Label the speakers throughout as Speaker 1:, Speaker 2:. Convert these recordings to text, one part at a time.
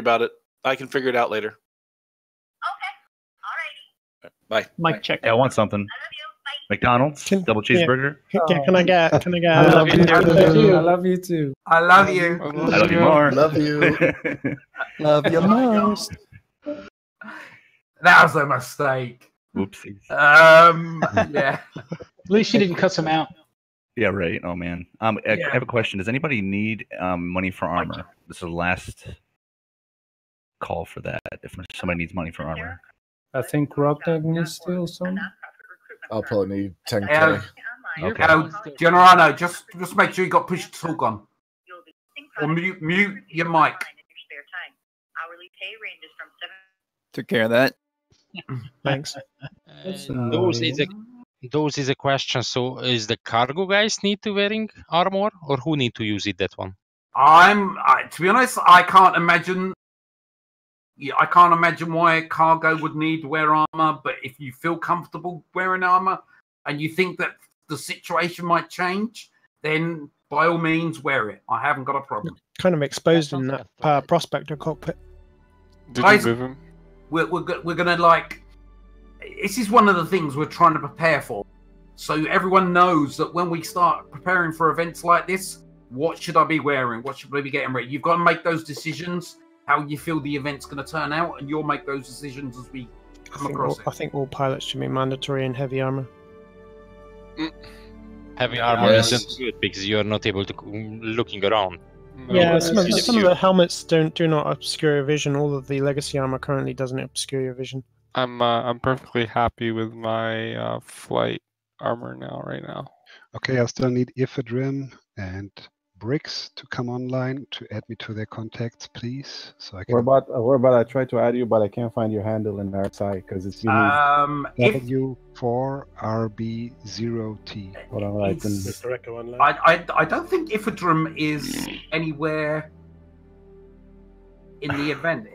Speaker 1: about it. I can figure it out later. Okay. All right. Bye.
Speaker 2: Mic check.
Speaker 3: Yeah, I want something. McDonald's
Speaker 4: Can-
Speaker 3: double
Speaker 4: yeah.
Speaker 3: cheeseburger.
Speaker 4: Can, can I get? Can I get?
Speaker 5: I love you
Speaker 4: uh,
Speaker 5: too. I love you too.
Speaker 6: I love you.
Speaker 3: I love you more.
Speaker 7: Love you. Love you most.
Speaker 6: That was a mistake.
Speaker 3: Oopsies.
Speaker 6: Um, yeah.
Speaker 2: At least you didn't cuss him out.
Speaker 3: Yeah, right. Oh man. Um, I,
Speaker 6: Yeah.
Speaker 3: I have a question. Does anybody need um money for armor? This is the last call for that. If somebody needs money for armor.
Speaker 5: I think Rotec needs still some.
Speaker 7: I'll probably need 10k.
Speaker 6: Uh,
Speaker 3: Okay.
Speaker 6: uh, Generano, just just make sure you got push to talk on. Or mute mute your mic.
Speaker 8: Took care of that.
Speaker 4: Thanks.
Speaker 9: Uh, those is a those is a question. So is the cargo guys need to wearing armor or who need to use it? That one.
Speaker 6: I'm I, to be honest, I can't imagine. Yeah, I can't imagine why cargo would need to wear armor. But if you feel comfortable wearing armor and you think that the situation might change, then by all means wear it. I haven't got a problem.
Speaker 4: Kind of exposed in that uh, prospector cockpit.
Speaker 10: Did
Speaker 6: Guys-
Speaker 10: you move him?
Speaker 6: we're, we're, we're gonna like this is one of the things we're trying to prepare for so everyone knows that when we start preparing for events like this what should i be wearing what should i be getting ready you've got to make those decisions how you feel the event's going to turn out and you'll make those decisions as we come
Speaker 4: think,
Speaker 6: across
Speaker 4: all,
Speaker 6: it
Speaker 4: I think all pilots should be mandatory in heavy armor.
Speaker 9: Heavy armor
Speaker 7: Yes.
Speaker 9: isn't good because you are not able to looking around.
Speaker 4: Yeah,
Speaker 10: but
Speaker 4: some, of, some of the helmets don't do not obscure your vision. All of the legacy armor currently doesn't obscure your vision.
Speaker 10: I'm uh, I'm perfectly happy with my uh, flight armor now. Right now.
Speaker 11: Okay, I still need Ifadrim and Bricks to come online to add me to their contacts, please. So I
Speaker 12: What
Speaker 11: can
Speaker 12: about uh, what about I tried to add you, but I can't find your handle in our site because it's unique.
Speaker 6: um if
Speaker 11: W4RB0T.
Speaker 12: Hold on, I can.
Speaker 6: I, I i don't think ifadrum is anywhere in the event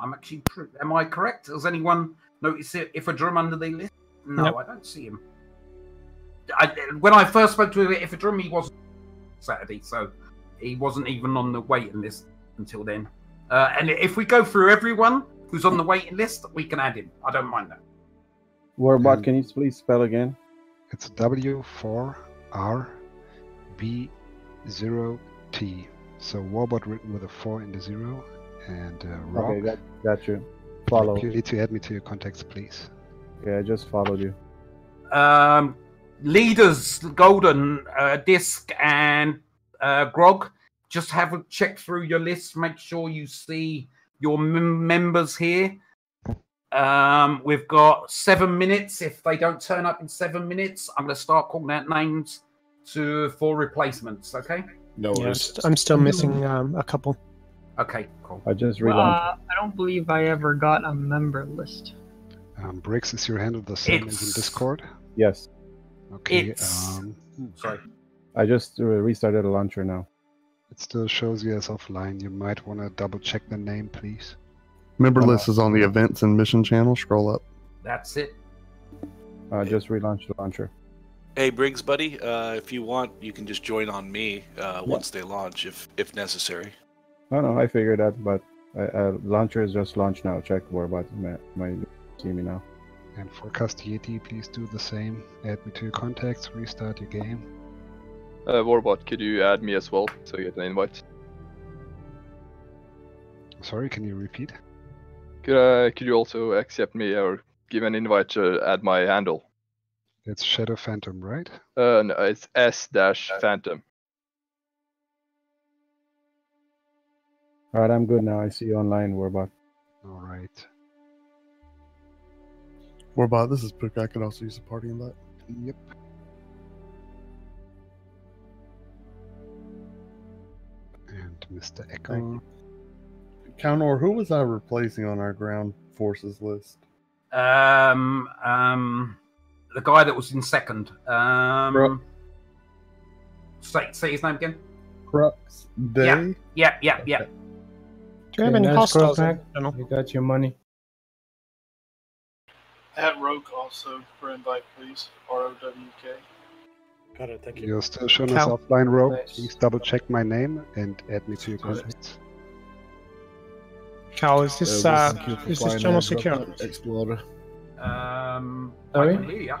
Speaker 6: i'm actually pr- am i correct has anyone noticed it ifadrum under the list no
Speaker 4: Nope.
Speaker 6: i don't see him I, when i first spoke to ifadrum he wasn't saturday so he wasn't even on the waiting list until then uh, and if we go through everyone who's on the waiting list we can add him i don't mind that
Speaker 12: Warbot, can you please spell again?
Speaker 11: It's W4RB0T. So Warbot written with a 4 in the 0 and uh, Rock.
Speaker 12: Okay, got, got you. Follow.
Speaker 11: You need to add me to your contacts, please.
Speaker 12: Yeah, I just followed you.
Speaker 6: um, leaders golden uh, disc and uh, grog just have a check through your list make sure you see your mem- members here um, we've got seven minutes if they don't turn up in seven minutes i'm going to start calling out names to for replacements okay
Speaker 7: No
Speaker 4: Yeah, I'm,
Speaker 7: worries.
Speaker 4: I'm still missing um, a couple.
Speaker 6: okay cool
Speaker 12: I just relaunched.
Speaker 13: Uh, I don't believe I ever got a member list.
Speaker 11: Um, Bricks, is your handle the same as in Discord?
Speaker 12: Yes,
Speaker 11: Okay.
Speaker 6: It's-
Speaker 11: Um,
Speaker 6: sorry
Speaker 12: I just uh, restarted a launcher now.
Speaker 11: it still shows you as offline. You might want to double check the name, please.
Speaker 14: Member
Speaker 12: Hold
Speaker 14: list is on the events and mission channel. Scroll up.
Speaker 6: that's it
Speaker 12: I just relaunched the launcher.
Speaker 1: Hey Briggs, buddy. Uh, if you want, you can just join on me uh, once they launch, if if necessary.
Speaker 12: No, no, I figured that, but uh, uh, launcher is just launched now. Check Warbot. Might, might see me now.
Speaker 11: And for Castieti, please do the same. Add me to your contacts, restart your game.
Speaker 15: Uh, Warbot, could you add me as well so you get an invite?
Speaker 11: Sorry, can you repeat?
Speaker 15: Could uh, could you also accept me or give an invite to add my handle?
Speaker 11: It's Shadow Phantom, right?
Speaker 15: Uh, no, it's S dash Phantom.
Speaker 12: All right, I'm good now. I see you online, Warbot.
Speaker 11: All right.
Speaker 14: Warbot, this is Puka. I could also use a party invite.
Speaker 11: Yep. And Mr. Echo.
Speaker 14: Counter, who was I replacing on our ground forces list?
Speaker 6: um, um, the guy that was in second um, say, say his name again
Speaker 14: Crux Day.
Speaker 6: yeah yeah yeah
Speaker 4: Do you have any
Speaker 5: nice,
Speaker 4: hostiles?
Speaker 5: Kropak.
Speaker 4: in the channel?
Speaker 5: You got your money.
Speaker 16: Add Rogue also for invite, please. R O W K.
Speaker 17: Got it. Thank you.
Speaker 11: You're still showing
Speaker 4: Cal-
Speaker 11: us offline, Rogue.
Speaker 5: Nice.
Speaker 11: Please double check my name and add me to your
Speaker 17: Got
Speaker 11: contacts.
Speaker 4: Cal, is this
Speaker 7: Uh,
Speaker 4: uh,
Speaker 7: what's secure
Speaker 4: is this channel secure?
Speaker 7: Explorer.
Speaker 6: Um,
Speaker 5: Sorry?
Speaker 6: I can hear ya.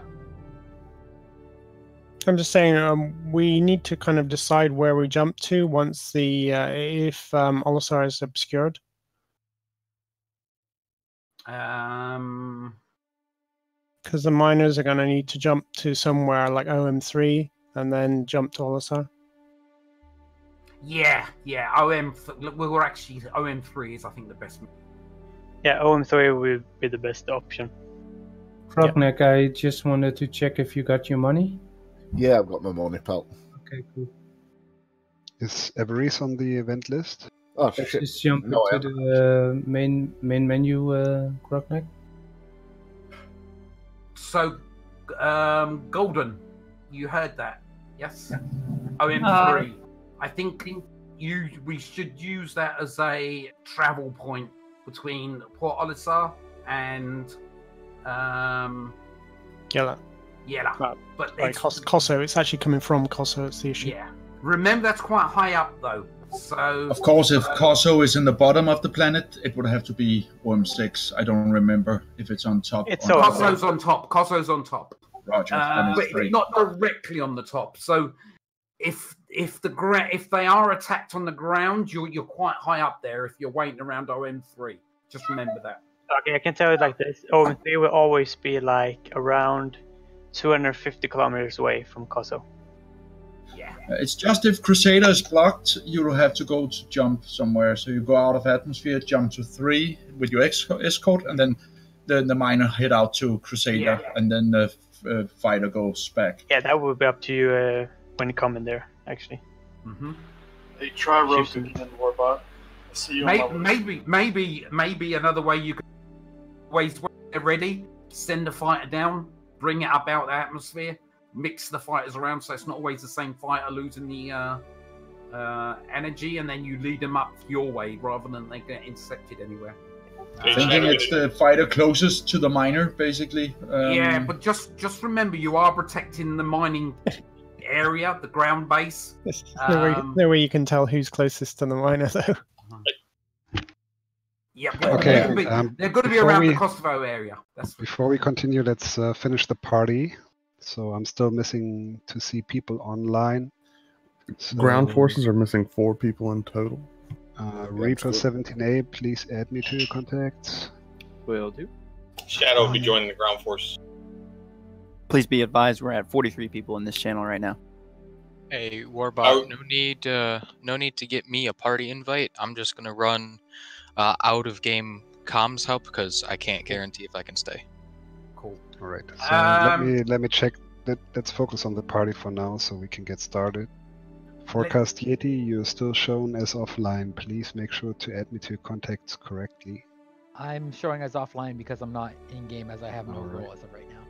Speaker 4: I'm just saying, um, we need to kind of decide where we jump to once the uh, if um, Olisar is obscured.
Speaker 6: Um,
Speaker 4: Because the miners are going to need to jump to somewhere like OM3 and then jump to Olisar.
Speaker 6: yeah, yeah. OM. th- look, we're actually OM three is I think the best.
Speaker 18: Yeah, OM3 would be the best option.
Speaker 5: Frogneck, I just wanted to check if you got your money.
Speaker 7: Yeah, I've got my money, pal.
Speaker 5: Okay, cool.
Speaker 11: Is Everest on the event list?
Speaker 7: Oh
Speaker 5: Let's
Speaker 7: shit!
Speaker 5: just jump
Speaker 7: No, I
Speaker 5: into the main main menu, uh, Frogneck.
Speaker 6: So, um, Golden, you heard that? Yes. OM
Speaker 18: Uh,
Speaker 6: three. I think you we should use that as a travel point between Port Olisar and um Yela.
Speaker 4: Yela.
Speaker 6: But
Speaker 4: Like
Speaker 6: it's-
Speaker 4: Kos- Koso, it's actually coming from Koso, it's the issue.
Speaker 6: Yeah. Remember, that's quite high up though. So
Speaker 19: Of course, if Corso is in the bottom of the planet, it would have to be OM6. I don't remember if it's on top.
Speaker 18: It's
Speaker 19: or
Speaker 18: on
Speaker 19: not.
Speaker 6: Cosso's on top. Cosso's on top.
Speaker 19: Roger.
Speaker 6: Uh, but not directly on the top. So if if the gra- if they are attacked on the ground, you're you're quite high up there. If you're waiting around OM three, just remember that.
Speaker 18: Okay, I can tell you like this. OM3 will always be like around 250 kilometers away from Kosovo.
Speaker 19: Uh, It's just if Crusader is blocked, you will have to go to jump somewhere. So you go out of atmosphere, jump to three with your escort, and then the, the miner head out to Crusader, and then the uh, fighter goes back.
Speaker 18: Yeah, that will be up to you uh, when you come in there, actually.
Speaker 6: Mm-hmm.
Speaker 3: Hey, try rope again, Warbot. I see you on
Speaker 6: Maybe, maybe maybe maybe another way you could ways when ready, send the fighter down, bring it up out the atmosphere, mix the fighters around so it's not always the same fighter losing the uh, uh, energy, and then you lead them up your way rather than they get intercepted anywhere.
Speaker 19: Thinking it's the fighter closest to the miner, basically. Um,
Speaker 6: yeah, but just just remember you are protecting the mining area, the ground base.
Speaker 4: no, way,
Speaker 6: Um,
Speaker 4: no way you can tell who's closest to the miner, though.
Speaker 6: Yeah, but
Speaker 11: Okay,
Speaker 6: they're, gonna be,
Speaker 11: um,
Speaker 6: going to be around
Speaker 11: we-
Speaker 6: the Kosovo area. That's
Speaker 11: Before we continue, let's uh, finish the party. So I'm still missing to see people online.
Speaker 14: Ground forces are missing four people in total.
Speaker 11: Uh, Reaper 17A, please add me to your contacts.
Speaker 8: Will do.
Speaker 20: Shadow will be joining the ground force.
Speaker 8: Please be advised, we're at 43 people in this channel right now.
Speaker 9: Hey, Warbot, no need, uh, no need to get me a party invite. I'm just gonna run uh, out of game comms help because I can't guarantee if I can stay.
Speaker 6: Cool.
Speaker 11: All right. So let
Speaker 6: Um,
Speaker 11: me let me check. Let, let's focus on the party for now, so we can get started. Forecast Yeti, you're still shown as offline. Please make sure to add me to your contacts correctly.
Speaker 21: I'm showing as offline because I'm not in game as I have no
Speaker 11: Alright.
Speaker 21: role as of right now.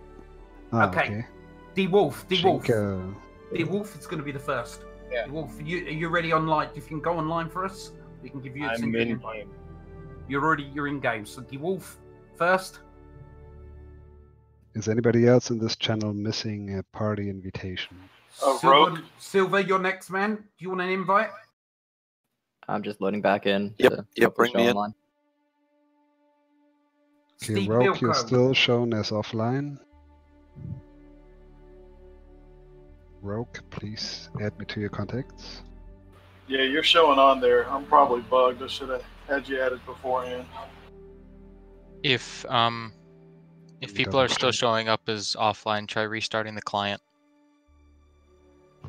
Speaker 11: Ah,
Speaker 6: okay.
Speaker 11: okay.
Speaker 6: D Wolf, D Wolf,
Speaker 11: Shinka,
Speaker 6: D Wolf is going to be the first. Yeah. Wolf, you are you ready online? If you can go online for us, we can give you. a
Speaker 20: I'm in
Speaker 6: invite.
Speaker 20: game.
Speaker 6: You're already you're in game. So D Wolf first.
Speaker 11: Is anybody else in this channel missing a party invitation?
Speaker 3: Oh,
Speaker 6: Silver, Silver, you're next man. Do you want an invite?
Speaker 22: I'm just loading back in.
Speaker 23: Yep,
Speaker 22: to
Speaker 23: yep,
Speaker 22: hopefully
Speaker 23: bring
Speaker 22: show
Speaker 23: me in.
Speaker 22: online.
Speaker 11: Okay,
Speaker 6: Steve
Speaker 11: Rogue, you're still shown as offline. Rogue, please add me to your contacts.
Speaker 3: Yeah, you're showing on there. I'm probably bugged. I should have had you added beforehand.
Speaker 9: If um, if
Speaker 11: me
Speaker 9: people are still showing up as offline, try restarting the client.
Speaker 24: Uh,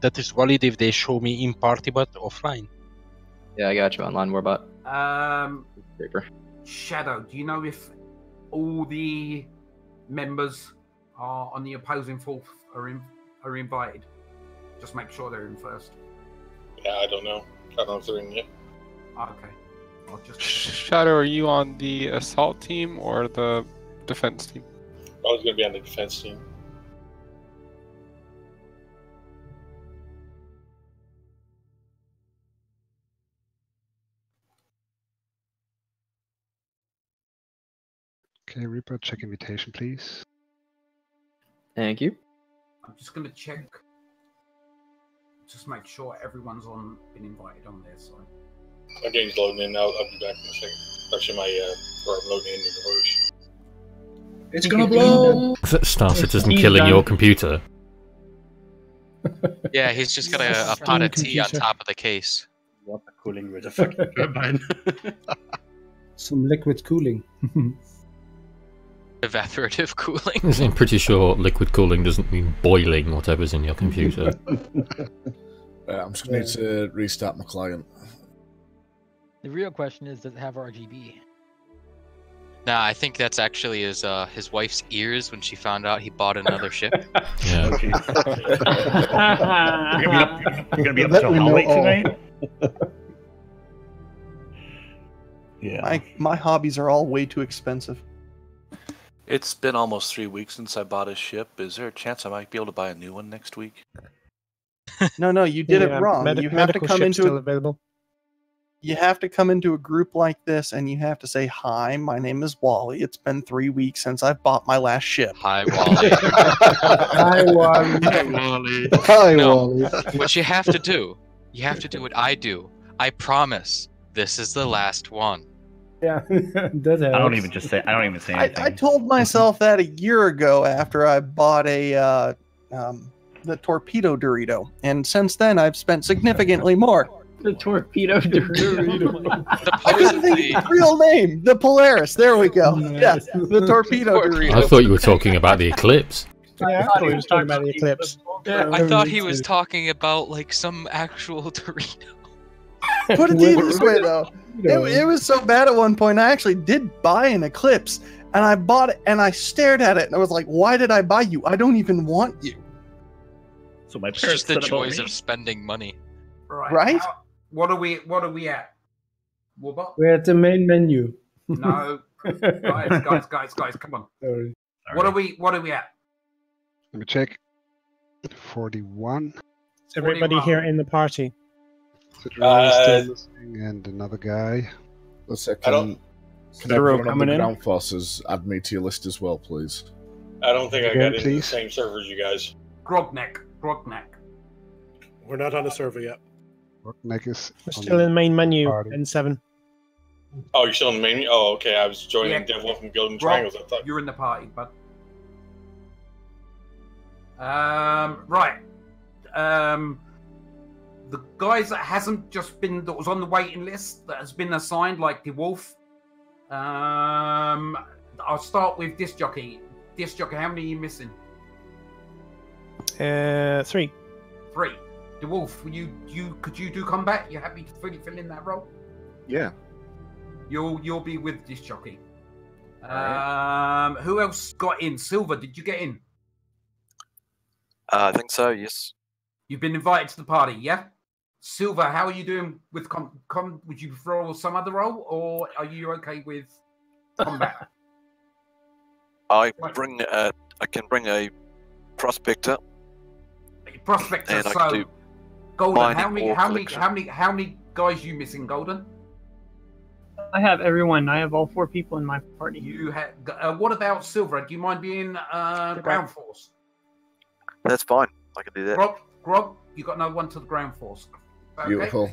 Speaker 24: that is valid if they show me in party but offline.
Speaker 22: Yeah, I got you online, Warbot.
Speaker 6: Um,
Speaker 22: Reaper.
Speaker 6: Shadow, do you know if all the members are on the opposing fourth are in, are invited? Just make sure they're in first.
Speaker 20: Yeah, I don't know. I don't know if they're in yet.
Speaker 6: Okay. I'll just
Speaker 10: Shadow, are you on the assault team or the defense team?
Speaker 20: I was going to be on the defense team.
Speaker 11: Okay, Reaper, check invitation, please.
Speaker 22: Thank you.
Speaker 6: I'm just gonna check. Just make sure everyone's on been invited on their side.
Speaker 20: My game's loading in. I'll, I'll be back in a second. Actually, my uh, or I'm loading in the orders.
Speaker 19: It's gonna blow.
Speaker 25: Star Citizen
Speaker 19: He's
Speaker 25: killing
Speaker 19: done.
Speaker 25: your computer.
Speaker 9: Yeah, he's just got a, a pot of tea on top of the case.
Speaker 17: Water cooling with a fucking turbine.
Speaker 5: Some liquid cooling.
Speaker 9: Evaporative cooling.
Speaker 25: I'm pretty sure liquid cooling doesn't mean boiling whatever's in your computer.
Speaker 7: Uh, I'm just going to need to restart my client.
Speaker 21: The real question is, does it have RGB?
Speaker 9: Nah, I think that's actually his uh, his wife's ears when she found out he bought another ship.
Speaker 25: Yeah.
Speaker 17: You're gonna be up, you're gonna be up till how late tonight?
Speaker 26: Yeah. My my hobbies are all way too expensive.
Speaker 1: It's been almost three weeks since I bought a ship. Is there a chance I might be able to buy a new one next week?
Speaker 26: No, no, you did
Speaker 4: Yeah,
Speaker 26: it wrong.
Speaker 4: medi-
Speaker 26: you have to come into
Speaker 4: still
Speaker 26: a,
Speaker 4: available.
Speaker 26: You have to come into a group like this and you have to say, "Hi, my name is Wally. It's been 3 weeks since I've bought my last ship."
Speaker 9: Hi, Wally.
Speaker 5: Hi, Wally.
Speaker 9: Hi, Wally.
Speaker 11: Hi,
Speaker 9: No,
Speaker 11: Wally.
Speaker 9: what you have to do, you have to do what I do. I promise this is the last one.
Speaker 5: Yeah, that
Speaker 17: I don't even just say. I don't even say
Speaker 26: I,
Speaker 17: anything.
Speaker 26: I told myself that a year ago after I bought a uh, um, the torpedo Dorito, and since then I've spent significantly more.
Speaker 22: The torpedo Dorito.
Speaker 26: I couldn't think of the real name. The Polaris. There we go. Yeah, the torpedo Dorito.
Speaker 25: I thought you were talking about the eclipse.
Speaker 4: Yeah, I thought he was talking about the eclipse.
Speaker 9: Yeah, I thought he was talking about like some actual Dorito.
Speaker 26: Put it this way though, it, it was so bad at one point. I actually did buy an Eclipse, and I bought it, and I stared at it, and I was like, "Why did I buy you? I don't even want you."
Speaker 17: So my
Speaker 9: It's
Speaker 17: parents
Speaker 9: just the
Speaker 17: said about
Speaker 9: joys
Speaker 17: me.
Speaker 9: of spending money.
Speaker 6: Right.
Speaker 26: Right?
Speaker 6: how- what are we? What are we at? Warbot?
Speaker 5: We're at the main menu.
Speaker 6: No, guys, guys, guys, guys, come on.
Speaker 5: Sorry.
Speaker 6: What are we? What are we at?
Speaker 11: Let me check. 41.
Speaker 4: Is everybody here in the party?
Speaker 20: Uh,
Speaker 11: and another guy.
Speaker 7: Let's say,
Speaker 20: I
Speaker 7: can,
Speaker 20: don't-
Speaker 7: can
Speaker 12: Zero
Speaker 7: everyone on
Speaker 12: coming
Speaker 7: the
Speaker 12: in?
Speaker 7: ground forces add me to your list as well, please?
Speaker 20: I don't think I
Speaker 11: Again,
Speaker 20: got into the same server as you guys.
Speaker 6: Grogneck. Grogneck.
Speaker 17: We're not on the server yet.
Speaker 11: Neck is
Speaker 4: We're still in the main menu,
Speaker 11: party.
Speaker 4: N7.
Speaker 20: Oh, you're still in the main. Menu? Oh, okay. I was joining
Speaker 6: Yeah.
Speaker 20: Dev One from Golden
Speaker 6: Grog,
Speaker 20: Triangles. I thought.
Speaker 6: you're in the party, bud. Um, right. Um, the guys that hasn't just been that was on the waiting list that has been assigned, like the Wolf. Um, I'll start with disc jockey. Disc jockey, how many are you missing?
Speaker 4: Uh, three.
Speaker 6: Three. The Wolf, you you could you do combat? You're happy to fully fill in that role?
Speaker 7: Yeah.
Speaker 6: You'll you'll be with disc jockey. Um, who else got in? Silver, did you get in?
Speaker 23: Uh, I think so. Yes.
Speaker 6: You've been invited to the party, yeah? Silver, how are you doing with com? com would you prefer some other role, or are you okay with combat?
Speaker 23: I bring. Uh, I can bring a prospector.
Speaker 6: Prospector.
Speaker 23: And I
Speaker 6: so,
Speaker 23: can do
Speaker 6: Golden, how
Speaker 23: mining
Speaker 6: many, how many, how many, how many guys you missing, Golden?
Speaker 13: I have everyone. I have all four people in my party.
Speaker 6: You have. Uh, what about Silver? Do you mind being uh, ground force?
Speaker 23: That's fine. I can do that.
Speaker 6: Grog, Grog, you got another one to the ground force. Okay.
Speaker 7: Beautiful.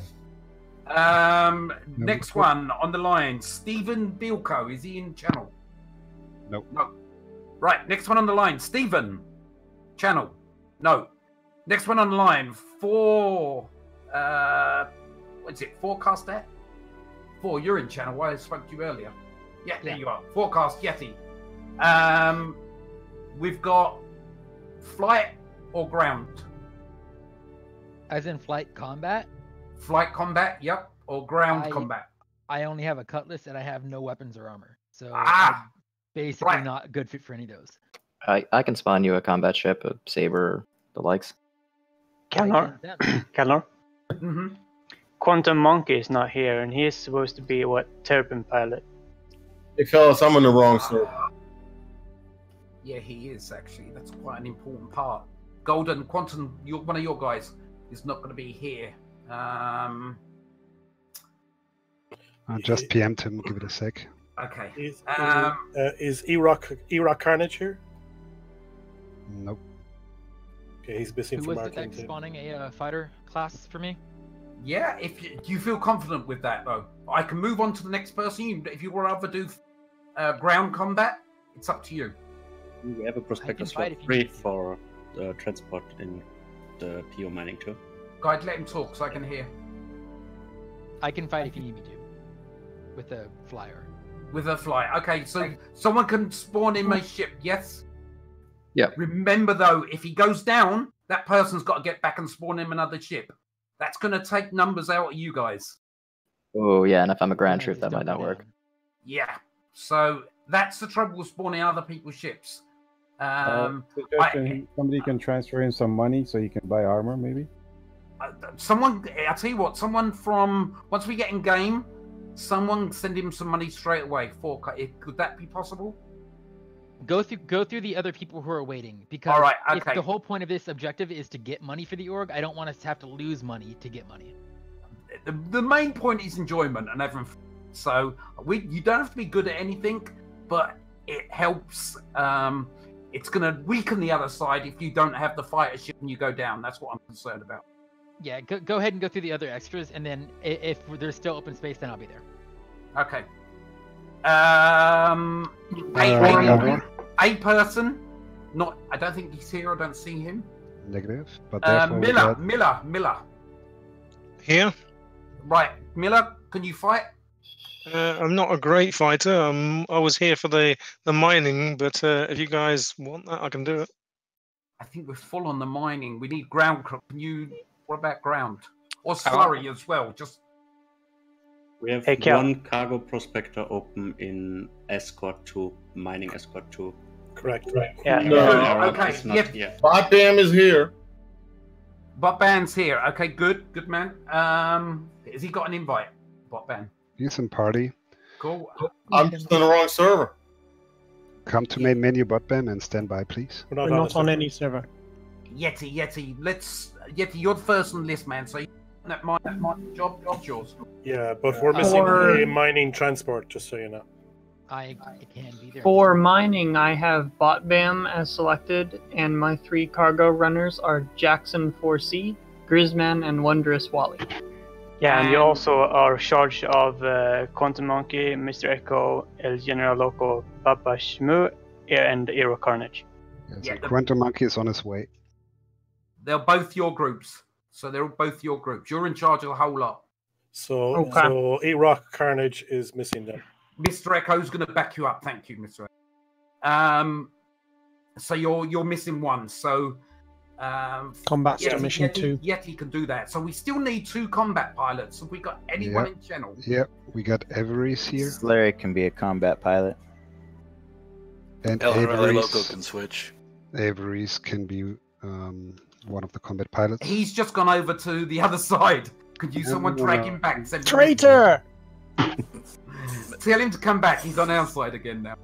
Speaker 6: Um, next one on the line, Stephen Bilko. Is he in channel?
Speaker 11: Nope.
Speaker 6: No. Right. Next one on the line, Stephen. Channel. No. Next one on the line, four. Uh, what's it? Forecast that. Four. You're in channel. Why I spoke to you earlier. Yeah, there you are. Forecast Yeti. Um, we've got flight or ground.
Speaker 21: As in flight combat?
Speaker 6: Flight combat. Yep. Or ground
Speaker 21: I-
Speaker 6: combat.
Speaker 21: I only have a cutlass and I have no weapons or armor. So
Speaker 6: Ah,
Speaker 21: basically
Speaker 6: right.
Speaker 21: not a good fit for any of those.
Speaker 22: I, I can spawn you a combat ship, a saber, the likes.
Speaker 18: Kalnor, Kalnor,
Speaker 6: Mm-hmm.
Speaker 18: Quantum Monkey is not here, and he is supposed to be what Terrapin pilot.
Speaker 20: Hey, fellas, I'm on the wrong server.
Speaker 6: Yeah, he is actually. That's quite an important part. Golden Quantum, you're, one of your guys is not going to be here. Um,
Speaker 11: I just PM'd him. Give it a sec.
Speaker 6: okay.
Speaker 17: Is,
Speaker 6: Um,
Speaker 17: uh, is Erock Erock Carnage here?
Speaker 11: Nope.
Speaker 17: Okay, he's missing
Speaker 21: Who
Speaker 17: from
Speaker 21: was
Speaker 17: our team
Speaker 21: spawning a uh, fighter class for me?
Speaker 6: Yeah, if you, do you feel confident with that though, I can move on to the next person. You- If you would rather do uh, ground combat, it's up to you.
Speaker 27: We have a prospector
Speaker 21: fight
Speaker 27: slot free for uh, transport in the PO mining too.
Speaker 6: Guide, let him talk so I can hear.
Speaker 21: I can fight if you need me to. With a flyer.
Speaker 6: With a flyer. Okay, so someone can spawn in my ship, yes?
Speaker 22: Yeah.
Speaker 6: Remember though, if he goes down, that person's got to get back and spawn him another ship. That's going to take numbers out of you guys.
Speaker 22: Oh yeah, and if I'm a grand troop, that might not work.
Speaker 6: Yeah. So that's the trouble with spawning other people's ships. Um,
Speaker 12: Uh, suggestion, somebody can transfer in some money so he can buy armor, maybe.
Speaker 6: someone, I tell you what, someone from once we get in game, someone send him some money straight away. For could that be possible?
Speaker 21: Go through go through the other people who are waiting because
Speaker 6: All right,
Speaker 21: if the whole point of this objective is to get money for the org, I don't want us to have to lose money to get money.
Speaker 6: the, the main point is enjoyment and everything. So we you don't have to be good at anything, but it helps. Um, it's going to weaken the other side if you don't have the fighter ship and you go down. That's what I'm concerned about.
Speaker 21: Yeah, go, go ahead and go through the other extras, and then i- if there's still open space, then I'll be there.
Speaker 6: Okay. Um, a,
Speaker 11: Uh,
Speaker 6: a, a person. Not. I don't think he's here. I don't see him.
Speaker 11: Negative, but
Speaker 6: Uh, Miller.
Speaker 11: got-
Speaker 6: Miller. Miller.
Speaker 28: Here?
Speaker 6: Right, Miller. Can you fight?
Speaker 28: Uh, I'm not a great fighter. Um, I was here for the, the mining, but uh, if you guys want that, I can do it.
Speaker 6: I think we're full on the mining. We need ground. cr- Can you? What about ground? Or
Speaker 27: How-
Speaker 6: slurry as well. Just
Speaker 27: We have
Speaker 6: Hey,
Speaker 27: one cargo prospector open in escort two, mining escort two.
Speaker 17: Correct. Right.
Speaker 6: Yeah.
Speaker 27: And
Speaker 6: No. Okay,
Speaker 27: is not
Speaker 6: yep.
Speaker 27: here.
Speaker 20: Bot Bam is here.
Speaker 6: Bot Band's here. Okay, good, good man. Um, has he got an invite? Bot Band.
Speaker 11: He's in party.
Speaker 6: Cool.
Speaker 20: I'm just on the wrong server.
Speaker 11: Come to main menu botbam and stand by, please.
Speaker 4: We're not on any server.
Speaker 6: Yeti, Yeti. Let's Yeti. You're the first on the list, man. So that my that my job, job's yours.
Speaker 17: Yeah, but we're missing
Speaker 13: For-
Speaker 17: a mining transport, just so you know.
Speaker 21: I, I can be there.
Speaker 13: For mining, I have Botbam as selected, and my three cargo runners are Jackson 4C, Grizzman, and Wondrous Wally.
Speaker 18: Yeah, and you
Speaker 6: Um,
Speaker 18: also are charged of uh, Quantum Monkey, Mr. Echo, El General Loco, Papa Shmu, and Aero Carnage.
Speaker 11: Yeah, so
Speaker 6: Yeah, the-
Speaker 11: Quantum Monkey is on his way.
Speaker 6: They're both your groups. So they're both your groups. You're in charge of the whole lot.
Speaker 17: So,
Speaker 6: Okay.
Speaker 17: so A Rock Carnage is missing them.
Speaker 6: Mr. Echo's going to back you up. Thank you, Mr. Echo. Um, so you're you're missing one. So um,
Speaker 4: Combat
Speaker 6: Yeti,
Speaker 4: mission
Speaker 6: Yeti,
Speaker 4: two.
Speaker 6: Yeti can do that. So we still need two combat pilots. Have we got anyone
Speaker 11: Yep.
Speaker 6: in channel?
Speaker 11: Yep, we got Avery's here.
Speaker 22: Larry can be a combat pilot.
Speaker 11: And
Speaker 1: El Relay Loco
Speaker 11: Avery's,
Speaker 1: can switch.
Speaker 11: Avery's can be um, one of the combat pilots.
Speaker 6: He's just gone over to the other side. Could you someone drag him back? Send
Speaker 4: Traitor!
Speaker 6: Tell him to come back. He's on our side again now.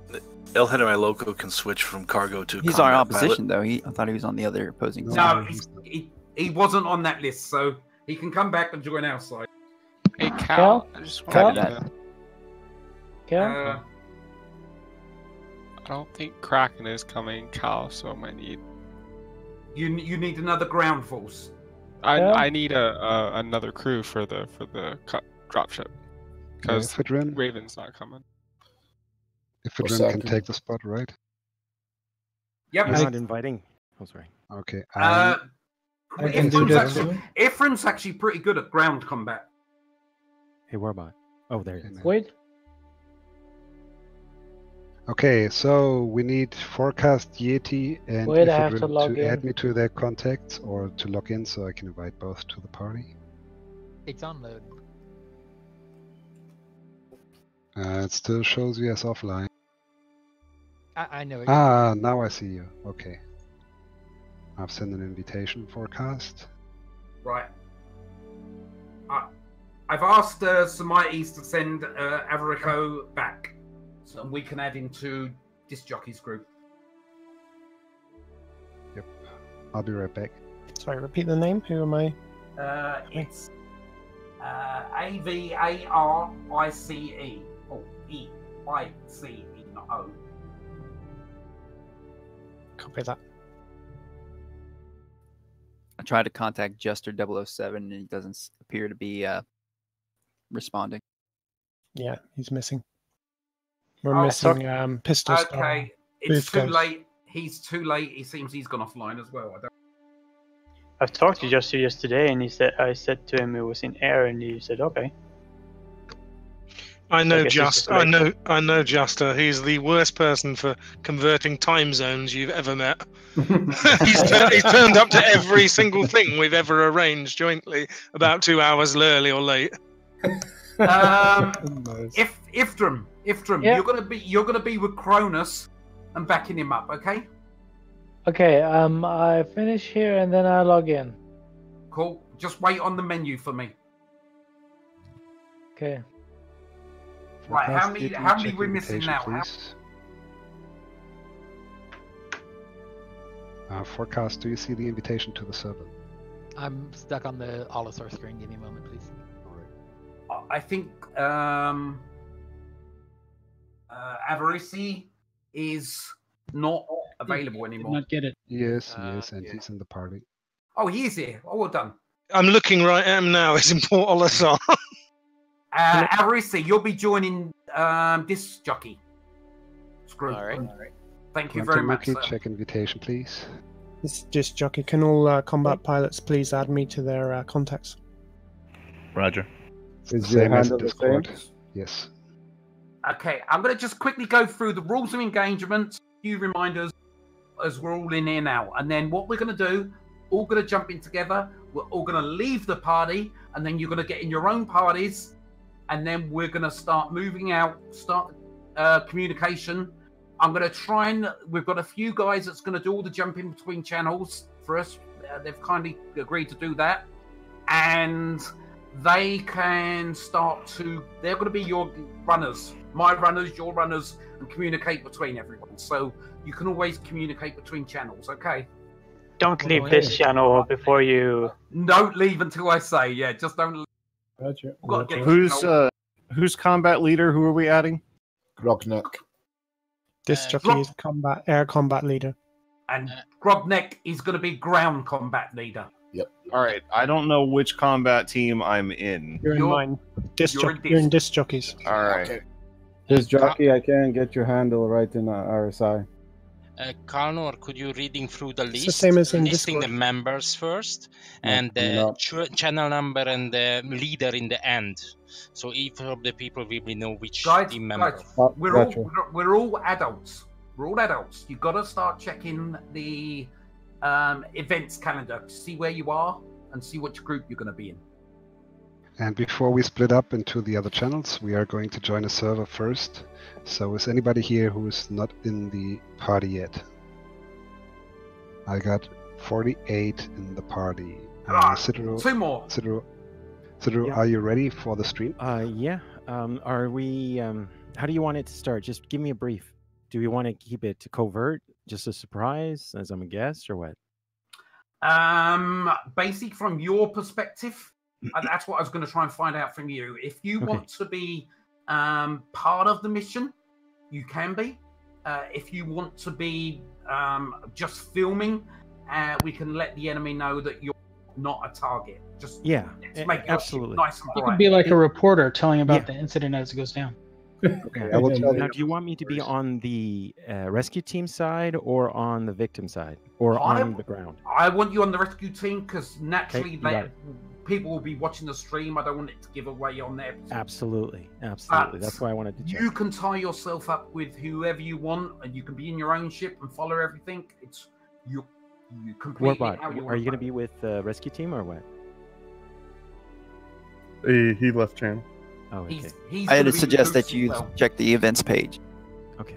Speaker 1: El General Loco can switch from cargo to
Speaker 8: He's our opposition,
Speaker 1: pilot.
Speaker 8: though. He, I thought he was on the other opposing
Speaker 6: No,
Speaker 8: side.
Speaker 6: he's, he, he wasn't on that list, so he can come back and join our side.
Speaker 10: Hey, Cal. I just
Speaker 8: Copy
Speaker 10: wanted
Speaker 8: that.
Speaker 10: to-
Speaker 6: Uh,
Speaker 10: I don't think Kraken is coming, Cal, so I might need.
Speaker 6: you you need another ground force.
Speaker 10: I
Speaker 6: Cal?
Speaker 10: I need a, a another crew for the for the dropship because
Speaker 11: Fidrin?
Speaker 10: Raven's not coming.
Speaker 11: If Fidrin can take the spot, right?
Speaker 6: Yep.
Speaker 29: He's not inviting. Oh, sorry.
Speaker 11: Okay.
Speaker 6: Uh,
Speaker 11: um,
Speaker 4: I can do
Speaker 6: Ephraim's
Speaker 4: that
Speaker 6: actually,
Speaker 4: too.
Speaker 6: Ephraim's actually pretty good at ground combat.
Speaker 29: Hey, Warbot. Oh, there he is.
Speaker 30: Wait.
Speaker 11: Okay, so we need forecast Yeti and
Speaker 30: Wait, I have to log
Speaker 11: to add me to their contacts or to log in so I can invite both to the party.
Speaker 21: It's on load.
Speaker 11: Uh, it still shows you as offline.
Speaker 21: I, I know. it.
Speaker 11: Ah, now I see you. Okay. I've sent an invitation forecast.
Speaker 6: Right. I, I've asked uh, Samites to send uh, Averico back, so we can add him to disc jockey's group.
Speaker 11: Yep. I'll be right back.
Speaker 4: Sorry, repeat the name. Who am I?
Speaker 6: Uh, it's uh, A V A R I C E. E I C E, not O.
Speaker 4: Copy that.
Speaker 8: I tried to contact Jester 007 and he doesn't appear to be uh, responding.
Speaker 4: Yeah, he's missing. We're
Speaker 6: Oh,
Speaker 4: missing um, Pistol Star.
Speaker 6: Okay, it's
Speaker 4: Booth
Speaker 6: too
Speaker 4: Ghost.
Speaker 6: late. He's too late. He seems he's gone offline as well. I don't.
Speaker 18: I've talked to Jester yesterday, and he said I said to him it was in air, and he said okay.
Speaker 31: I know
Speaker 18: guess it's
Speaker 31: just
Speaker 18: just
Speaker 31: I know I know Juster. He's the worst person for converting time zones you've ever met. he's, tur- he's turned up to every single thing we've ever arranged jointly about two hours early or late.
Speaker 6: Um, if Iftram, Iftram,
Speaker 32: Yeah.
Speaker 6: you're gonna be you're gonna be with Cronus and backing him up, okay?
Speaker 32: Okay, um, I finish here and then I log in.
Speaker 6: Cool. Just wait on the menu for me.
Speaker 32: Okay.
Speaker 6: Right. How many?
Speaker 11: ET,
Speaker 6: How many
Speaker 11: check
Speaker 6: we missing now?
Speaker 11: Please. Uh, forecast, do you see the invitation to the server?
Speaker 33: I'm stuck on the Olisar screen. Give me a moment, please. All right.
Speaker 6: I think um, uh, Avarisi is not available anymore.
Speaker 34: Not get it.
Speaker 11: Yes, yes, and he's in the party.
Speaker 6: Oh, he is here. Oh, well done.
Speaker 31: I'm looking right at him now. It's in Port Olisar.
Speaker 6: Uh, Avarisi, you'll be joining um, disc jockey. Screw. All right. Thank you very much. Sir.
Speaker 11: check invitation, please.
Speaker 4: This just jockey. Can all uh, combat pilots please add me to their uh, contacts?
Speaker 12: Roger.
Speaker 11: It's
Speaker 12: Is your
Speaker 11: same as Discord. Yes.
Speaker 6: Okay, I'm going to just quickly go through the rules of engagement, a few reminders as we're all in here now. And then what we're going to do, all going to jump in together. We're all going to leave the party, and then you're going to get in your own parties. And then we're going to start moving out, start uh, communication. I'm going to try and, we've got a few guys that's going to do all the jumping between channels for us. Uh, they've kindly agreed to do that. And they can start to they're going to be your runners my runners your runners and communicate between everyone so you can always communicate between channels okay
Speaker 18: Don't leave this channel before you.
Speaker 6: don't leave until i say yeah just don't leave.
Speaker 12: Gotcha. Who's uh who's combat leader? Who are we adding?
Speaker 35: Grognek.
Speaker 4: Disc jockey is combat air combat leader.
Speaker 6: and grobneck is going to be ground combat leader
Speaker 35: Yep.
Speaker 12: All right. I don't know which combat team I'm in.
Speaker 4: You're, in mine. Disc
Speaker 6: you're
Speaker 4: jock-
Speaker 6: in
Speaker 4: you're in
Speaker 6: disc.
Speaker 4: disc jockeys.
Speaker 12: All right. Disc jockey, I can't get your handle right in uh, RSI.
Speaker 36: Uh, Carnor, could you reading through the list
Speaker 4: the
Speaker 36: list,
Speaker 4: same as in
Speaker 36: listing the members first,
Speaker 12: No,
Speaker 36: and the
Speaker 12: no.
Speaker 36: ch- channel number and the leader in the end, so each of the people will know which
Speaker 6: guys,
Speaker 36: team member.
Speaker 6: guys
Speaker 12: Oh,
Speaker 6: we're
Speaker 12: gotcha.
Speaker 6: all we're, we're all adults we're all adults you've got to start checking the um, events calendar to see where you are and see which group you're going to be in
Speaker 11: And before we split up into the other channels, we are going to join a server first. So is anybody here who is not in the party yet? I got 48 in the party. Uh,
Speaker 6: Ah,
Speaker 11: Sitarow,
Speaker 6: two more.
Speaker 11: Sitarow, Sitarow,
Speaker 29: Yeah.
Speaker 11: are you ready for the stream?
Speaker 29: Uh, yeah. Um, are we? Um, how do you want it to start? Just give me a brief. Do we want to keep it covert, just a surprise, as I'm a guest, or what?
Speaker 6: Um, basic from your perspective, that's what I was going to try and find out from you. If you
Speaker 29: Okay.
Speaker 6: want to be um, part of the mission, you can be. Uh, if you want to be um, just filming, uh, we can let the enemy know that you're not a target. Just
Speaker 29: Yeah,
Speaker 6: let's make it
Speaker 29: absolutely.
Speaker 6: nice and
Speaker 34: You
Speaker 6: bright.
Speaker 34: could be like a reporter telling about
Speaker 29: Yeah.
Speaker 34: the incident as it goes down.
Speaker 29: Okay.
Speaker 11: I will tell
Speaker 29: now,
Speaker 11: you
Speaker 29: do you want me to be on the uh, rescue team side or on the victim side or
Speaker 6: I-
Speaker 29: on the ground?
Speaker 6: I want you on the rescue team because naturally
Speaker 29: you
Speaker 6: they,
Speaker 29: got it.
Speaker 6: People will be watching the stream. I don't want it to give away on there.
Speaker 29: Absolutely, absolutely.
Speaker 6: But
Speaker 29: That's why I wanted to check.
Speaker 6: You can tie yourself up with whoever you want, and you can be in your own ship and follow everything. It's you, you completely
Speaker 29: Warbot,
Speaker 6: how you
Speaker 29: are you going to be with the rescue team or what?
Speaker 12: He, he left channel.
Speaker 29: Oh, okay.
Speaker 6: He's, he's
Speaker 8: I had
Speaker 6: gonna
Speaker 8: suggest that you
Speaker 6: Bell.
Speaker 8: check the events page.
Speaker 29: Okay.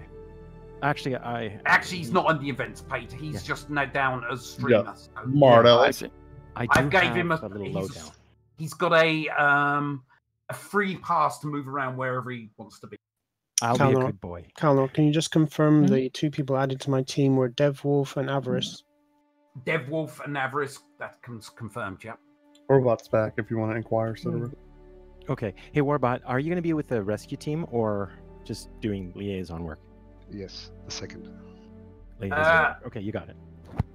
Speaker 29: Actually, I
Speaker 6: Actually, he's not on the events page. He's just now down as streamer. so-
Speaker 35: Smart
Speaker 8: I
Speaker 35: aleck.
Speaker 8: see.
Speaker 29: I
Speaker 6: I gave
Speaker 29: have
Speaker 6: him a,
Speaker 29: a little
Speaker 6: he's,
Speaker 29: lowdown.
Speaker 6: he's got a um a free pass to move around wherever he wants to be.
Speaker 29: I'll be a good boy.
Speaker 4: Calor, can you just confirm
Speaker 6: Hmm?
Speaker 4: the two people added to my team were Devwolf and Avarice?
Speaker 6: Dev Wolf and Avarice, that comes confirmed. Yeah.
Speaker 12: Warbot's back if you want to inquire,
Speaker 29: Hmm.
Speaker 12: Sitarow.
Speaker 29: Okay. Hey, Warbot, are you going to be with the rescue team or just doing liaison work?
Speaker 11: Yes, the second.
Speaker 29: Liaison
Speaker 6: Uh.
Speaker 29: Okay, you got it.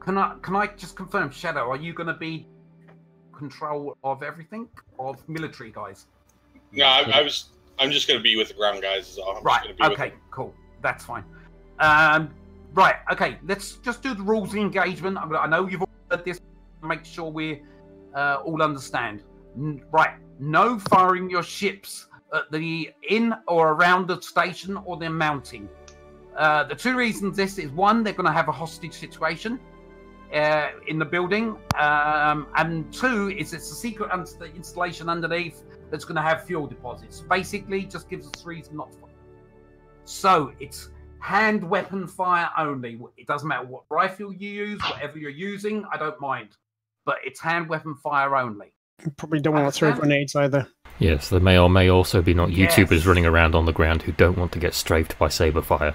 Speaker 6: Can I can I just confirm, Shadow? Are you going to be control of everything of military guys?
Speaker 37: No, I, I was. I'm just going to be with the ground guys. Is all. I'm
Speaker 6: right.
Speaker 37: Just gonna with
Speaker 6: Okay. Cool. That's fine. Um. Right. Okay. Let's just do the rules of engagement. I know you've all heard this. Make sure we uh, all understand. N- Right. No firing your ships at the in or around the station or their mounting. Uh, the two reasons this is one, they're going to have a hostage situation uh, in the building, um, and two is it's a secret un- installation underneath that's going to have fuel deposits. Basically, just gives us reason not to. fire. So it's hand weapon fire only. It doesn't matter what rifle you use, whatever you're using, I don't mind, but it's hand weapon fire only.
Speaker 4: Probably don't want to throw grenades either.
Speaker 25: Yes, there may or may also be not
Speaker 6: Yes.
Speaker 25: YouTubers running around on the ground who don't want to get strafed by saber fire.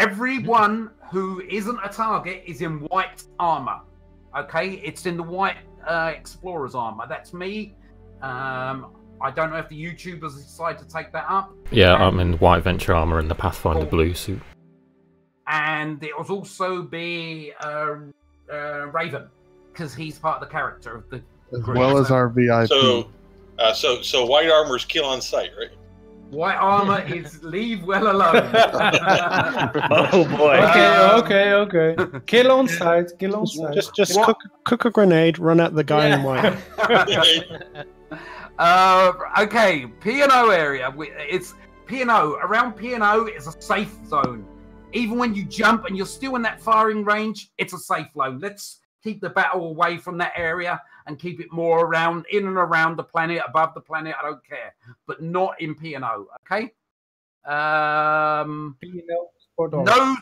Speaker 6: Everyone who isn't a target is in white armor. Okay, it's in the white uh, explorer's armor. That's me. Um, I don't know if the YouTubers decide to take that up.
Speaker 25: Yeah, I'm in white venture armor and the Pathfinder blue suit.
Speaker 6: and it will also be uh, uh, Raven because he's part of the character of the
Speaker 12: As
Speaker 6: group.
Speaker 12: well as our VIP.
Speaker 37: So, uh, so, so white armor's kill on sight, right?
Speaker 6: White armor is leave well alone.
Speaker 35: Oh boy.
Speaker 38: Okay, okay, okay. Kill on sight. Kill on sight.
Speaker 4: Just just cook, cook a grenade, run at the guy in white.
Speaker 6: uh, okay, P and O area. It's P and O. Around P and O is a safe zone. Even when you jump and you're still in that firing range, it's a safe zone. Let's keep the battle away from that area and keep it more around, in and around the planet, above the planet. I don't care, but not in P and O. Okay. Um, P and O. no,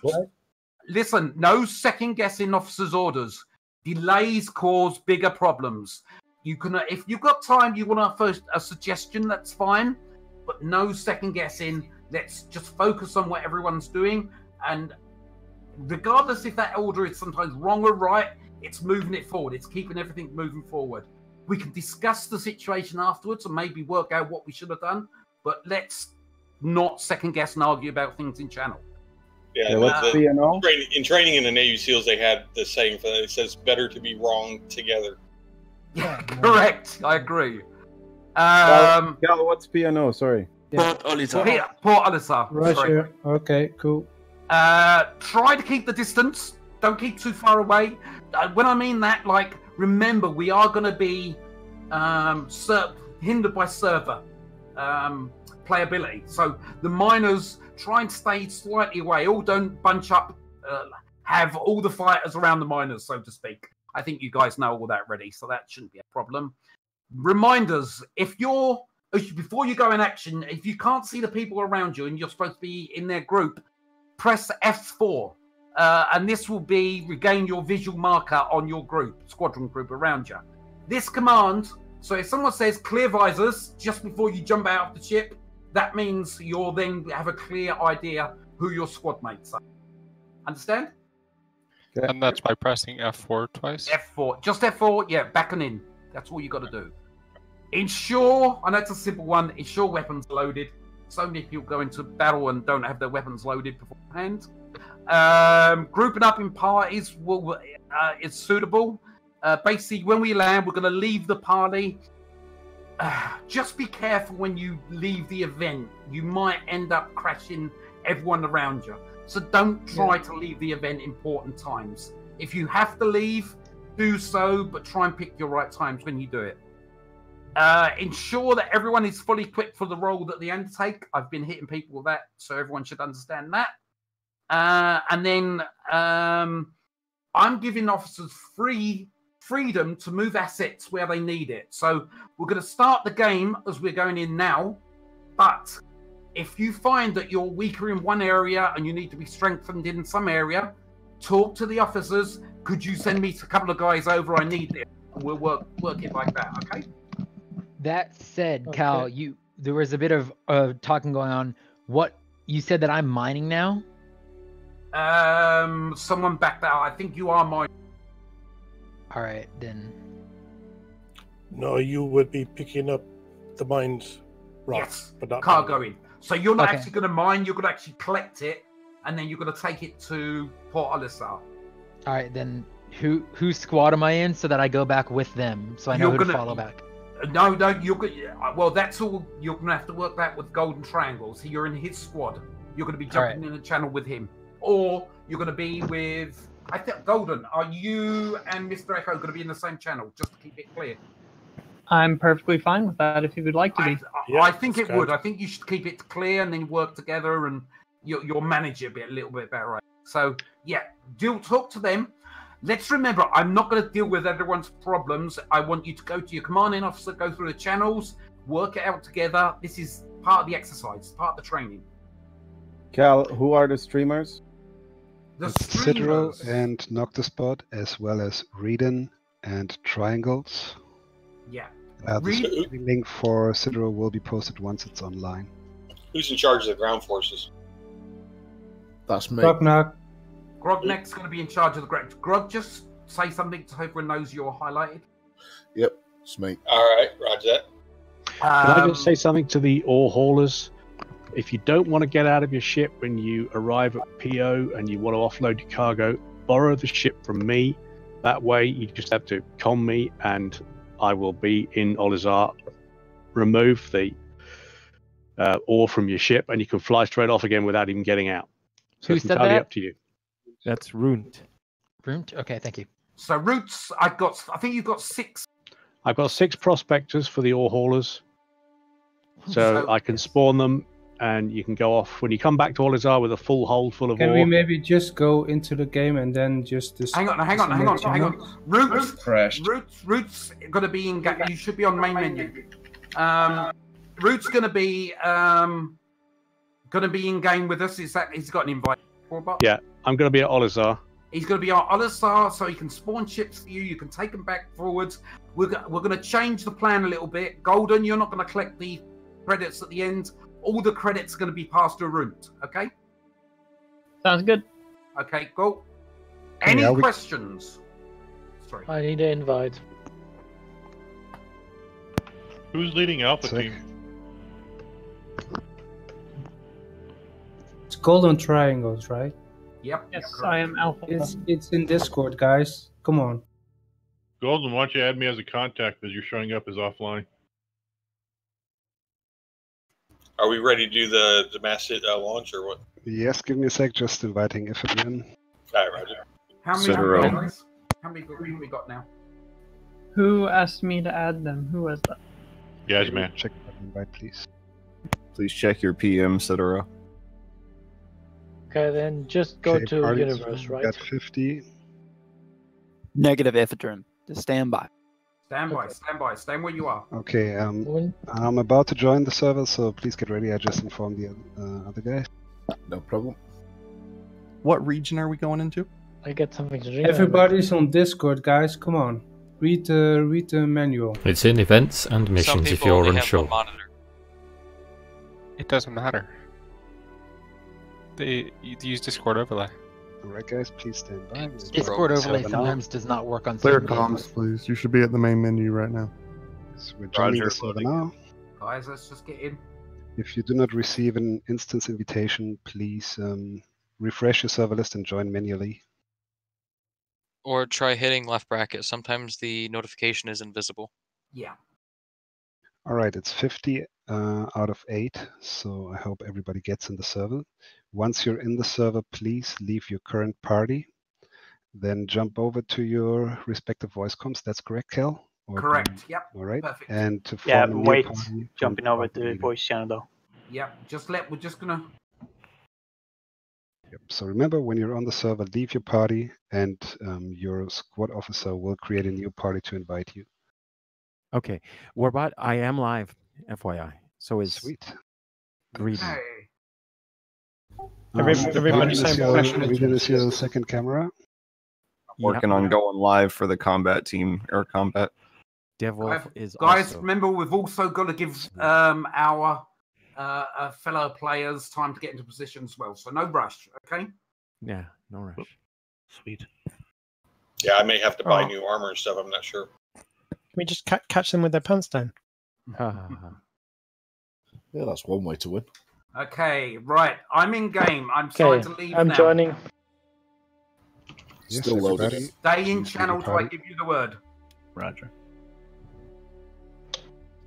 Speaker 6: listen, no second guessing officers' orders. Delays cause bigger problems. You can, if you've got time, you want to first a suggestion, that's fine, but no second guessing. Let's just focus on what everyone's doing, and regardless if that order is sometimes wrong or right, it's moving it forward. It's keeping everything moving forward. We can discuss the situation afterwards and maybe work out what we should have done, but let's not second guess and argue about things in channel.
Speaker 37: Yeah.
Speaker 12: Yeah, what's
Speaker 37: the-
Speaker 12: P&O?
Speaker 37: train- in training in the Navy SEALs, they had the saying for that. It says, "Better to be wrong together."
Speaker 6: Yeah, correct. I agree.
Speaker 12: Gal,
Speaker 6: Um,
Speaker 12: Gal, what's P&O? Sorry.
Speaker 37: Port Olisar.
Speaker 6: P- Port Olisar.
Speaker 38: Right
Speaker 6: sorry.
Speaker 38: here. Okay, cool.
Speaker 6: Uh, try to keep the distance. Don't keep too far away. When I mean that, like, remember we are going to be um, hindered by server um, playability. So the miners try and stay slightly away. All don't bunch up. Uh, have all the fighters around the miners, so to speak. I think you guys know all that already, so that shouldn't be a problem. Reminders: if you're before you go in action, if you can't see the people around you and you're supposed to be in their group, press F4, uh, and this will be regain your visual marker on your group, squadron group around you. This command, so if someone says clear visors just before you jump out of the ship, that means you'll then have a clear idea who your squad mates are. Understand?
Speaker 39: And that's by pressing F4 twice.
Speaker 6: F4, just F4, yeah, back and in. That's all you got to do. Ensure, I know it's a simple one, ensure weapons are loaded. So many people go into battle and don't have their weapons loaded beforehand. Um, grouping up in parties will uh, is suitable. Uh, basically, when we land, we're going to leave the party. Uh, just be careful when you leave the event. You might end up crashing everyone around you. So don't try to leave the event important times. If you have to leave, do so, but try and pick your right times when you do it. Uh, ensure that everyone is fully equipped for the role that they undertake. I've been hitting people with that, so everyone should understand that. Uh, and then um, I'm giving officers free freedom to move assets where they need it. So we're going to start the game as we're going in now, but if you find that you're weaker in one area and you need to be strengthened in some area, talk to the officers. Could you send me a couple of guys over? I need it. And we'll work work it like that. Okay.
Speaker 33: That said, Cal, you there was a bit of uh, talking going on. What you said that I'm mining now?
Speaker 6: Um, someone back that. I think you are my.
Speaker 33: All right, then.
Speaker 40: No, you would be picking up the mined rock,
Speaker 6: Yes,
Speaker 40: but not
Speaker 6: cargo in. So you're not
Speaker 33: Okay.
Speaker 6: actually going to mine. You're going to actually collect it, and then you're going to take it to Port Olisar.
Speaker 33: All right, then
Speaker 21: who whose squad am I in so that I go back with them so I know
Speaker 6: You're
Speaker 21: who to
Speaker 6: gonna-
Speaker 21: follow back.
Speaker 6: No, no, you're go- uh, well. That's all. You're gonna have to work that with Golden Triangle. So you're in his squad. You're gonna be
Speaker 21: All
Speaker 6: jumping in the channel with him, or you're gonna be with. I think Golden. Are you and Mr. Echo gonna be in the same channel? Just to keep it clear.
Speaker 13: I'm perfectly fine with that if you would like to be.
Speaker 6: I think it would. I think you should keep it clear and then work together, and you'll, you'll manage it a bit, a little bit better. Right? So yeah, do talk to them. Let's remember, I'm not going to deal with everyone's problems. I want you to go to your commanding officer, go through the channels, work it out together. This is part of the exercise, part of the training.
Speaker 12: Cal, who are the streamers?
Speaker 6: The Sitarow
Speaker 11: and Noctispot, as well as Readin and Triangles.
Speaker 6: Yeah.
Speaker 11: Uh, the
Speaker 20: Read-
Speaker 11: link for Sitarow will be posted once it's online.
Speaker 20: Who's in charge of the ground forces?
Speaker 7: That's me.
Speaker 5: Knock knock.
Speaker 6: Grogneck's going to be in charge of the ground. Grog, just say something so everyone knows you're highlighted.
Speaker 7: Yep, it's me.
Speaker 20: All right, Roger that.
Speaker 41: Can I
Speaker 6: Um,
Speaker 41: just say something to the ore haulers? If you don't want to get out of your ship when you arrive at PO and you want to offload your cargo, borrow the ship from me. That way, you just have to con me, and I will be in Olisar. Remove the uh, ore from your ship, and you can fly straight off again without even getting out. So
Speaker 21: Who
Speaker 41: it's
Speaker 21: said
Speaker 41: entirely
Speaker 21: that?
Speaker 41: up to you.
Speaker 29: That's Runt.
Speaker 21: Runt? Okay, thank you.
Speaker 6: So roots, I've got. I think you've got six.
Speaker 41: I've got six prospectors for the ore haulers, so
Speaker 6: So-
Speaker 41: I can spawn them, and you can go off when you come back to Olisar with a full hold full of
Speaker 5: Can
Speaker 41: ore.
Speaker 5: we maybe just go into the game and then just dis-
Speaker 6: Hang on, hang on, hang on, hang on. Roots,
Speaker 5: Crashed.
Speaker 6: Roots, Roots, going to be in. Ga- you should be on main menu. Um, Roots going to be um, going to be in game with us. Is that he's got an invite? Robot?
Speaker 41: Yeah, I'm going to be at Olisar.
Speaker 6: He's going to be on Olisar, so he can spawn ships for you. You can take them back forwards. We're, go- we're going to change the plan a little bit. Golden, you're not going to collect the credits at the end. All the credits are going to be passed to Root. Okay?
Speaker 13: Sounds good.
Speaker 6: Okay, go. Any
Speaker 11: are we-
Speaker 6: questions? Sorry.
Speaker 30: I need an invite.
Speaker 42: Who's leading Alpha
Speaker 11: Sick.
Speaker 42: Team?
Speaker 5: It's golden triangles, right?
Speaker 6: Yep.
Speaker 13: Yes, I am Alpha.
Speaker 5: It's it's in Discord, guys. Come on.
Speaker 42: Golden, why don't you add me as a contact as you're showing up as offline?
Speaker 20: Are we ready to do the the mass hit, uh, launch or what?
Speaker 11: Yes, give me a sec, just inviting Ifrit in.
Speaker 20: All right, Roger.
Speaker 6: How many,
Speaker 12: Sitarow.
Speaker 6: how many, how many have we got now?
Speaker 13: Who asked me to add them? Who was that?
Speaker 42: Yes, man.
Speaker 11: Check that invite, please.
Speaker 43: Please check your PM, Sitarow.
Speaker 30: Okay, then just go
Speaker 11: Okay,
Speaker 30: to
Speaker 11: parties,
Speaker 30: universe,
Speaker 11: we
Speaker 30: right?
Speaker 11: Got 50.
Speaker 8: Negative Ephedrine. Stand by.
Speaker 6: Stand by, stand by, stand where you are.
Speaker 11: Okay, um, I'm about to join the server, so please get ready. I just informed the uh, other guy.
Speaker 7: No problem.
Speaker 43: What region are we going into?
Speaker 30: I get something to drink.
Speaker 5: Everybody's on Discord, guys. Come on. Read the read the manual.
Speaker 25: It's in events and missions if you're unsure.
Speaker 10: It doesn't matter. They you use Discord overlay.
Speaker 11: Alright, guys, please stand by. We're
Speaker 21: Discord overlay
Speaker 11: server now.
Speaker 21: sometimes does not work on
Speaker 14: Clear
Speaker 21: certain games.
Speaker 14: comms, please. You should be at the main menu right now.
Speaker 11: So we're joining
Speaker 43: Roger,
Speaker 11: the server now.
Speaker 6: Guys, let's just get in.
Speaker 11: If you do not receive an instance invitation, please um, refresh your server list and join manually.
Speaker 9: Or try hitting left bracket. Sometimes the notification is invisible.
Speaker 6: Yeah.
Speaker 11: All right, it's 50 uh, out of 8, so I hope everybody gets in the server. Once you're in the server, please leave your current party. Then jump over to your respective voice comms. That's correct, Cal? Or-
Speaker 6: Correct. Yep.
Speaker 11: All right.
Speaker 6: Perfect.
Speaker 11: And to
Speaker 18: Yeah,
Speaker 11: a new
Speaker 18: wait.
Speaker 11: party
Speaker 18: Jumping over to the voice channel though.
Speaker 6: Yep. Just let. We're just gonna.
Speaker 11: Yep. So remember, when you're on the server, leave your party, and um, your squad officer will create a new party to invite you.
Speaker 29: Okay, Warbot, I am live, FYI. So is
Speaker 11: Sweet.
Speaker 29: Greedy.
Speaker 4: Every-
Speaker 11: Um,
Speaker 4: everybody
Speaker 11: Regan
Speaker 4: same
Speaker 11: is your-
Speaker 4: question.
Speaker 11: Regan is your second camera.
Speaker 43: Working on going live for the combat team, air combat.
Speaker 29: Devil
Speaker 6: Guys-
Speaker 29: is
Speaker 6: Guys,
Speaker 29: also.
Speaker 6: remember we've also got to give um our uh, uh, fellow players time to get into position as well. So no rush. Okay.
Speaker 29: Yeah, no rush.
Speaker 41: Sweet.
Speaker 20: Yeah, I may have to buy
Speaker 4: Oh.
Speaker 20: new armor and stuff. I'm not sure.
Speaker 4: Can we just ca- catch them with their pants down?
Speaker 7: Yeah, that's one way to win.
Speaker 6: Okay. Right. I'm in game. I'm
Speaker 30: Okay,
Speaker 6: starting to leave
Speaker 30: I'm
Speaker 6: now.
Speaker 30: joining.
Speaker 11: Yes,
Speaker 43: Still loaded.
Speaker 11: everybody.
Speaker 6: Stay in channel
Speaker 11: the
Speaker 6: till I give you the word.
Speaker 41: Roger.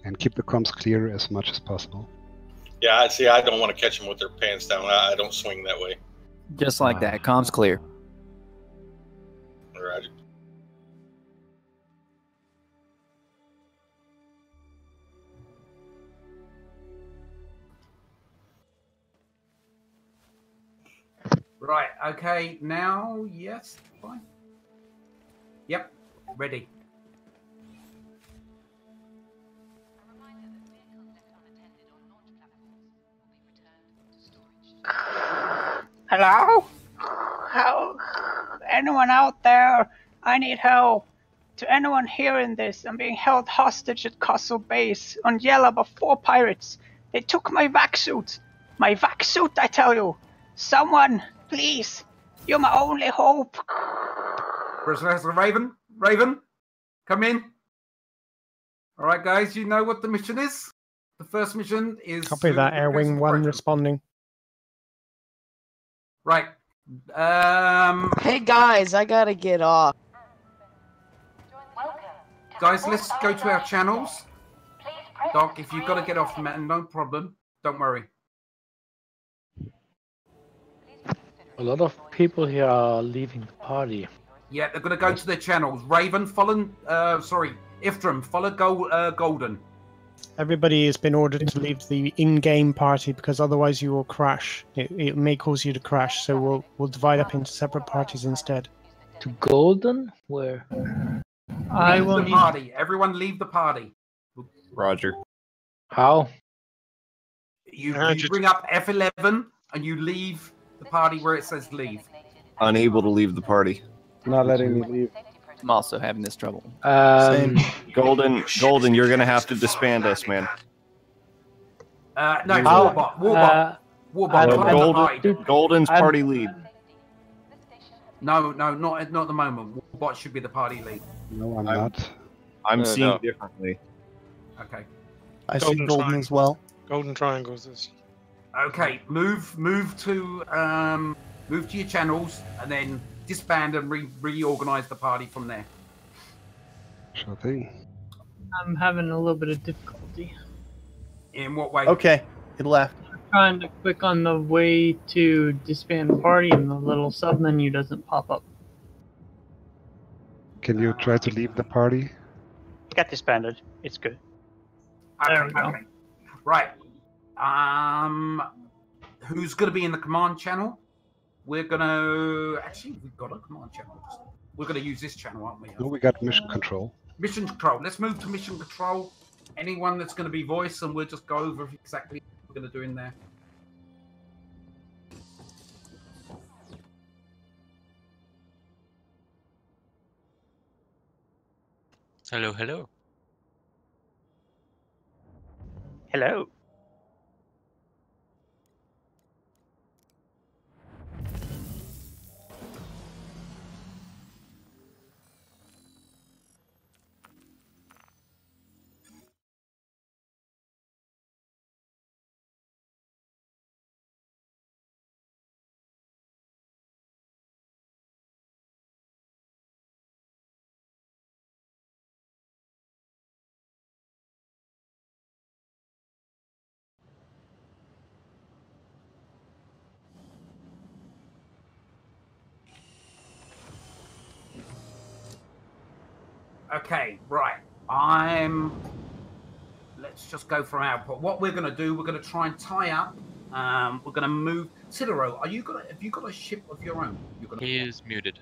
Speaker 11: And keep the comms clear as much as possible.
Speaker 20: Yeah, I see. I don't want to catch them with their pants down. I, I don't swing that way.
Speaker 8: Just like that. Comms clear.
Speaker 20: Roger.
Speaker 6: Right. Okay. Now, yes. Fine. Yep. Ready.
Speaker 44: Hello? How? Anyone out there? I need help. To anyone hearing this, I'm being held hostage at Castle Base on Yela by four pirates. They took my vac suit. My vac suit, I tell you. Someone, please. You're my only hope.
Speaker 6: Professor Raven. Raven, come in. All right, guys. You know what the mission is. The first mission is.
Speaker 4: Copy that. Air Wing One
Speaker 6: treasure.
Speaker 4: responding.
Speaker 6: Right. Um.
Speaker 45: Hey guys, I gotta get off.
Speaker 6: Guys, let's go to our channels. Doc, if you've got to get off, man, no problem. Don't worry.
Speaker 30: A lot of people here are leaving the party.
Speaker 6: Yeah, they're going to go to their channels. Raven, follow. Uh, sorry, Ifram, follow Gold, uh, Golden.
Speaker 4: Everybody has been ordered to leave the in-game party because otherwise you will crash. It, it may cause you to crash, so we'll we'll divide up into separate parties instead.
Speaker 30: To Golden? Where?
Speaker 13: I
Speaker 6: leave
Speaker 13: will
Speaker 6: the
Speaker 13: need-
Speaker 6: party. Everyone, leave the party.
Speaker 43: Roger.
Speaker 30: How?
Speaker 6: You, you bring up F11 and you leave the party where it says leave.
Speaker 43: Unable to leave the party.
Speaker 12: Not letting me leave.
Speaker 8: I'm also having this trouble.
Speaker 30: Um,
Speaker 43: Golden, Golden, you're gonna have to disband us, man.
Speaker 6: Uh, no,
Speaker 30: How-
Speaker 6: Warbot. Warbot.
Speaker 30: uh,
Speaker 6: Warbot.
Speaker 30: I
Speaker 6: come
Speaker 30: don't
Speaker 6: on,
Speaker 30: know.
Speaker 6: hide.
Speaker 43: Golden, Golden's
Speaker 30: I'm-
Speaker 43: party lead.
Speaker 6: No, no, not at- not at the moment. Warbot should be the party lead.
Speaker 11: No, I'm
Speaker 43: I'm-
Speaker 11: not.
Speaker 43: I'm Uh, seeing no. differently.
Speaker 6: Okay.
Speaker 26: I see
Speaker 28: Golden
Speaker 26: golden
Speaker 28: triangle.
Speaker 26: as well.
Speaker 28: Golden triangles is.
Speaker 6: Okay, move move to um move to your channels and then disband and re- reorganize the party from there.
Speaker 11: Sure thing.
Speaker 13: I'm having a little bit of difficulty.
Speaker 6: In what way?
Speaker 26: Okay, it left.
Speaker 13: I'm Trying to click on the way to disband party and the little sub menu doesn't pop up.
Speaker 11: Can you try to leave the party?
Speaker 18: Get disbanded. It's good.
Speaker 6: Okay,
Speaker 13: There we go.
Speaker 6: okay. Right. Um who's gonna be in the command channel? We're gonna actually we've got a command channel. We're gonna use this channel, aren't we?
Speaker 11: No, we got mission control.
Speaker 6: Mission control. Let's move to mission control. Anyone that's going to be voice, and we'll just go over exactly what we're going to do in there.
Speaker 9: Hello, hello.
Speaker 18: Hello.
Speaker 6: I'm. Let's just go from output. What we're going to do, we're going to try and tie up. Um, we're going to move. Sitarow, are you gonna? Have you got a ship of your own? You're gonna.
Speaker 9: He is muted.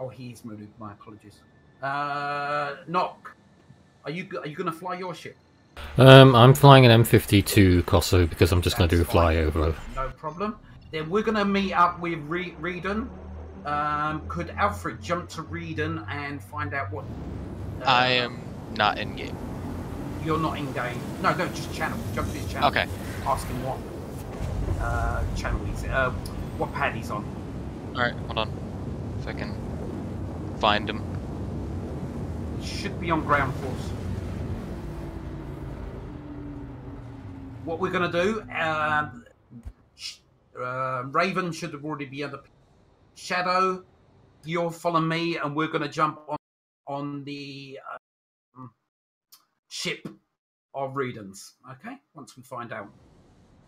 Speaker 6: Oh, he's muted. My apologies. Uh, knock. Are you are you going to fly your ship?
Speaker 25: Um, I'm flying an M52 Kosso because I'm just going to do a flyover.
Speaker 6: No problem. Then we're going to meet up with Re- Reedon. Um, could Alfred jump to Reedon and find out what? uh,
Speaker 9: I am not in game.
Speaker 6: You're not in game. No, no, just channel. Jump to his channel.
Speaker 9: Okay.
Speaker 6: Ask him what uh, channel he's uh, what pad he's on.
Speaker 9: Alright, hold on. If I can find him.
Speaker 6: He should be on ground force. What we're gonna do? Um, uh, Raven should have already be under Shadow. you'll follow me, and we're going to jump on on the um, ship of Redens. Okay, once we find out.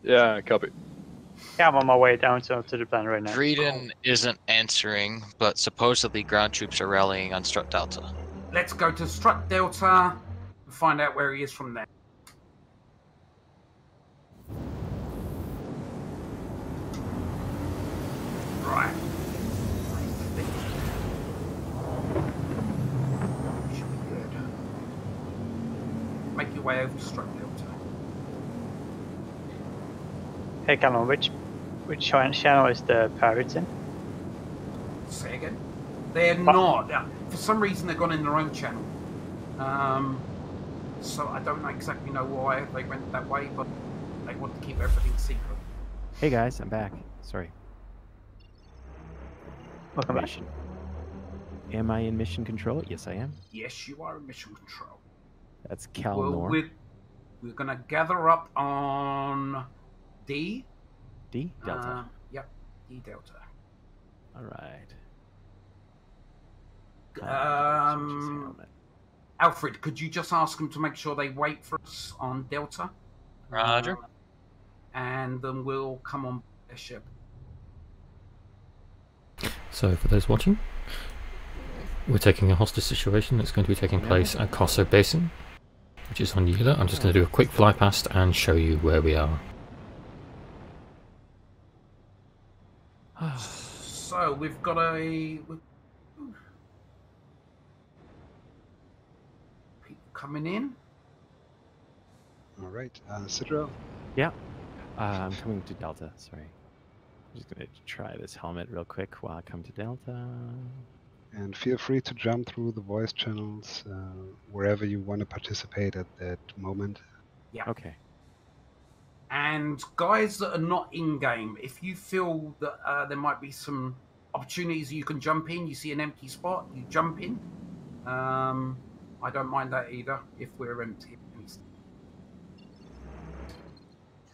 Speaker 18: Yeah, copy. Yeah, I'm on my way down to, to the planet right now.
Speaker 9: Dreden isn't answering, but supposedly ground troops are rallying on Strut Delta.
Speaker 6: Let's go to Strut Delta and find out where he is from there. Right. Should be good. Make your way over to Strut Delta.
Speaker 18: Hey, Callum, which which channel is the pirates in?
Speaker 6: Say again. They're not. uh, For some reason, they've gone in their own channel. Um, so I don't exactly know why they went that way, but they want to keep everything secret.
Speaker 29: Hey guys, I'm back. Sorry.
Speaker 18: Welcome back.
Speaker 29: Am I in mission control? Yes, I am.
Speaker 6: Yes, you are in mission control.
Speaker 29: That's Cal
Speaker 6: well,
Speaker 29: Nor.
Speaker 6: we're, we're going to gather up on D.
Speaker 29: D Delta.
Speaker 6: Uh, yep, D Delta.
Speaker 29: All right.
Speaker 6: Um, Alfred, could you just ask them to make sure they wait for us on Delta?
Speaker 9: Roger.
Speaker 6: Uh, and then we'll come on their ship.
Speaker 25: So, for those watching, we're taking a hostage situation that's going to be taking place at Kosso Basin, which is on Yela. I'm just going to do a quick fly past and show you where we are.
Speaker 6: So we've got a. People coming in.
Speaker 11: All right, uh, Sitarow.
Speaker 29: Yeah. Uh, I'm coming to Delta. Sorry. I'm just gonna try this helmet real quick while I come to Delta.
Speaker 11: And feel free to jump through the voice channels uh, wherever you want to participate at that moment.
Speaker 6: Yeah.
Speaker 29: Okay.
Speaker 6: And guys that are not in game, if you feel that uh, there might be some opportunities you can jump in, you see an empty spot, you jump in. Um, I don't mind that either if we're empty.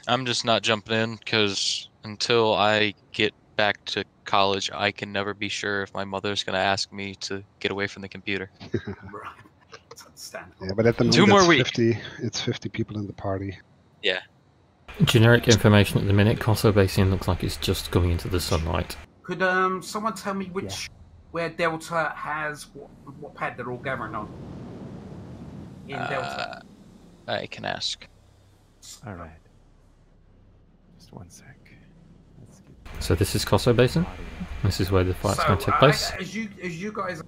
Speaker 9: I'm just not jumping in because until I get back to college, I can never be sure if my mother's going to ask me to get away from the computer.
Speaker 6: right.
Speaker 11: Yeah, but at the moment
Speaker 9: Two more
Speaker 11: it's
Speaker 9: weeks.
Speaker 11: 50. It's 50 people in the party.
Speaker 9: Yeah.
Speaker 25: Generic information at the minute, Kosso Basin looks like it's just going into the sunlight.
Speaker 6: Could um someone tell me which where Delta has what, what pad they're all gathering on? In Delta.
Speaker 9: Uh, I can ask.
Speaker 29: All right. Just one sec.
Speaker 25: So this is Kosso Basin. This is where the fight's
Speaker 6: so,
Speaker 25: going to take
Speaker 6: uh,
Speaker 25: place.
Speaker 6: as you as you guys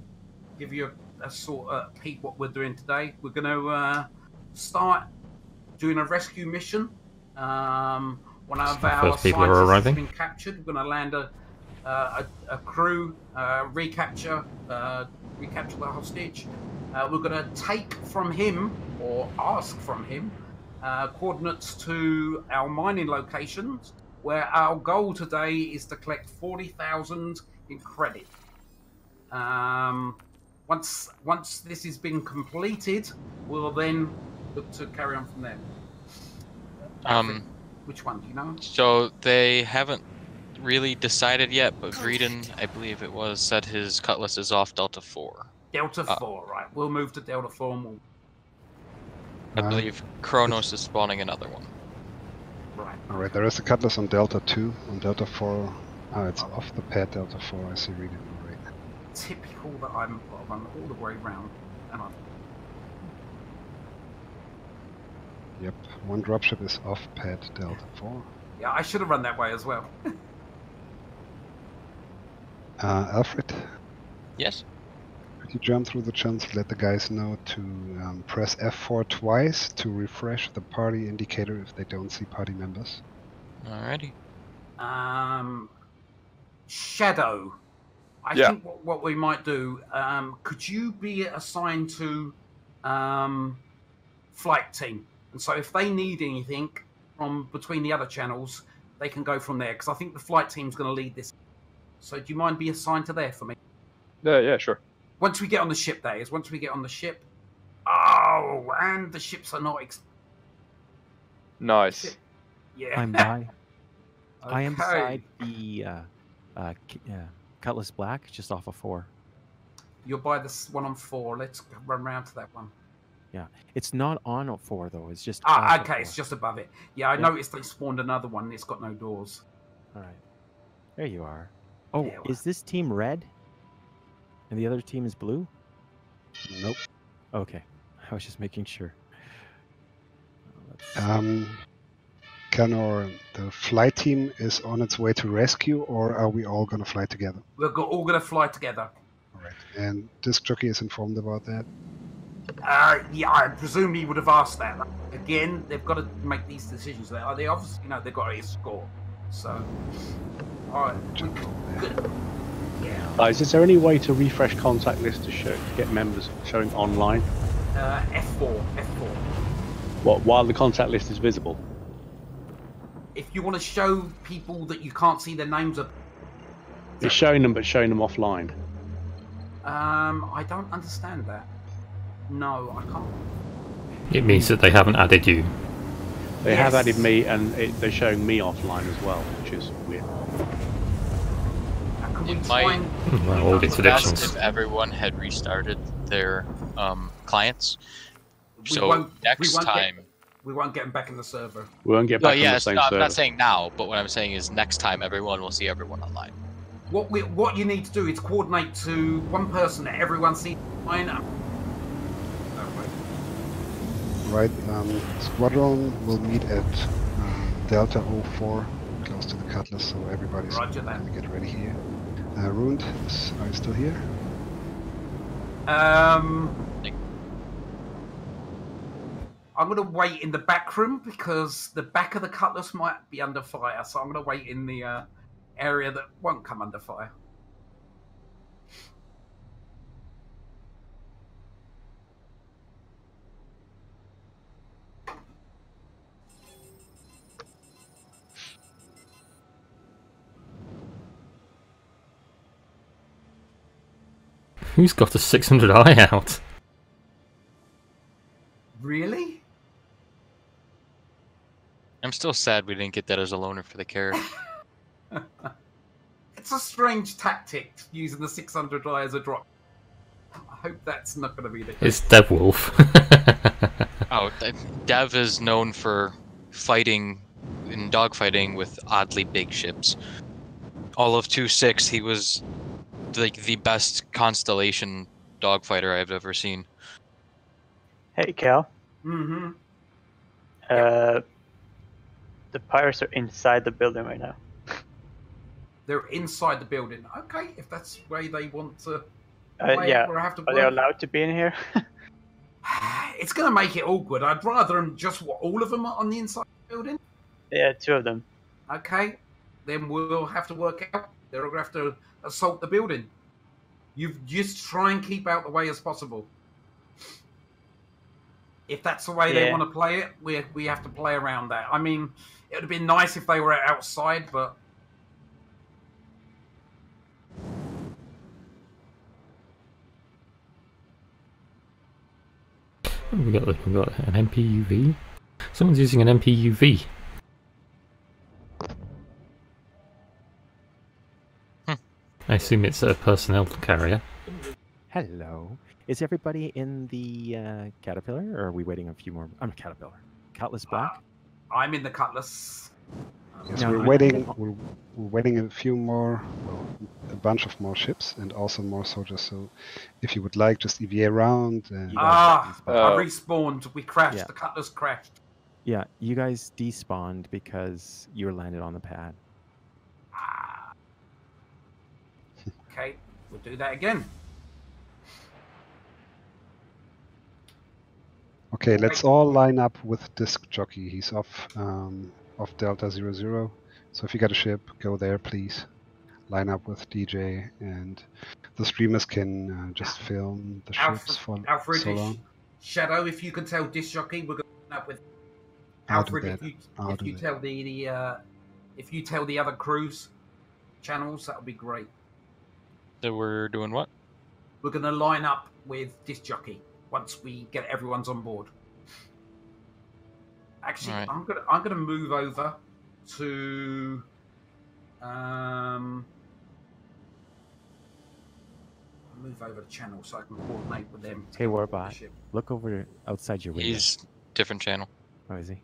Speaker 6: give you a, a sort of peek what we're doing today, we're going to uh, start doing a rescue mission. Um, one of
Speaker 25: So
Speaker 6: our
Speaker 25: first people are
Speaker 6: scientists has
Speaker 25: arriving.
Speaker 6: been captured. We're going to land a uh, a, a crew, uh, recapture uh, recapture the hostage. Uh, we're going to take from him or ask from him uh, coordinates to our mining locations, where our goal today is to collect 40,000 in credit. Um, once once this has been completed, we'll then look to carry on from there.
Speaker 9: Um,
Speaker 6: Which one do you know?
Speaker 9: so they haven't really decided yet, but Greedon, I believe it was, said his cutlass is off Delta 4.
Speaker 6: Delta
Speaker 9: Uh,
Speaker 6: 4, right. We'll move to Delta 4 and we'll...
Speaker 9: I believe Kronos is spawning another one.
Speaker 6: Right.
Speaker 11: All right, there is a cutlass on Delta 2. On Delta 4, oh, it's off the pad Delta 4. I see reading. All right.
Speaker 6: Typical that I'm well, I'm all the way round. And I'm...
Speaker 11: Yep, one dropship is off pad Delta 4.
Speaker 6: Yeah, I should have run that way as well.
Speaker 11: Uh, Alfred,
Speaker 9: Yes.
Speaker 11: Could you jump through the channels, let the guys know to um, press F4 twice to refresh the party indicator if they don't see party members?
Speaker 9: Alrighty.
Speaker 6: Um, Shadow. I
Speaker 10: Yeah.
Speaker 6: think what, what we might do, um, could you be assigned to um, flight team? And so if they need anything from between the other channels, they can go from there. Because I think the flight team's going to lead this. So do you mind be assigned to there for me?
Speaker 10: Yeah, yeah, sure.
Speaker 6: Once we get on the ship, that is. Once we get on the ship. Oh, and the ships are not. Ex-
Speaker 10: Nice.
Speaker 6: yeah.
Speaker 29: I'm by. I am
Speaker 6: Okay.
Speaker 29: beside the uh, uh, uh, Cutlass Black, just off of four.
Speaker 6: You'll buy this one on four. Let's run round to that one.
Speaker 29: Yeah, it's not on at four though. It's just
Speaker 6: Ah,
Speaker 29: off of
Speaker 6: okay, it's just above it. Yeah, I
Speaker 29: Yeah.
Speaker 6: noticed they spawned another one. It's got no doors.
Speaker 29: All right, there you are. Oh,
Speaker 6: Yeah,
Speaker 29: is this team red? And the other team is blue?
Speaker 11: Nope.
Speaker 29: Okay, I was just making sure.
Speaker 11: Um, Canor, the flight team is on its way to rescue, or are we all going to fly together?
Speaker 6: We're go- all going to fly together. All right.
Speaker 11: And disc jockey is informed about that.
Speaker 6: Uh, yeah, I presume he would have asked that. Again, they've got to make these decisions. They, they obviously, you know, they've got to score. So, all right, good. Yeah.
Speaker 46: Guys, is there any way to refresh contact list to show to get members showing online?
Speaker 6: Uh, F4, F4.
Speaker 46: What while the contact list is visible?
Speaker 6: If you want to show people that you can't see their names, up,
Speaker 46: It's showing them, but showing them offline.
Speaker 6: um, I don't understand that. No, I can't.
Speaker 25: It means that they haven't added you.
Speaker 46: They have added me, and it, they're showing me offline as well, which is weird.
Speaker 6: Can we
Speaker 9: It
Speaker 6: try
Speaker 9: might
Speaker 6: and-
Speaker 25: Well,
Speaker 9: be best
Speaker 25: predictions.
Speaker 9: if everyone had restarted their um, clients.
Speaker 6: We
Speaker 9: So
Speaker 6: won't- we
Speaker 9: next
Speaker 6: get-
Speaker 9: time.
Speaker 6: we won't get them back in the server.
Speaker 46: We won't get back on
Speaker 9: yes,
Speaker 46: the same
Speaker 9: no, I'm not saying now, but what I'm saying is next time everyone will see everyone online.
Speaker 6: What we, what you need to do is coordinate to one person that everyone sees. Fine.
Speaker 11: Right, um, squadron will meet at uh, Delta 04, close to the Cutlass, so everybody's
Speaker 6: Roger that.
Speaker 11: gonna get ready here. Uh, Ruined, are you still here?
Speaker 6: Um, I'm going to wait in the back room because the back of the cutlass might be under fire. So I'm going to wait in the uh, area that won't come under fire.
Speaker 25: Who's got a 600i out?
Speaker 6: Really?
Speaker 9: I'm still sad we didn't get that as a loaner for the carrot.
Speaker 6: It's a strange tactic using the 600i as a drop. I hope that's not going to be the case. It's.
Speaker 25: Dev Wolf.
Speaker 9: oh, Dev is known for fighting in dogfighting with oddly big ships. All of 2-6, he was like the best constellation dogfighter I've ever seen.
Speaker 18: Hey, Cal.
Speaker 6: Mm-hmm.
Speaker 18: Uh, the pirates are inside the building right now.
Speaker 6: They're inside the building. Okay, if that's the way they want to.
Speaker 18: Uh, yeah.
Speaker 6: we'll have to
Speaker 18: Are they allowed to be in here?
Speaker 6: It's going to make it awkward. I'd rather them just what all of them are on the inside of the building.
Speaker 18: yeah, two of them.
Speaker 6: Okay, then we'll have to work out. They're going to have to assault the building. You just try and keep out the way as possible. If that's the way they want to play it, we we have to play around that. I mean, it would have been nice if they were outside, but
Speaker 25: we got we got an MPUV. Someone's using an MPUV. I assume it's a personnel carrier.
Speaker 29: Hello. Is everybody in the uh, Caterpillar, or are we waiting a few more? I'm a Caterpillar. Cutlass Black.
Speaker 6: I'm in the Cutlass.
Speaker 11: Yes,
Speaker 29: No,
Speaker 11: we're
Speaker 29: you-
Speaker 11: waiting. We're, we're waiting a few more, well, a bunch of more ships, and also more soldiers. So, if you would like, just EVA around. And
Speaker 6: Ah,
Speaker 29: Uh,
Speaker 6: I respawned. We crashed.
Speaker 29: yeah.
Speaker 6: The Cutlass crashed.
Speaker 29: Yeah, you guys despawned because you were landed on the pad.
Speaker 6: Okay, we'll do that again.
Speaker 11: Okay, let's all line up with Disc Jockey. He's off um, off Delta 00. So if you got a ship, go there, please. Line up with DJ, and the streamers can uh, just film the ships for
Speaker 6: Alfred,
Speaker 11: so long.
Speaker 6: Shadow, if you can tell Disc Jockey, we're going to line up with Alfred. If you if you tell the the uh, if you tell the other crews channels, that would be great.
Speaker 9: So we're doing what?
Speaker 6: We're going to line up with Disc Jockey once we get everyone's on board. Actually,
Speaker 9: Alright.
Speaker 6: I'm gonna I'm gonna move over to um move over the channel so I can coordinate with them.
Speaker 29: Hey,
Speaker 6: come the
Speaker 29: Warbot, look over outside your window.
Speaker 9: He's different channel.
Speaker 29: Oh, is he?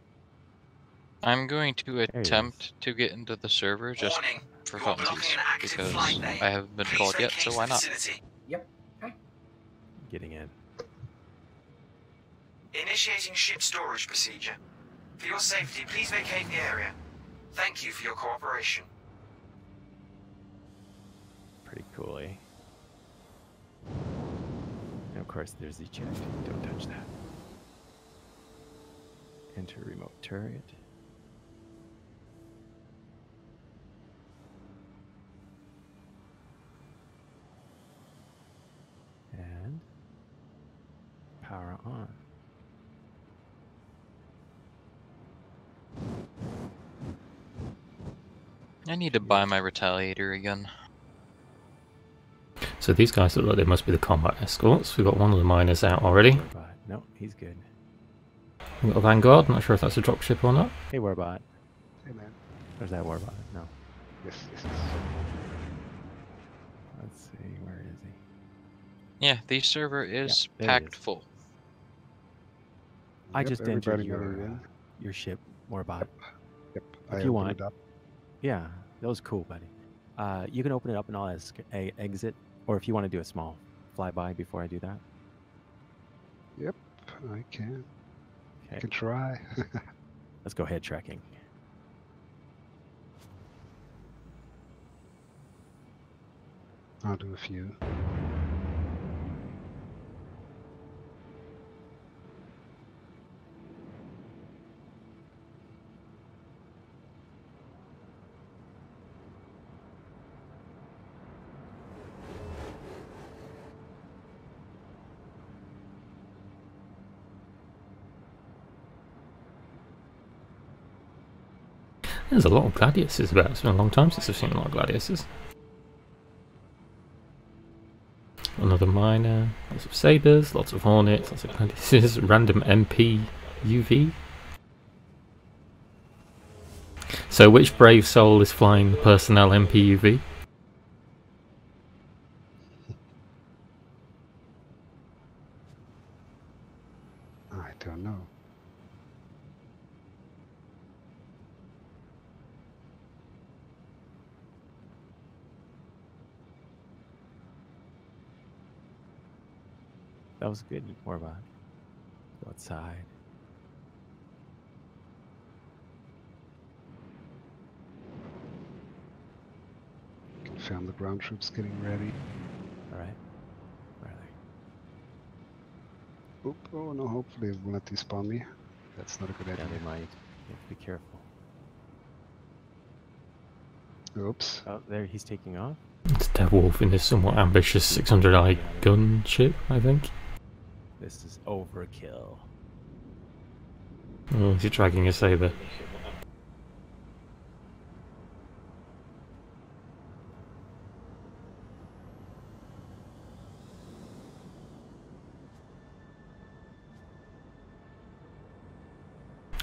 Speaker 9: I'm going to attempt to get into the server just for funsies because I haven't been called yet, so why not?
Speaker 6: Yep.
Speaker 29: Getting in.
Speaker 47: Initiating ship storage procedure. For your safety, please vacate the area. Thank you for your cooperation.
Speaker 29: Pretty cool, eh? And of course, there's the eject. Don't touch that. Enter remote turret. Power on.
Speaker 9: I need to buy my retaliator again.
Speaker 25: So these guys look like they must be the combat escorts. We've got one of the miners out already.
Speaker 29: But no, he's good.
Speaker 25: We've got a Vanguard, not sure if that's a dropship or not.
Speaker 29: Hey, Warbot.
Speaker 11: Hey, man.
Speaker 29: Where's that Warbot? No.
Speaker 11: Yes, yes, yes.
Speaker 29: Let's see, where is he?
Speaker 9: Yeah, the server is
Speaker 29: there he
Speaker 9: packed
Speaker 29: is.
Speaker 9: full.
Speaker 29: I
Speaker 11: Yep,
Speaker 29: just entered your, your ship, Warbot.
Speaker 11: Yep,
Speaker 29: If
Speaker 11: I
Speaker 29: you want. Yeah, that was cool, buddy. Uh, you can open it up and I'll ask a- exit, or if you want to do a small flyby before I do that.
Speaker 11: Yep, I can.
Speaker 29: Okay.
Speaker 11: Can try.
Speaker 29: Let's go head tracking.
Speaker 11: I'll do a few.
Speaker 25: There's a lot of gladiuses about. It's been a long time since I've seen a lot of gladiuses. Another miner, lots of sabers, lots of hornets, lots of gladiuses, random MP UV. So which brave soul is flying the personnel MP UV?
Speaker 11: I don't know.
Speaker 29: That was good, Warbot. Go outside.
Speaker 11: Confirm the ground troops getting ready.
Speaker 29: All right. Where are they?
Speaker 11: Oop, oh no, hopefully it will not despawn me. That's not a good
Speaker 29: Yeah,
Speaker 11: idea.
Speaker 29: they might. You have to be careful.
Speaker 11: Oops.
Speaker 29: Oh, there he's taking off.
Speaker 25: It's Deadwolf in this somewhat ambitious 600i gunship, I think.
Speaker 29: This is overkill.
Speaker 25: Oh, is he dragging a saber?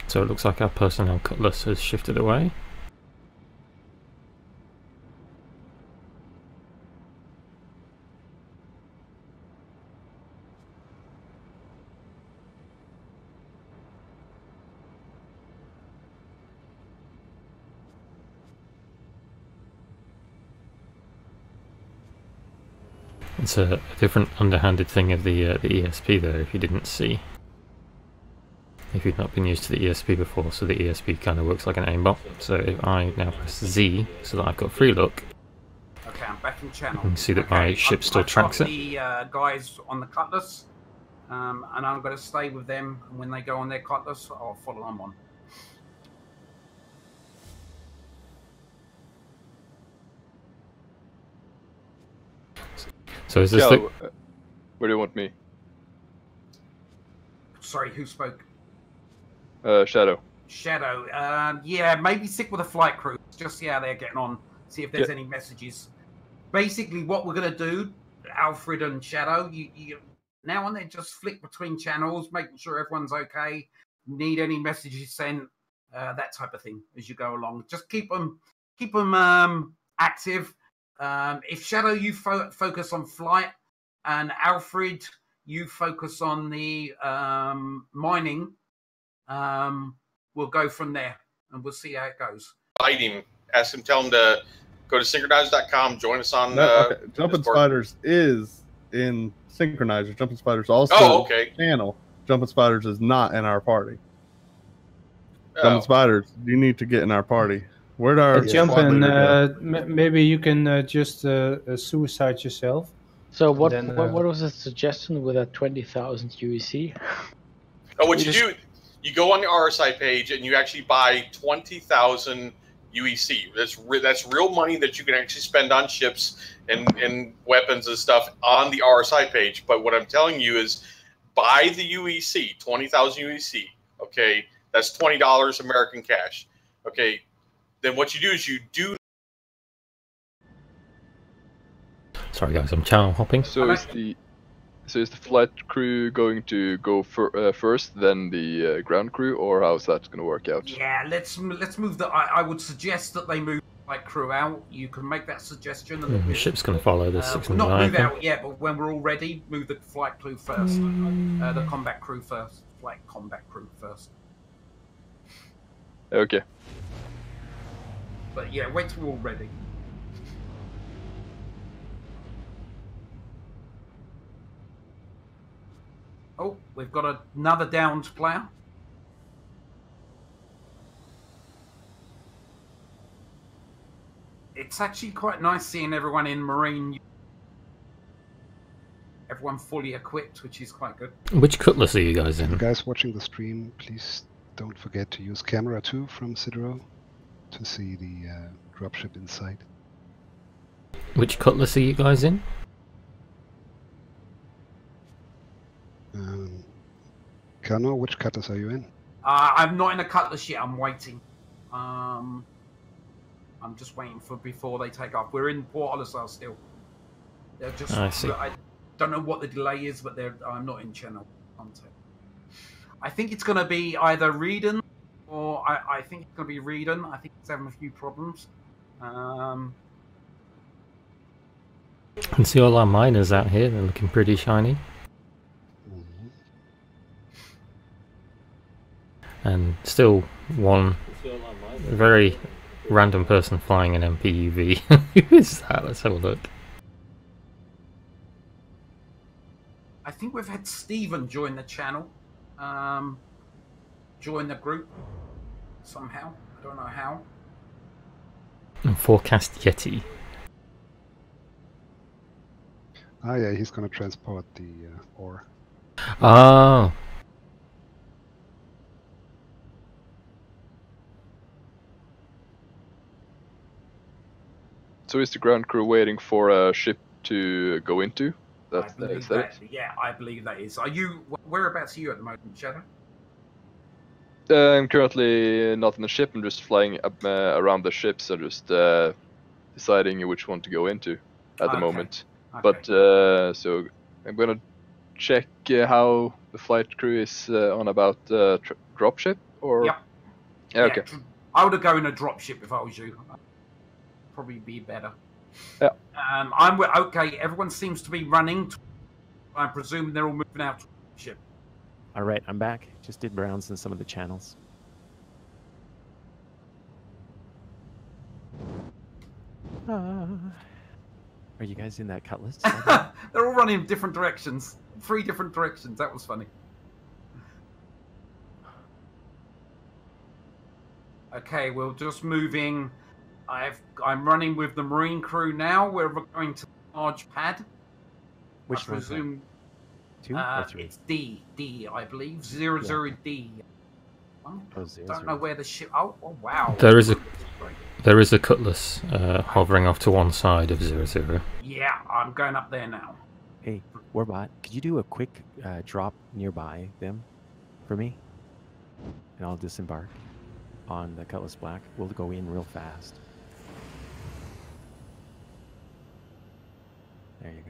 Speaker 25: So it looks like our personnel cutlass has shifted away. It's a, different underhanded thing of the uh, the ESP though, if you didn't see. If you've not been used to the ESP before, so the ESP kind of works like an aimbot. So if I now press Z, so that I've got free look,
Speaker 6: Okay, I'm back in channel.
Speaker 25: you can see that
Speaker 6: okay,
Speaker 25: my ship
Speaker 6: I've-
Speaker 25: still
Speaker 6: I've
Speaker 25: tracks it.
Speaker 6: The uh, guys on the cutlass, um, and I'm going to stay with them. And when they go on their cutlass, I'll follow them on.
Speaker 25: So is this
Speaker 15: Cal,
Speaker 25: the,
Speaker 15: uh, where do you want me?
Speaker 6: Sorry, who spoke?
Speaker 15: Uh, Shadow.
Speaker 6: Shadow. Um, yeah, maybe stick with the flight crew. Just see how they're getting on. See if there's
Speaker 15: Yeah.
Speaker 6: any messages. Basically, what we're going to do, Alfred and Shadow, you, you now and then just flick between channels, making sure everyone's okay. Need any messages sent, uh, that type of thing as you go along. Just keep them, keep them um, active. Um, if Shadow, you fo- focus on flight, and Alfred, you focus on the um, mining. Um, we'll go from there, and we'll see how it goes.
Speaker 20: Invite him. Ask him. Tell him to go to synchronize.com. Join us on.
Speaker 14: No,
Speaker 20: uh,
Speaker 14: okay. Jumping
Speaker 20: Discord.
Speaker 14: Spiders is in SynchronizerZ. Jumping Spiders also
Speaker 20: Oh, okay.
Speaker 14: channel. Jumping Spiders is not in our party.
Speaker 20: Oh.
Speaker 14: Jumping Spiders, you need to get in our party. Where'd our
Speaker 5: Jump
Speaker 14: squad
Speaker 5: in. Uh, m- maybe you can uh, just uh, uh, suicide yourself.
Speaker 32: So what
Speaker 5: Then,
Speaker 32: what,
Speaker 5: uh,
Speaker 32: what was the suggestion with that twenty thousand UEC?
Speaker 20: Oh, what you do? You go on the RSI page and you actually buy twenty thousand UEC. That's re- that's real money that you can actually spend on ships and and weapons and stuff on the RSI page. But what I'm telling you is, buy the UEC, twenty thousand UEC. Okay, that's twenty dollars American cash. Okay, then what you do is you do
Speaker 25: Sorry, guys, I'm channel hopping.
Speaker 15: So is the so is the flight crew going to go fir- uh, first, then the uh, ground crew, or how's that going to work out?
Speaker 6: Yeah, let's let's move the. I, I would suggest that they move like crew out. You can make that suggestion. And
Speaker 25: Mm, the ship's going to follow the
Speaker 6: Uh,
Speaker 25: six
Speaker 6: not move
Speaker 25: nine.
Speaker 6: out yet, but when we're all ready, move the flight crew first. Uh, the combat crew first. Flight combat crew first.
Speaker 15: Okay.
Speaker 6: But yeah, wait till we're all ready. Oh, we've got another downed player. It's actually quite nice seeing everyone in marine. Everyone fully equipped, which is quite good.
Speaker 25: Which cutlass are you guys
Speaker 11: You
Speaker 25: in?
Speaker 11: guys watching the stream, please don't forget to use camera 2 from Sitarow to see the uh, dropship inside.
Speaker 25: Which cutlass are you guys in?
Speaker 11: Um, Kano, which cutters are you in?
Speaker 6: Uh, I'm not in a cutlass yet. I'm waiting. Um, I'm just waiting for before they take off. We're in Port Olisar still. They're just.
Speaker 25: I see.
Speaker 6: I don't know what the delay is, but they're. I'm not in channel contact. I think it's going to be either Reedon or I, I think it's going to be Reedon. I think it's having a few problems. Um,
Speaker 25: can see all our miners out here. They're looking pretty shiny. And still one very random person flying an MPUV. Who is that? Let's have a look.
Speaker 6: I think we've had Stephen join the channel, um, join the group somehow. I don't know how.
Speaker 25: And Forecast Yeti.
Speaker 11: Ah, yeah, he's gonna transport the uh, ore.
Speaker 25: Oh,
Speaker 15: So is the ground crew waiting for a ship to go into?
Speaker 6: I
Speaker 15: That,
Speaker 6: believe
Speaker 15: that it?
Speaker 6: that, yeah, I believe that is. Are you whereabouts are you at the moment, Shadow?
Speaker 15: Uh, I'm currently not in the ship. I'm just flying up, uh, around the ship, so just uh, deciding which one to go into at the
Speaker 6: Okay.
Speaker 15: moment. But uh, so I'm gonna check uh, how the flight crew is uh, on about uh, tr- dropship or.
Speaker 6: Yep.
Speaker 15: Yeah, okay.
Speaker 6: Yeah, I would have go in a dropship if I was you. Probably be better.
Speaker 15: Yeah.
Speaker 6: Um, I'm okay. Everyone seems to be running. I presume they're all moving out to the ship.
Speaker 29: All right, I'm back. Just did rounds in some of the channels. Ah. Are you guys in that cutlass?
Speaker 6: They're all running in different directions. Three different directions. That was funny. Okay, we're just moving. I've I'm running with the marine crew now. We're going to the large pad.
Speaker 29: Which
Speaker 6: I presume
Speaker 29: Two
Speaker 6: uh,
Speaker 29: or three?
Speaker 6: it's D D I believe zero
Speaker 29: Yeah.
Speaker 6: zero D. Oh,
Speaker 29: zero,
Speaker 6: don't
Speaker 29: zero.
Speaker 6: know where the ship. Oh, oh wow.
Speaker 25: there is a there is a cutlass uh, hovering off to one side of zero zero.
Speaker 6: Yeah, I'm going up there now.
Speaker 29: Hey, Warbot, could you do a quick uh, drop nearby them for me? And I'll disembark on the Cutlass Black. We'll go in real fast. There you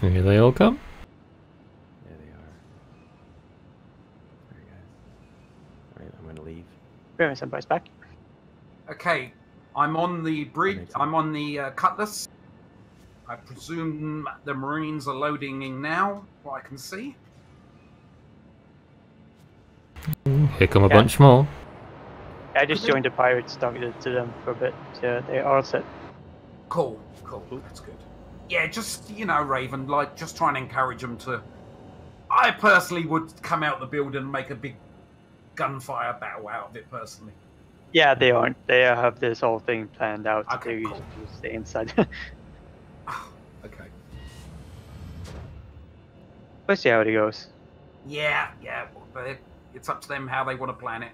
Speaker 29: go.
Speaker 25: Here they all come.
Speaker 29: There they are. There you guys. Alright, I'm gonna leave.
Speaker 18: Bring some boys back.
Speaker 6: Okay, I'm on the bridge. I'm on the uh, cutlass. I presume the Marines are loading in now, what I can see.
Speaker 25: Here come a
Speaker 18: Yeah.
Speaker 25: bunch more.
Speaker 18: I just joined the pirates, talked to them for a bit. So they are all set.
Speaker 6: Cool, cool, that's good. Yeah, just, you know, Raven, like, just try and encourage them to. I personally would come out the building and make a big gunfire battle out of it, personally.
Speaker 18: Yeah, they aren't. They have this whole thing planned out.
Speaker 6: Okay,
Speaker 18: they
Speaker 6: cool.
Speaker 18: usually stay inside.
Speaker 6: Okay.
Speaker 18: Let's see how it goes.
Speaker 6: Yeah, yeah, but it's up to them how they want to plan it.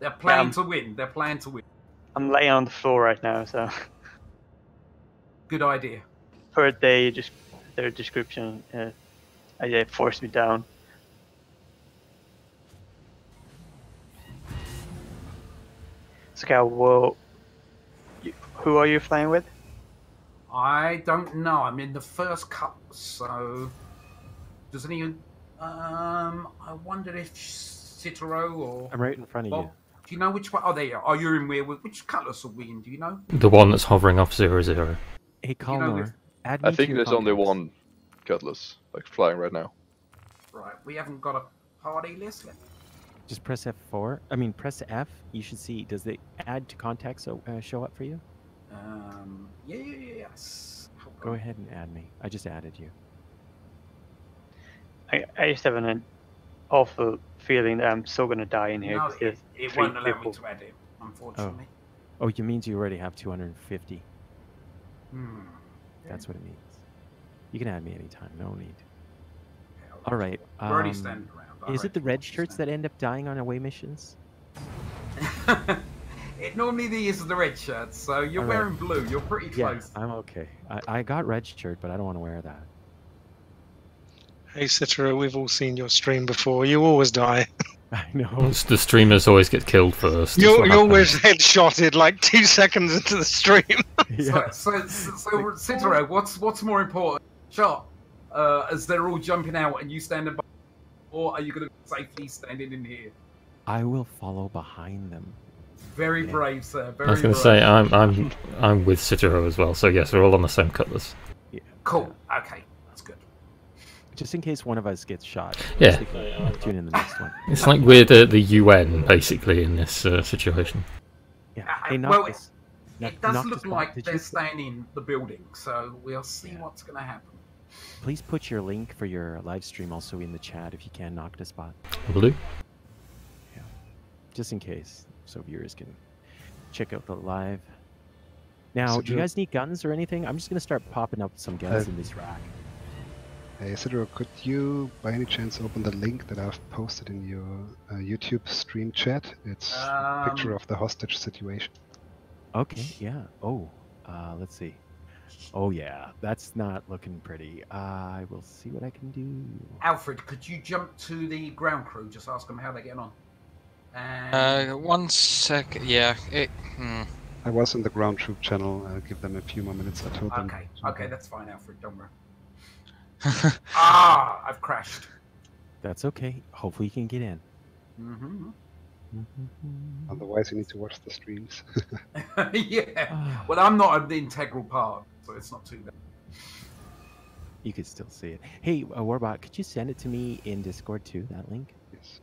Speaker 6: They're planning
Speaker 18: Um,
Speaker 6: to win. They're planning to win.
Speaker 18: I'm laying on the floor right now, so
Speaker 6: Good idea.
Speaker 18: Per day, just their description, uh, yeah, forced me down. So, okay, well, you, who are you flying with?
Speaker 6: I don't know. I'm in the first cut, so does any? Um, I wonder if Sitarow or
Speaker 29: I'm right in front of
Speaker 6: Bob,
Speaker 29: you.
Speaker 6: Do you know which one? Oh, there you are. Oh, you're in where? Which cutlass are we in? Do you know?
Speaker 25: The one that's hovering off zero zero.
Speaker 29: Hey,
Speaker 6: You know,
Speaker 29: Kalnor,
Speaker 6: with-
Speaker 29: add
Speaker 15: I think there's only
Speaker 29: contacts.
Speaker 15: one cutlass like flying right now.
Speaker 6: Right, we haven't got a party list yet.
Speaker 29: Just press F4. I mean, press F. You should see. Does the add to contacts so, uh, show up for you?
Speaker 6: Um, yeah, yeah, yeah, yes. Hold
Speaker 29: Go ahead and add me. I just added you.
Speaker 18: I, I just have an awful feeling that I'm still gonna die in here.
Speaker 6: No,
Speaker 18: because
Speaker 6: it, it
Speaker 18: three
Speaker 6: won't allow
Speaker 18: people-
Speaker 6: me to add it,
Speaker 29: Oh. Oh, you means you already have 250.
Speaker 6: Hmm.
Speaker 29: That's what it means. You can add me anytime. No need. All right.
Speaker 6: We're already
Speaker 29: um,
Speaker 6: standing around. I
Speaker 29: Is it the red shirts that end up dying on away missions?
Speaker 6: It normally the is the red shirts, so you're
Speaker 29: All right.
Speaker 6: wearing blue. You're pretty close.
Speaker 29: Yeah,
Speaker 6: close.
Speaker 29: I'm okay. I, I got red shirt, but I don't want to wear that.
Speaker 28: Hey Sitarow, we've all seen your stream before. You always die.
Speaker 29: I know.
Speaker 25: The streamers always get killed first.
Speaker 28: You're, you're always headshotted like two seconds into the stream.
Speaker 6: So, so, so, so Sitarow, what's what's more important? Shot, uh, as they're all jumping out and you standing by, or are you going to be safely standing in here?
Speaker 29: I will follow behind them.
Speaker 6: Very brave, sir. Very
Speaker 25: I was going to say I'm I'm I'm with Sitarow as well. So yes, we're all on the same cutlass.
Speaker 6: Cool. Okay, that's good.
Speaker 29: Just in case one of us gets shot.
Speaker 25: Yeah.
Speaker 29: they Tune in the next one.
Speaker 25: It's like we're the, the UN basically in this uh, situation.
Speaker 29: Yeah. Hey,
Speaker 6: well,
Speaker 29: Noctis.
Speaker 6: it,
Speaker 29: Noc-
Speaker 6: it does look like
Speaker 29: did
Speaker 6: they're
Speaker 29: you-
Speaker 6: staying in the building, so we'll see what's going to happen.
Speaker 29: Please put your link for your live stream also in the chat if you can, Noctis Bot.
Speaker 25: Will do. Yeah.
Speaker 29: Just in case, so viewers can check out the live. Now,
Speaker 11: So
Speaker 29: do you guys need guns or anything? I'm just gonna start popping up some guns
Speaker 11: Uh,
Speaker 29: in this rack.
Speaker 11: Hey, Isidro, could you by any chance open the link that I've posted in your uh, YouTube stream chat? It's a picture
Speaker 6: Um,
Speaker 11: of the hostage situation.
Speaker 29: Okay, yeah. Oh, uh, let's see. Oh yeah, that's not looking pretty. Uh, I will see what I can do.
Speaker 6: Alfred, could you jump to the ground crew? Just ask them how they're getting on. And
Speaker 9: Uh, one sec. Yeah. It, hmm.
Speaker 11: I was in the ground troop channel. I'll give them a few more minutes. I told them.
Speaker 6: okay, okay, that's fine, Alfred. Don't worry. ah, I've crashed.
Speaker 29: That's okay. Hopefully you can get in.
Speaker 6: hmm
Speaker 11: Otherwise, you need to watch the streams.
Speaker 6: yeah. Well, I'm not an integral part, so it's not too bad.
Speaker 29: You could still see it. Hey, uh, Warbot, could you send it to me in Discord too? That link.
Speaker 11: Yes.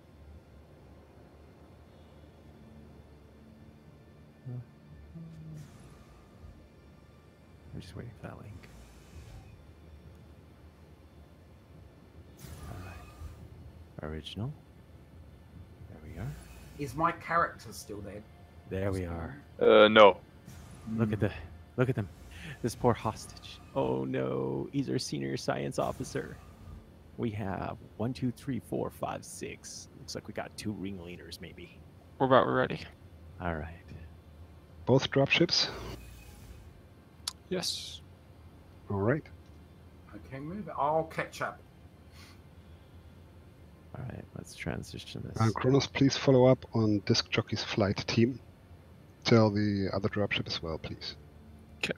Speaker 29: I'm just waiting for that link. Alright. Original. There we are.
Speaker 6: Is my character still there?
Speaker 29: There we are.
Speaker 15: Uh, no.
Speaker 29: Look at the look at them. This poor hostage. Oh no, he's our senior science officer. We have one, two, three, four, five, six. Looks like we got two ringleaders, maybe.
Speaker 10: We're about ready.
Speaker 29: All right.
Speaker 11: Both dropships.
Speaker 10: Yes.
Speaker 11: All right.
Speaker 6: Okay, move it. I'll catch up.
Speaker 29: All right. Let's transition this.
Speaker 11: Uh, Kronos, please follow up on Disc Jockey's flight team. Tell the other dropship as well, please. Okay.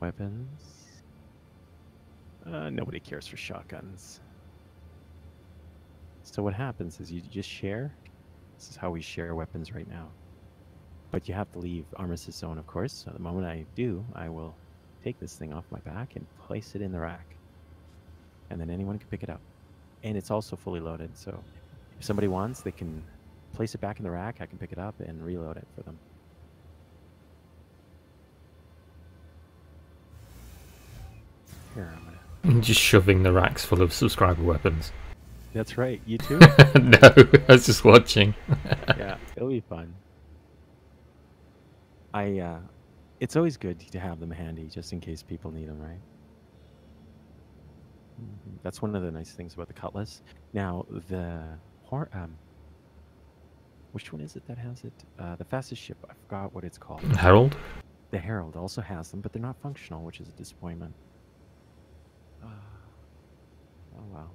Speaker 29: Weapons. Uh, nobody cares for shotguns. So what happens is you just share. This is how we share weapons right now. But you have to leave Armistice Zone, of course. So the moment I do, I will take this thing off my back and place it in the rack. And then anyone can pick it up. And it's also fully loaded, so if somebody wants, they can place it back in the rack. I can pick it up and reload it for them. Here, I'm gonna.
Speaker 25: Just shoving the racks full of subscriber weapons.
Speaker 29: That's right. You too?
Speaker 25: no, I was just watching.
Speaker 29: yeah, it'll be fun. I, uh, it's always good to have them handy just in case people need them, right? Mhm. That's one of the nice things about the Cutlass. Now, the hor- um, which one is it that has it? Uh, the fastest ship. I forgot what it's called.
Speaker 25: The Herald?
Speaker 29: The Herald also has them, but they're not functional, which is a disappointment. Uh, oh wow.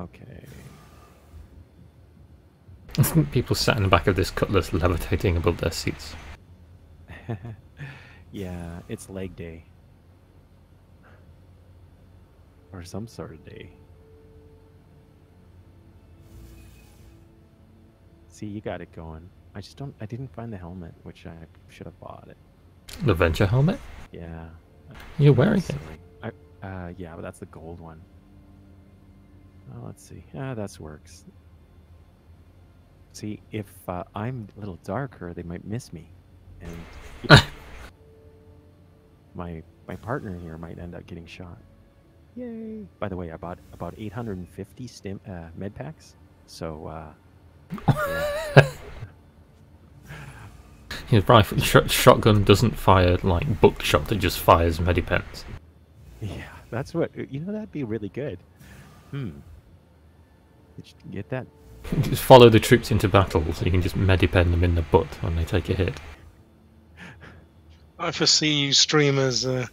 Speaker 29: Okay.
Speaker 25: People sat in the back of this cutlass levitating above their seats.
Speaker 29: yeah, it's leg day. Or some sort of day. See, you got it going. I just don't. I didn't find the helmet, which I should have bought it.
Speaker 25: The Venture helmet?
Speaker 29: Yeah.
Speaker 25: You're wearing it.
Speaker 29: I, uh, yeah, but that's the gold one. Oh, let's see. Ah, that's works. See, if uh, I'm a little darker, they might miss me, and my my partner here might end up getting shot. Yay! By the way, I bought about 850 stim uh, med packs, so uh, yeah.
Speaker 25: His rifle sh- shotgun doesn't fire like buckshot; it just fires medipens.
Speaker 29: yeah, that's what you know. That'd be really good. Hmm. Did you get that?
Speaker 25: just follow the troops into battle, so you can just medipen them in the butt when they take a hit.
Speaker 28: I foresee you streamers uh,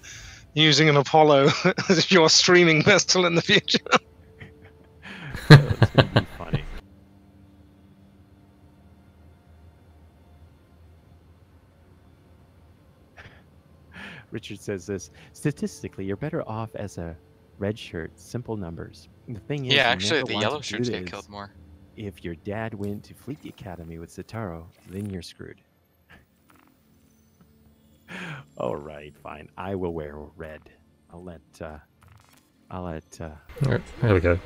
Speaker 28: using an Apollo as your streaming vessel in the future.
Speaker 29: It's gonna be funny. Richard says this statistically, you're better off as a red shirt, simple numbers. The thing is,
Speaker 9: Yeah, actually, the yellow shirts get killed more.
Speaker 29: If your dad went to Fleet Academy with Sitarow, then you're screwed. All right, fine. I will wear red. I'll let. uh I'll let. uh
Speaker 25: There there we go.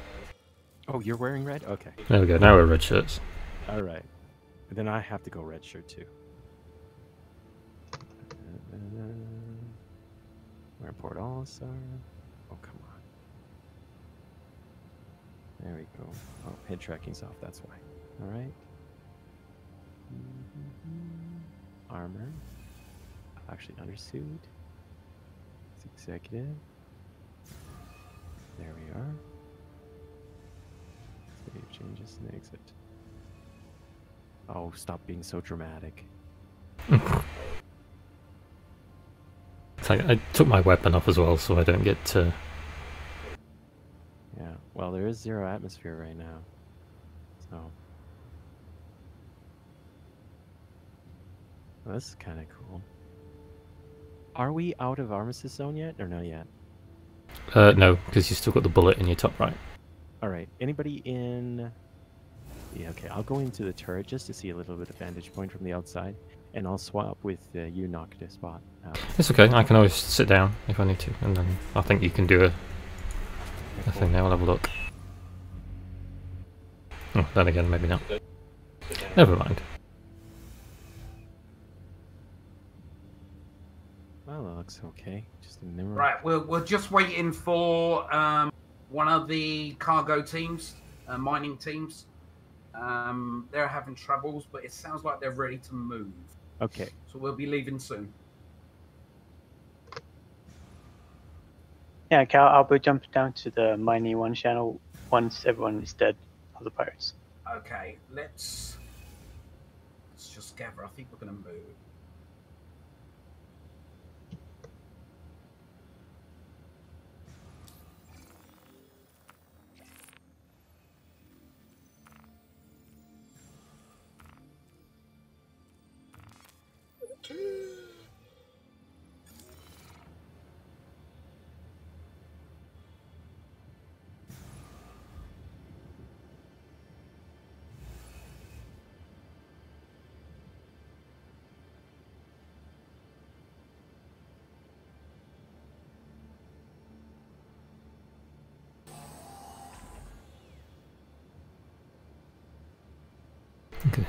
Speaker 29: Oh, you're wearing red? Okay.
Speaker 25: There we go. Now we're red shirts.
Speaker 29: All right. Then I have to go red shirt too. Where Port Olisar? Oh, come on. There we go. Oh, head tracking's off. That's why. All right. Armor. Actually, undersuit. It's executive. There we are. Save changes and exit. Oh, stop being so dramatic.
Speaker 25: Like I took my weapon off as well, so I don't get to.
Speaker 29: Yeah. Well, there is zero atmosphere right now. So. Well, this is kind of cool. Are we out of armistice zone yet, or no yet?
Speaker 25: Uh, no, because you still got the bullet in your top right.
Speaker 29: All right. Anybody in? Yeah. Okay. I'll go into the turret just to see a little bit of vantage point from the outside, and I'll swap with uh, you, knock to spot. Uh,
Speaker 25: It's okay. I can always sit down if I need to, and then I think you can do a, a thing now. I'll have a look. Oh, then again, maybe not. Never mind.
Speaker 29: well, it looks okay. Just a mirror.
Speaker 6: Right, we're, we're just waiting for um, one of the cargo teams, uh, mining teams. Um, they're having troubles, but it sounds like they're ready to move.
Speaker 29: Okay.
Speaker 6: So we'll be leaving soon.
Speaker 18: Yeah, Cal, I'll be jumping down to the mining one channel once everyone is dead of the pirates.
Speaker 6: Okay, let's let's just gather. I think we're gonna move.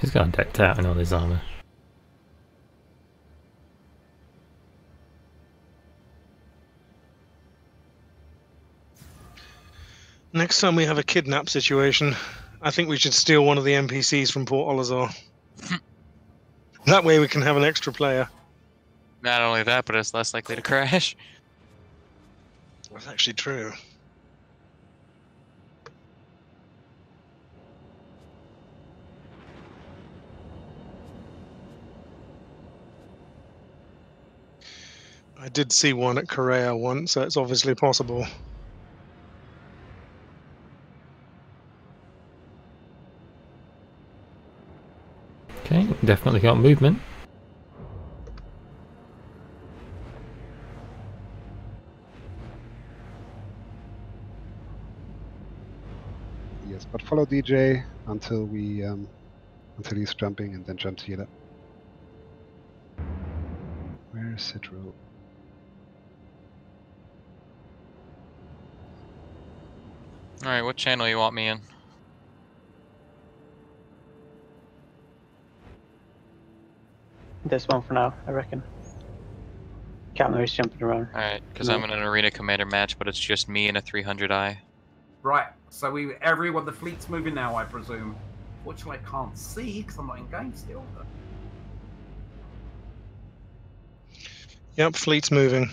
Speaker 25: He's got decked out in all his armor.
Speaker 28: Next time we have a kidnap situation, I think we should steal one of the NPCs from Port Olisar. that way we can have an extra player.
Speaker 9: Not only that, but it's less likely to crash.
Speaker 28: That's actually true. I did see one at Kareah once, so it's obviously possible.
Speaker 25: Okay, definitely got movement.
Speaker 11: Yes, but follow DJ until we um, until he's jumping, and then jump to healer. Where's Sitarow?
Speaker 9: Alright, what channel you want me in?
Speaker 18: This one for now, I reckon. Captain is jumping around.
Speaker 9: Alright, because I'm in an arena commander match, but it's just me and a 300i.
Speaker 6: Right, so we everyone the fleet's moving now, I presume. Fortunately, I can't see because I'm not in game still. But...
Speaker 28: Yep, fleet's moving.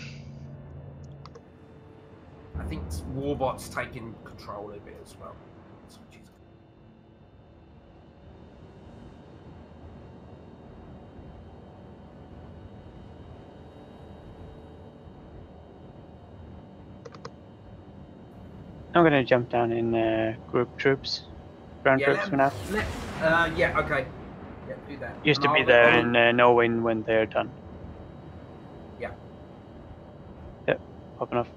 Speaker 6: I think Warbot's taking control a bit as well. So, which is-
Speaker 18: I'm gonna jump down in uh, group troops, ground
Speaker 6: Yeah,
Speaker 18: troops for now.
Speaker 6: let- uh, yeah, okay. Yeah, do that.
Speaker 18: Used to
Speaker 6: And
Speaker 18: be
Speaker 6: I'll-
Speaker 18: there
Speaker 6: I'll-
Speaker 18: and uh, knowing when they're done.
Speaker 6: Yeah.
Speaker 18: Yep, popping off.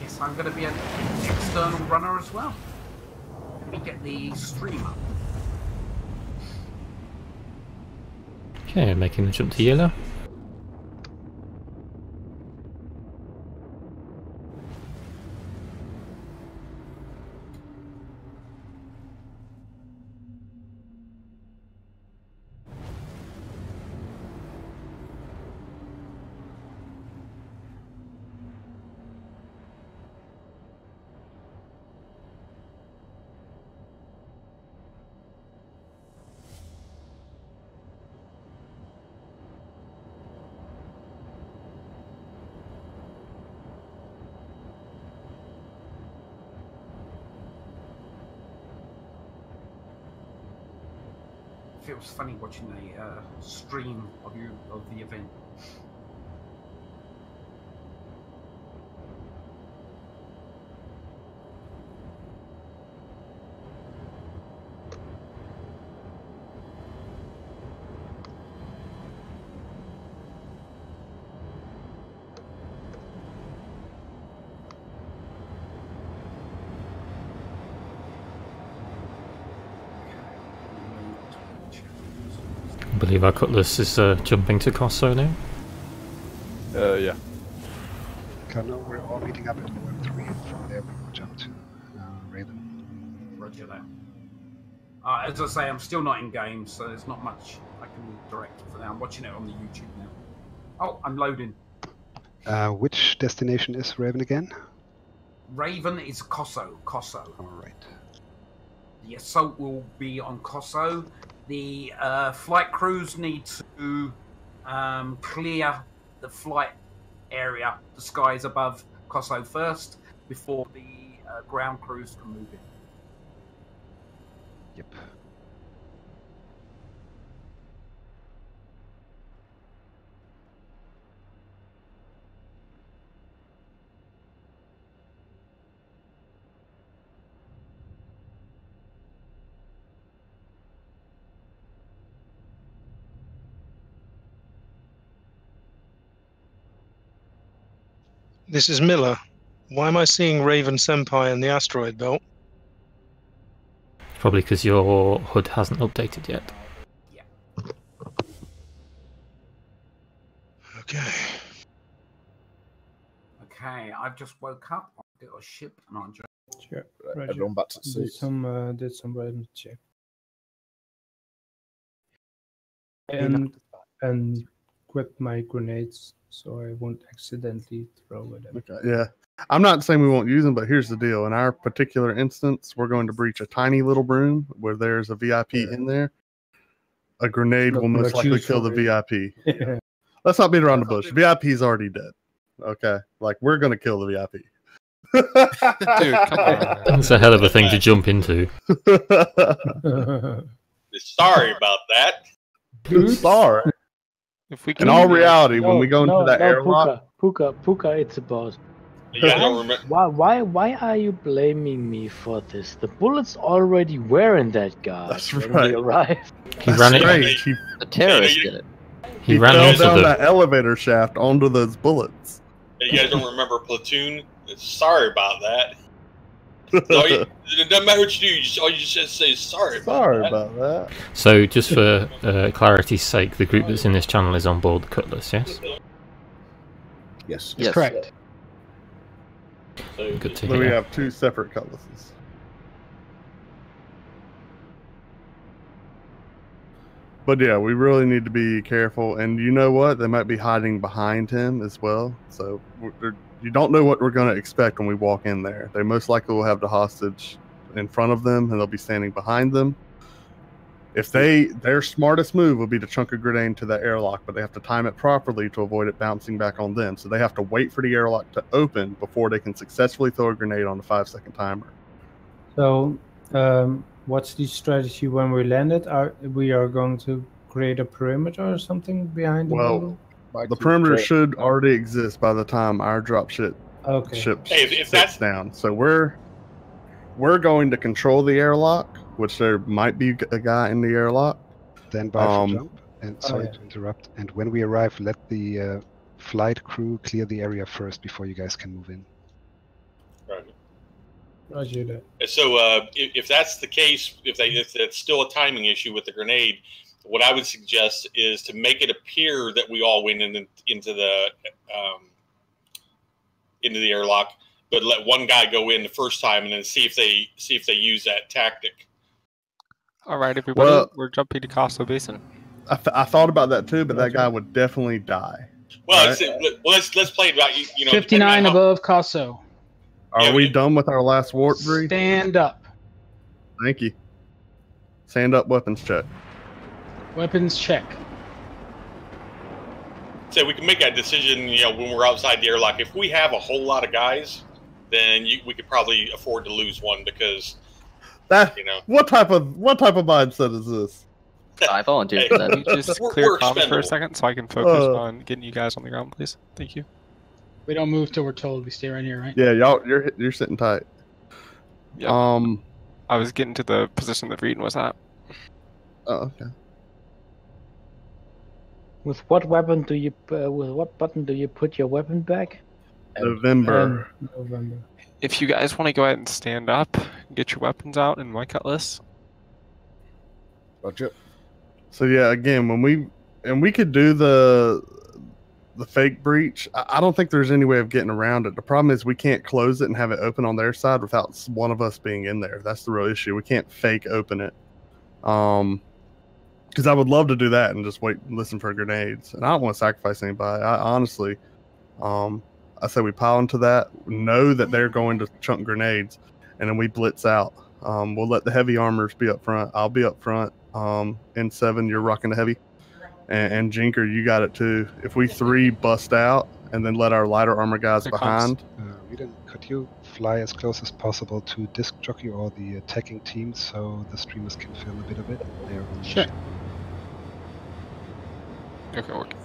Speaker 6: Guess I'm going to be an external runner as well. Me get the stream up.
Speaker 25: Okay, making the jump to yellow.
Speaker 6: Feels funny watching a uh, stream of you of the event.
Speaker 25: I believe our cutlass is uh, jumping to Kosso now.
Speaker 15: Uh, yeah.
Speaker 11: Okay, no, we're all meeting up at OM3, and from there we will jump to uh, Raven.
Speaker 6: Roger that. Uh, as I say, I'm still not in game, so there's not much I can direct for now. I'm watching it on the YouTube now. Oh, I'm loading.
Speaker 11: Uh, which destination is Raven again?
Speaker 6: Raven is Kosso. Kosso.
Speaker 11: All right.
Speaker 6: The assault will be on Kosso. The uh, flight crews need to um, clear the flight area, the skies above Kosso first, before the uh, ground crews can move in.
Speaker 11: Yep.
Speaker 28: This is Miller. Why am I seeing Raven Senpai in the asteroid belt?
Speaker 25: Probably because your HUD hasn't updated yet. Yeah.
Speaker 28: Okay.
Speaker 6: Okay, I've just woke up. I'll get a ship and I'll just.
Speaker 5: Sure.
Speaker 14: Right, everyone back to
Speaker 5: did some uh, did some random check. And and grip my grenades so I won't accidentally throw it. At
Speaker 14: Okay, yeah. I'm not saying we won't use them, but here's the deal. In our particular instance, we're going to breach a tiny little room where there's a VIP in there. A grenade
Speaker 5: Not
Speaker 14: will most likely
Speaker 5: use
Speaker 14: kill the
Speaker 5: for
Speaker 14: VIP.
Speaker 5: Yeah.
Speaker 14: Let's not beat around the bush. VIP's already dead. Okay. Like we're gonna kill the VIP.
Speaker 25: Dude, come on. That's a hell of a thing to jump into.
Speaker 20: Sorry about that.
Speaker 14: Sorry.
Speaker 10: If we
Speaker 14: In all reality, when we go into
Speaker 32: no,
Speaker 14: that
Speaker 32: no,
Speaker 14: airlock,
Speaker 32: Puka, Puka, Puka, it's a boss.
Speaker 20: You guys don't remember?
Speaker 32: Why, why, why are you blaming me for this? The bullets already were in that guy
Speaker 14: That's
Speaker 32: when
Speaker 14: right.
Speaker 32: we arrived.
Speaker 25: He ran it.
Speaker 14: Right, he,
Speaker 8: The terrorist did it.
Speaker 25: He,
Speaker 14: he
Speaker 25: ran
Speaker 14: fell down
Speaker 25: the.
Speaker 14: that elevator shaft onto those bullets.
Speaker 20: You guys don't remember Platoon? Sorry about that. All you- it doesn't matter what you do. You just, all you just say is sorry. About
Speaker 14: Sorry
Speaker 20: that.
Speaker 14: about that.
Speaker 25: So, just for uh, clarity's sake, the group that's in this channel is on board the Cutlass, yes?
Speaker 14: Yes.
Speaker 8: Yes.
Speaker 5: correct.
Speaker 25: Good to
Speaker 14: So we have two separate cutlasses. But yeah, we really need to be careful. And you know what? They might be hiding behind him as well. So they're- you don't know what we're going to expect when we walk in there. They most likely will have the hostage in front of them, and they'll be standing behind them. If they their smartest move would be to chunk a grenade into that airlock, but they have to time it properly to avoid it bouncing back on them. So they have to wait for the airlock to open before they can successfully throw a grenade on the five second timer.
Speaker 5: So, um, what's the strategy when we landed? Are we are going to create a perimeter or something behind the
Speaker 14: Well,
Speaker 5: building?
Speaker 14: The perimeter should already exist by the time our drop ship
Speaker 5: Okay.
Speaker 14: ship
Speaker 20: Hey, if- if
Speaker 14: sits
Speaker 20: that's-
Speaker 14: down. So we're we're going to control the airlock, which there might be a guy in the airlock.
Speaker 11: Stand by
Speaker 14: Um,
Speaker 11: jump. And
Speaker 5: oh,
Speaker 11: sorry
Speaker 5: yeah.
Speaker 11: to interrupt. And when we arrive, let the uh, flight crew clear the area first before you guys can move in.
Speaker 20: Right.
Speaker 5: Roger that.
Speaker 20: So uh, if, if that's the case, if they if it's still a timing issue with the grenade, what I would suggest is to make it appear that we all went in, into the um, into the airlock, but let one guy go in the first time and then see if they see if they use that tactic.
Speaker 10: All right, everybody,
Speaker 14: Well-
Speaker 10: we're jumping to Kosso Basin.
Speaker 14: I, th- I thought about that too, but that guy would definitely die.
Speaker 20: Well,
Speaker 14: Right.
Speaker 20: let's, well, let's let's play it about you. You know,
Speaker 2: 59
Speaker 20: depending how-
Speaker 2: above Kosso.
Speaker 14: Are
Speaker 20: Yeah,
Speaker 14: we
Speaker 20: we-
Speaker 14: done with our last warp breach?
Speaker 2: Stand up.
Speaker 14: Thank you. Stand up weapons check.
Speaker 2: Weapons check.
Speaker 20: So we can make that decision, you know, when we're outside the airlock. If we have a whole lot of guys, then you, we could probably afford to lose one because
Speaker 14: That
Speaker 20: you know
Speaker 14: what type of what type of mindset is this?
Speaker 8: I volunteered
Speaker 20: Hey,
Speaker 8: for
Speaker 10: Can you
Speaker 8: that.
Speaker 10: just
Speaker 20: We're-
Speaker 10: clear
Speaker 20: we're
Speaker 10: comms for a second so I can focus
Speaker 14: Uh.
Speaker 10: on getting you guys on the ground, please? Thank you.
Speaker 2: We don't move till we're told. We stay right here, right?
Speaker 14: Yeah, y'all you're you're sitting tight.
Speaker 10: Yeah.
Speaker 14: Um.
Speaker 10: I was getting to the position that Reed was at.
Speaker 14: Oh, okay.
Speaker 32: With what weapon do you? Uh, with what button do you put your weapon back?
Speaker 14: November.
Speaker 5: And November.
Speaker 10: If you guys want to go ahead and stand up, get your weapons out in my cutlass.
Speaker 14: Roger. So yeah, again, when we and we could do the the fake breach. I, I don't think there's any way of getting around it. The problem is we can't close it and have it open on their side without one of us being in there. That's the real issue. We can't fake open it. Um, because I would love to do that and just wait and listen for grenades. And I don't want to sacrifice anybody. I honestly, um, I say we pile into that, know that they're going to chunk grenades, and then we blitz out. Um, we'll let the heavy armors be up front. I'll be up front. Um, in seven, you're rocking the heavy, and, and Jinker, you got it too. If we three bust out and then let our lighter armor guys
Speaker 10: Here comes.
Speaker 14: behind,
Speaker 11: Uh, Redan, could you fly as close as possible to disc jockey or the attacking team so the streamers can film a bit of it? They're on
Speaker 2: Sure.
Speaker 10: Okay, okay.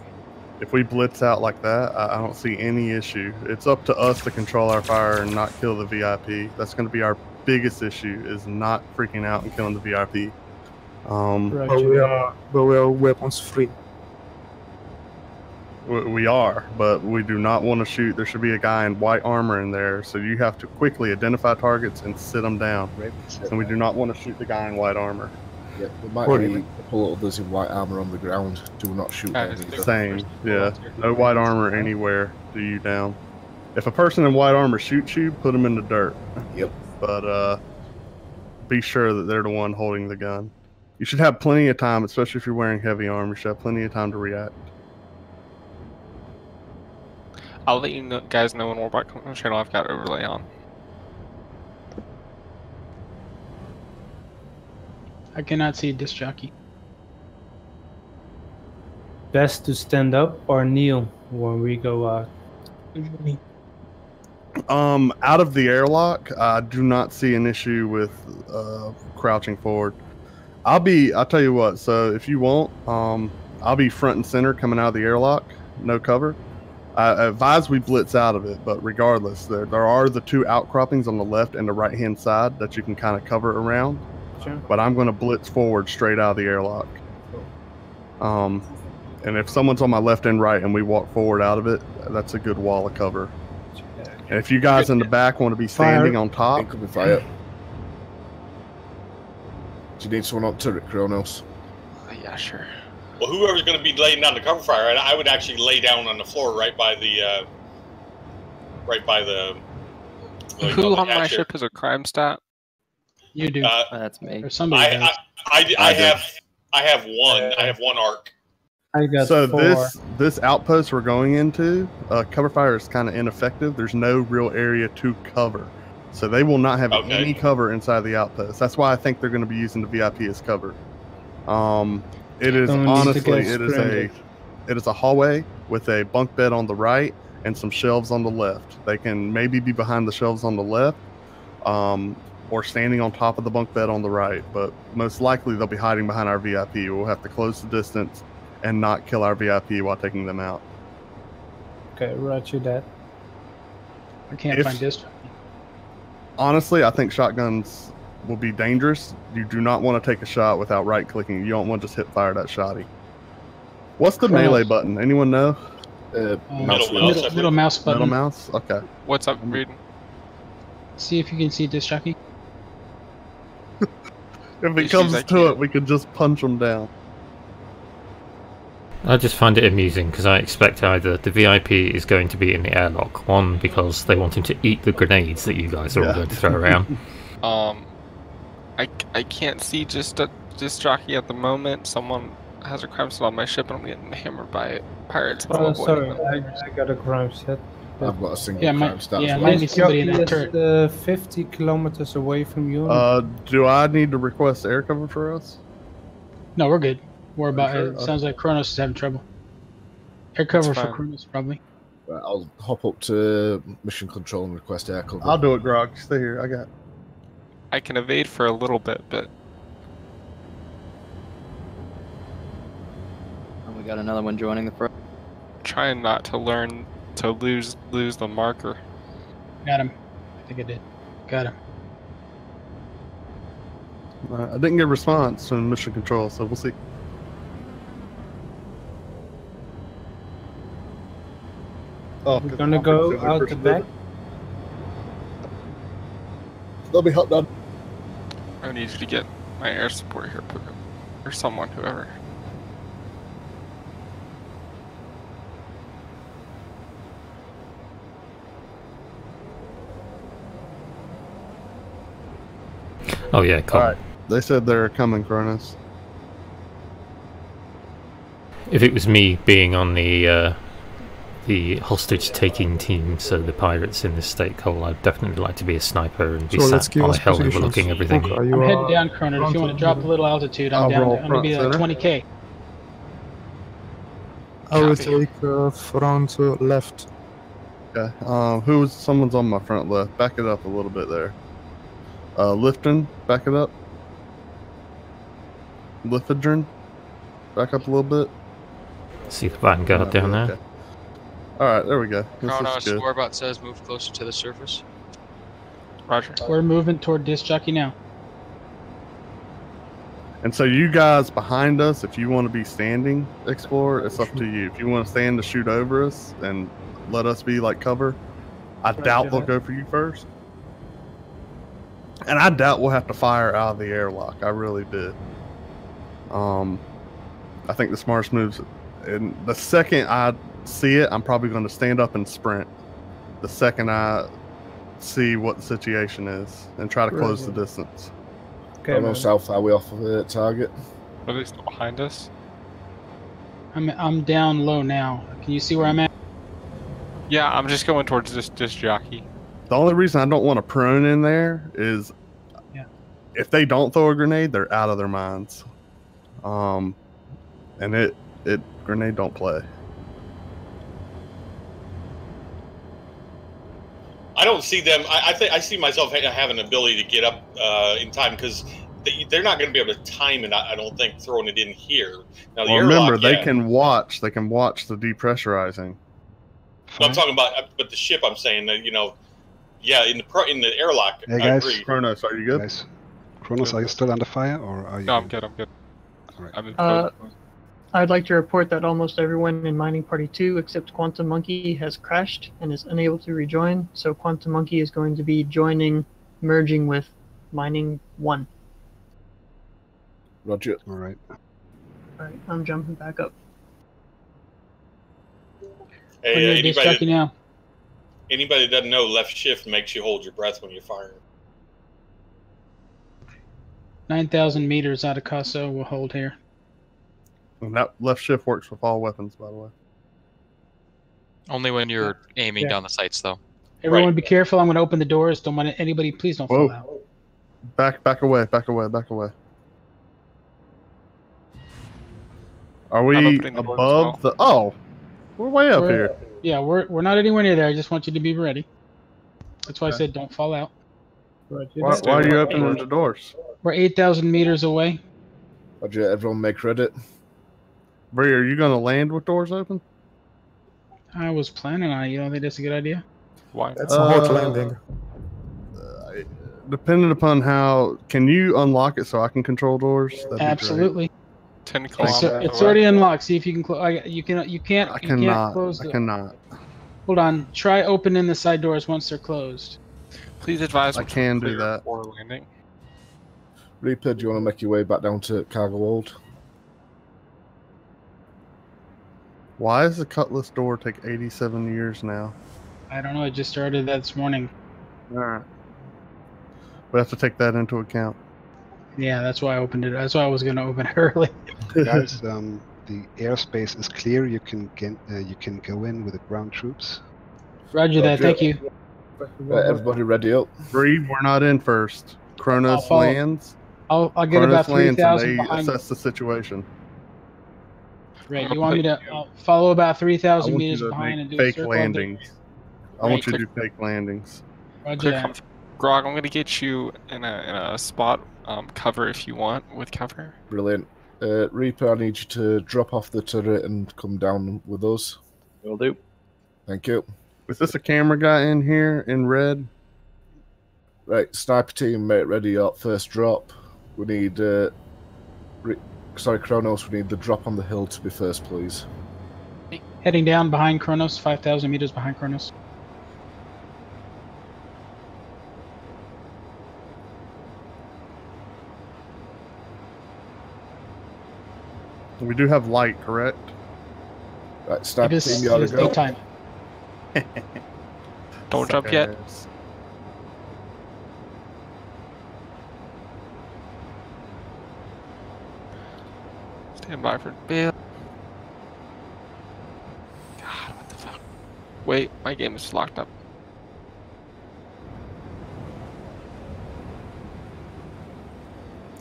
Speaker 14: if we blitz out like that, I, I don't see any issue. It's up to us to control our fire and not kill the VIP. That's going to be our biggest issue is not freaking out and killing the VIP. Um,
Speaker 5: But we are,
Speaker 48: but we are weapons free.
Speaker 14: We, we are, but we do not want to shoot. There should be a guy in white armor in there, so you have to quickly identify targets and sit them down. And we do not want to shoot the guy in white armor.
Speaker 7: Yeah, we might
Speaker 14: What do
Speaker 7: be
Speaker 14: you-
Speaker 7: a couple of others in white armor on the ground. Do not shoot them. either.
Speaker 14: Same, yeah. No white armor anywhere. Do you down? If a person in white armor shoots you, put them in the dirt.
Speaker 7: Yep.
Speaker 14: But uh, be sure that they're the one holding the gun. You should have plenty of time, especially if you're wearing heavy armor. You should have plenty of time to react.
Speaker 10: I'll let you know, guys know when we're back on the channel. I've got overlay on.
Speaker 2: I cannot see disc jockey.
Speaker 5: Best to stand up or kneel when we go out.
Speaker 14: Um, out of the airlock, I do not see an issue with uh, crouching forward. I'll be. I'll tell you what. So if you want, um, I'll be front and center coming out of the airlock, no cover. I advise we blitz out of it, but regardless, there there are the two outcroppings on the left and the right hand side that you can kind of cover around.
Speaker 5: Sure.
Speaker 14: But I'm going to blitz forward straight out of the airlock. Um, and if someone's on my left and right and we walk forward out of it, that's a good wall of cover. And if you guys in the back want to be standing
Speaker 7: Fire.
Speaker 14: on top,
Speaker 7: Incoming fire. Do you need someone on turret, Kronos?
Speaker 10: yeah, sure.
Speaker 20: Well, whoever's going to be laying down the cover fire, I I would actually lay down on the floor right by the, uh, right by the. what do you call
Speaker 10: Who on my ship is a crime stat?
Speaker 2: You do.
Speaker 20: Uh,
Speaker 8: That's me.
Speaker 2: Or somebody
Speaker 20: I,
Speaker 2: does.
Speaker 20: I, I, I
Speaker 14: I do.
Speaker 20: have, I have one. I have one arc.
Speaker 5: I got
Speaker 14: so
Speaker 5: four.
Speaker 14: this this outpost we're going into, uh, cover fire is kind of ineffective. There's no real area to cover, so they will not have
Speaker 20: Okay.
Speaker 14: any cover inside the outpost. That's why I think they're going to be using the VIP as cover. Um, it is
Speaker 2: Don't need to
Speaker 14: honestly it is a it is a hallway with a bunk bed on the right and some shelves on the left. They can maybe be behind the shelves on the left, um, or standing on top of the bunk bed on the right. But most likely they'll be hiding behind our VIP. We'll have to close the distance and not kill our VIP while taking them out.
Speaker 5: Okay, roger that.
Speaker 2: I can't
Speaker 14: If-
Speaker 2: find disc.
Speaker 14: Honestly, I think shotguns will be dangerous. You do not want to take a shot without right clicking. You don't want to just hit fire that shotty. What's the
Speaker 2: Cross.
Speaker 14: melee button? Anyone know?
Speaker 7: Uh,
Speaker 2: Uh,
Speaker 20: Middle
Speaker 2: middle,
Speaker 20: mouse, I
Speaker 2: middle, mouse
Speaker 14: Middle
Speaker 2: button.
Speaker 14: mouse? Okay.
Speaker 10: What's up, Reed?
Speaker 2: See if you can see disc jockey.
Speaker 14: If it comes
Speaker 10: I
Speaker 14: to it, we could just punch them down.
Speaker 25: I just find it amusing because I expect either the VIP is going to be in the airlock, one because they want him to eat the grenades that you guys are all going to throw around.
Speaker 10: Um, I, I can't see just a just jockey at the moment. Someone has a crime stat on my ship, and I'm getting hammered by pirates.
Speaker 5: Oh, sorry. I, I got a crime set.
Speaker 7: I've got a single
Speaker 2: Yeah,
Speaker 7: crime
Speaker 2: might-
Speaker 7: stat.
Speaker 2: yeah,
Speaker 7: as
Speaker 2: might
Speaker 7: well.
Speaker 2: be somebody in that turret.
Speaker 5: is, uh, 50 kilometers away from you.
Speaker 14: Uh, do I need to request air cover for us?
Speaker 2: No, we're good. We're about.
Speaker 14: sure?
Speaker 2: It sounds like Kronos is having trouble. Air cover for. Kronos, probably.
Speaker 7: Right, I'll hop up to mission control and request air cover.
Speaker 14: I'll do it, Grog. Stay here. I got.
Speaker 10: I can evade for a little bit, but
Speaker 8: And we got another one joining the front.
Speaker 10: trying not to learn to lose lose the marker.
Speaker 2: Got him. I think I did. Got him.
Speaker 14: Uh, I didn't get a response from mission control, so we'll see. Oh,
Speaker 5: We're gonna go out the back.
Speaker 7: They'll be hot done.
Speaker 10: I need you to get my air support here, Puka. or someone, whoever.
Speaker 25: Oh yeah, come.
Speaker 14: All right. They said they're coming, Kronos.
Speaker 25: If it was me being on the uh, the hostage taking team, so the pirates in this state hole, I'd definitely like to be a sniper and be
Speaker 48: So
Speaker 25: sat on a
Speaker 48: us
Speaker 25: hill overlooking everything.
Speaker 48: Book, are
Speaker 2: I'm
Speaker 48: you,
Speaker 2: heading
Speaker 48: uh,
Speaker 2: down, Kronos. If you want to drop a little altitude, I'm
Speaker 14: I'll
Speaker 2: down there. I'm gonna be like 20k.
Speaker 48: I will take uh, front left.
Speaker 14: Okay. Um, who's someone's on my front left? Back it up a little bit there. Uh, Lifton, back it up. Lifidrin, back up a little bit.
Speaker 25: See the vanguard down there.
Speaker 14: All right, there we go. This is
Speaker 9: Kronos,
Speaker 14: good.
Speaker 9: Warbot says move closer to the surface.
Speaker 10: Roger.
Speaker 2: We're moving toward disc jockey now.
Speaker 14: And so you guys behind us, if you want to be standing, explore, it's up to you. If you want to stand to shoot over us and let us be like cover, I doubt they'll go for you first. And I doubt we'll have to fire out of the airlock. I really did. Um, I think the smartest moves, and the second I see it, I'm probably going to stand up and sprint. The second I see what the situation is and try to close the
Speaker 5: Right.
Speaker 14: distance.
Speaker 5: Okay,
Speaker 7: Kronos,
Speaker 5: man.
Speaker 7: how far are we off of the target?
Speaker 10: Are they still behind us?
Speaker 2: I'm I'm down low now. Can you see where I'm at?
Speaker 10: Yeah, I'm just going towards this disc jockey.
Speaker 14: The only reason I don't want to prone in there is
Speaker 2: Yeah.
Speaker 14: if they don't throw a grenade, they're out of their minds. Um, and it it grenade don't play.
Speaker 20: I don't see them. I, I think I see myself ha- having an ability to get up uh, in time because they, they're not going to be able to time it. I, I don't think throwing it in here. Now the
Speaker 14: Well,
Speaker 20: airlock,
Speaker 14: remember, they
Speaker 20: yeah.
Speaker 14: can watch. They can watch the depressurizing.
Speaker 20: No, I'm talking about, uh, but the ship. I'm saying that you know, yeah, in the pro, in the airlock.
Speaker 11: Hey
Speaker 20: I
Speaker 11: guys,
Speaker 20: agree.
Speaker 14: Kronos, are you good?
Speaker 11: Guys, Kronos, are you still under fire or are you?
Speaker 10: No, I'm good. I'm good. I'm
Speaker 13: Uh, I'd like to report that almost everyone in Mining Party 2 except Quantum Monkey has crashed and is unable to rejoin, so Quantum Monkey is going to be joining, merging with Mining 1.
Speaker 7: Roger.
Speaker 11: All right.
Speaker 13: Alright, I'm jumping back up.
Speaker 20: Hey,
Speaker 2: On
Speaker 20: uh, anybody,
Speaker 2: jockey now.
Speaker 20: Anybody that doesn't know, left shift makes you hold your breath when you're firing.
Speaker 2: Nine thousand meters out of Kosso. We'll hold here.
Speaker 14: And that left shift works with all weapons, by the way.
Speaker 9: Only when you're aiming
Speaker 2: Yeah.
Speaker 9: down the sights, though.
Speaker 2: Everyone, be careful. I'm going to open the doors. Don't want anybody. Please don't
Speaker 14: Whoa.
Speaker 2: fall out.
Speaker 14: Back, back away, back away, back away. Are we
Speaker 10: opening the door as
Speaker 14: above the? Oh, we're way up
Speaker 2: We're-
Speaker 14: here.
Speaker 2: Yeah, we're we're not anywhere near there. I just want you to be ready. That's why I said don't fall out.
Speaker 14: Why, why are you opening the doors?
Speaker 2: We're eight thousand meters away.
Speaker 7: Roger, everyone make credit.
Speaker 14: Bree, are you going to land with doors open?
Speaker 2: I was planning on it. You don't think that's a good idea?
Speaker 10: Why?
Speaker 48: That's a hot
Speaker 14: Uh,
Speaker 48: landing.
Speaker 14: Depending upon how, can you unlock it so I can control doors? That'd be great.
Speaker 2: Absolutely.
Speaker 10: Ten
Speaker 2: It's,
Speaker 10: kilometers.
Speaker 2: it's
Speaker 10: away.
Speaker 2: already unlocked. See if you can close. You can. You can't.
Speaker 14: I
Speaker 2: you can't
Speaker 14: cannot.
Speaker 2: close
Speaker 14: I cannot.
Speaker 2: Hold on. Try opening the side doors once they're closed.
Speaker 10: Please advise.
Speaker 14: I can do that.
Speaker 10: Before landing.
Speaker 7: Reaper, do you want to make your way back down to cargo hold?
Speaker 14: Why does the Cutlass door take 87 years now?
Speaker 2: I don't know. I just started that this morning.
Speaker 14: Alright. We have to take that into account.
Speaker 2: Yeah, that's why I opened it. That's why I was going to open it early.
Speaker 11: Guys, um, the airspace is clear. You can get, uh, you can go in with the ground troops.
Speaker 2: Roger that. Thank you.
Speaker 7: Right, everybody ready up.
Speaker 14: Bree, we're not in first. Kronos
Speaker 2: I'll
Speaker 14: lands.
Speaker 2: I'll I'll get
Speaker 14: Kronos
Speaker 2: about three
Speaker 14: lands and they
Speaker 2: behind.
Speaker 14: assess the situation.
Speaker 2: Right. You want me to uh, follow about three
Speaker 14: I
Speaker 2: thousand
Speaker 14: want you
Speaker 2: meters behind and do a
Speaker 14: fake
Speaker 2: circle? and then-
Speaker 14: landings. I want you to do fake landings.
Speaker 2: Roger
Speaker 10: Clear
Speaker 2: that.
Speaker 10: Grog, I'm gonna get you in a in a spot um, cover if you want with cover.
Speaker 7: Brilliant. Uh, Reaper, I need you to drop off the turret and come down with us.
Speaker 15: Will do.
Speaker 7: Thank you.
Speaker 14: Is this a camera guy in here in red?
Speaker 7: Right, sniper team, mate, ready up. First drop. We need. Uh, re- sorry, Kronos. We need the drop on the hill to be first, please.
Speaker 2: Heading down behind Kronos, five thousand meters behind Kronos.
Speaker 14: We do have light, correct?
Speaker 7: Right,
Speaker 2: It
Speaker 7: sniper
Speaker 2: is,
Speaker 7: team,
Speaker 2: it
Speaker 7: you ought to go.
Speaker 2: daytime.
Speaker 10: Don't jump yet. Stand by for bail. God, what the fuck? Wait, my game is locked up.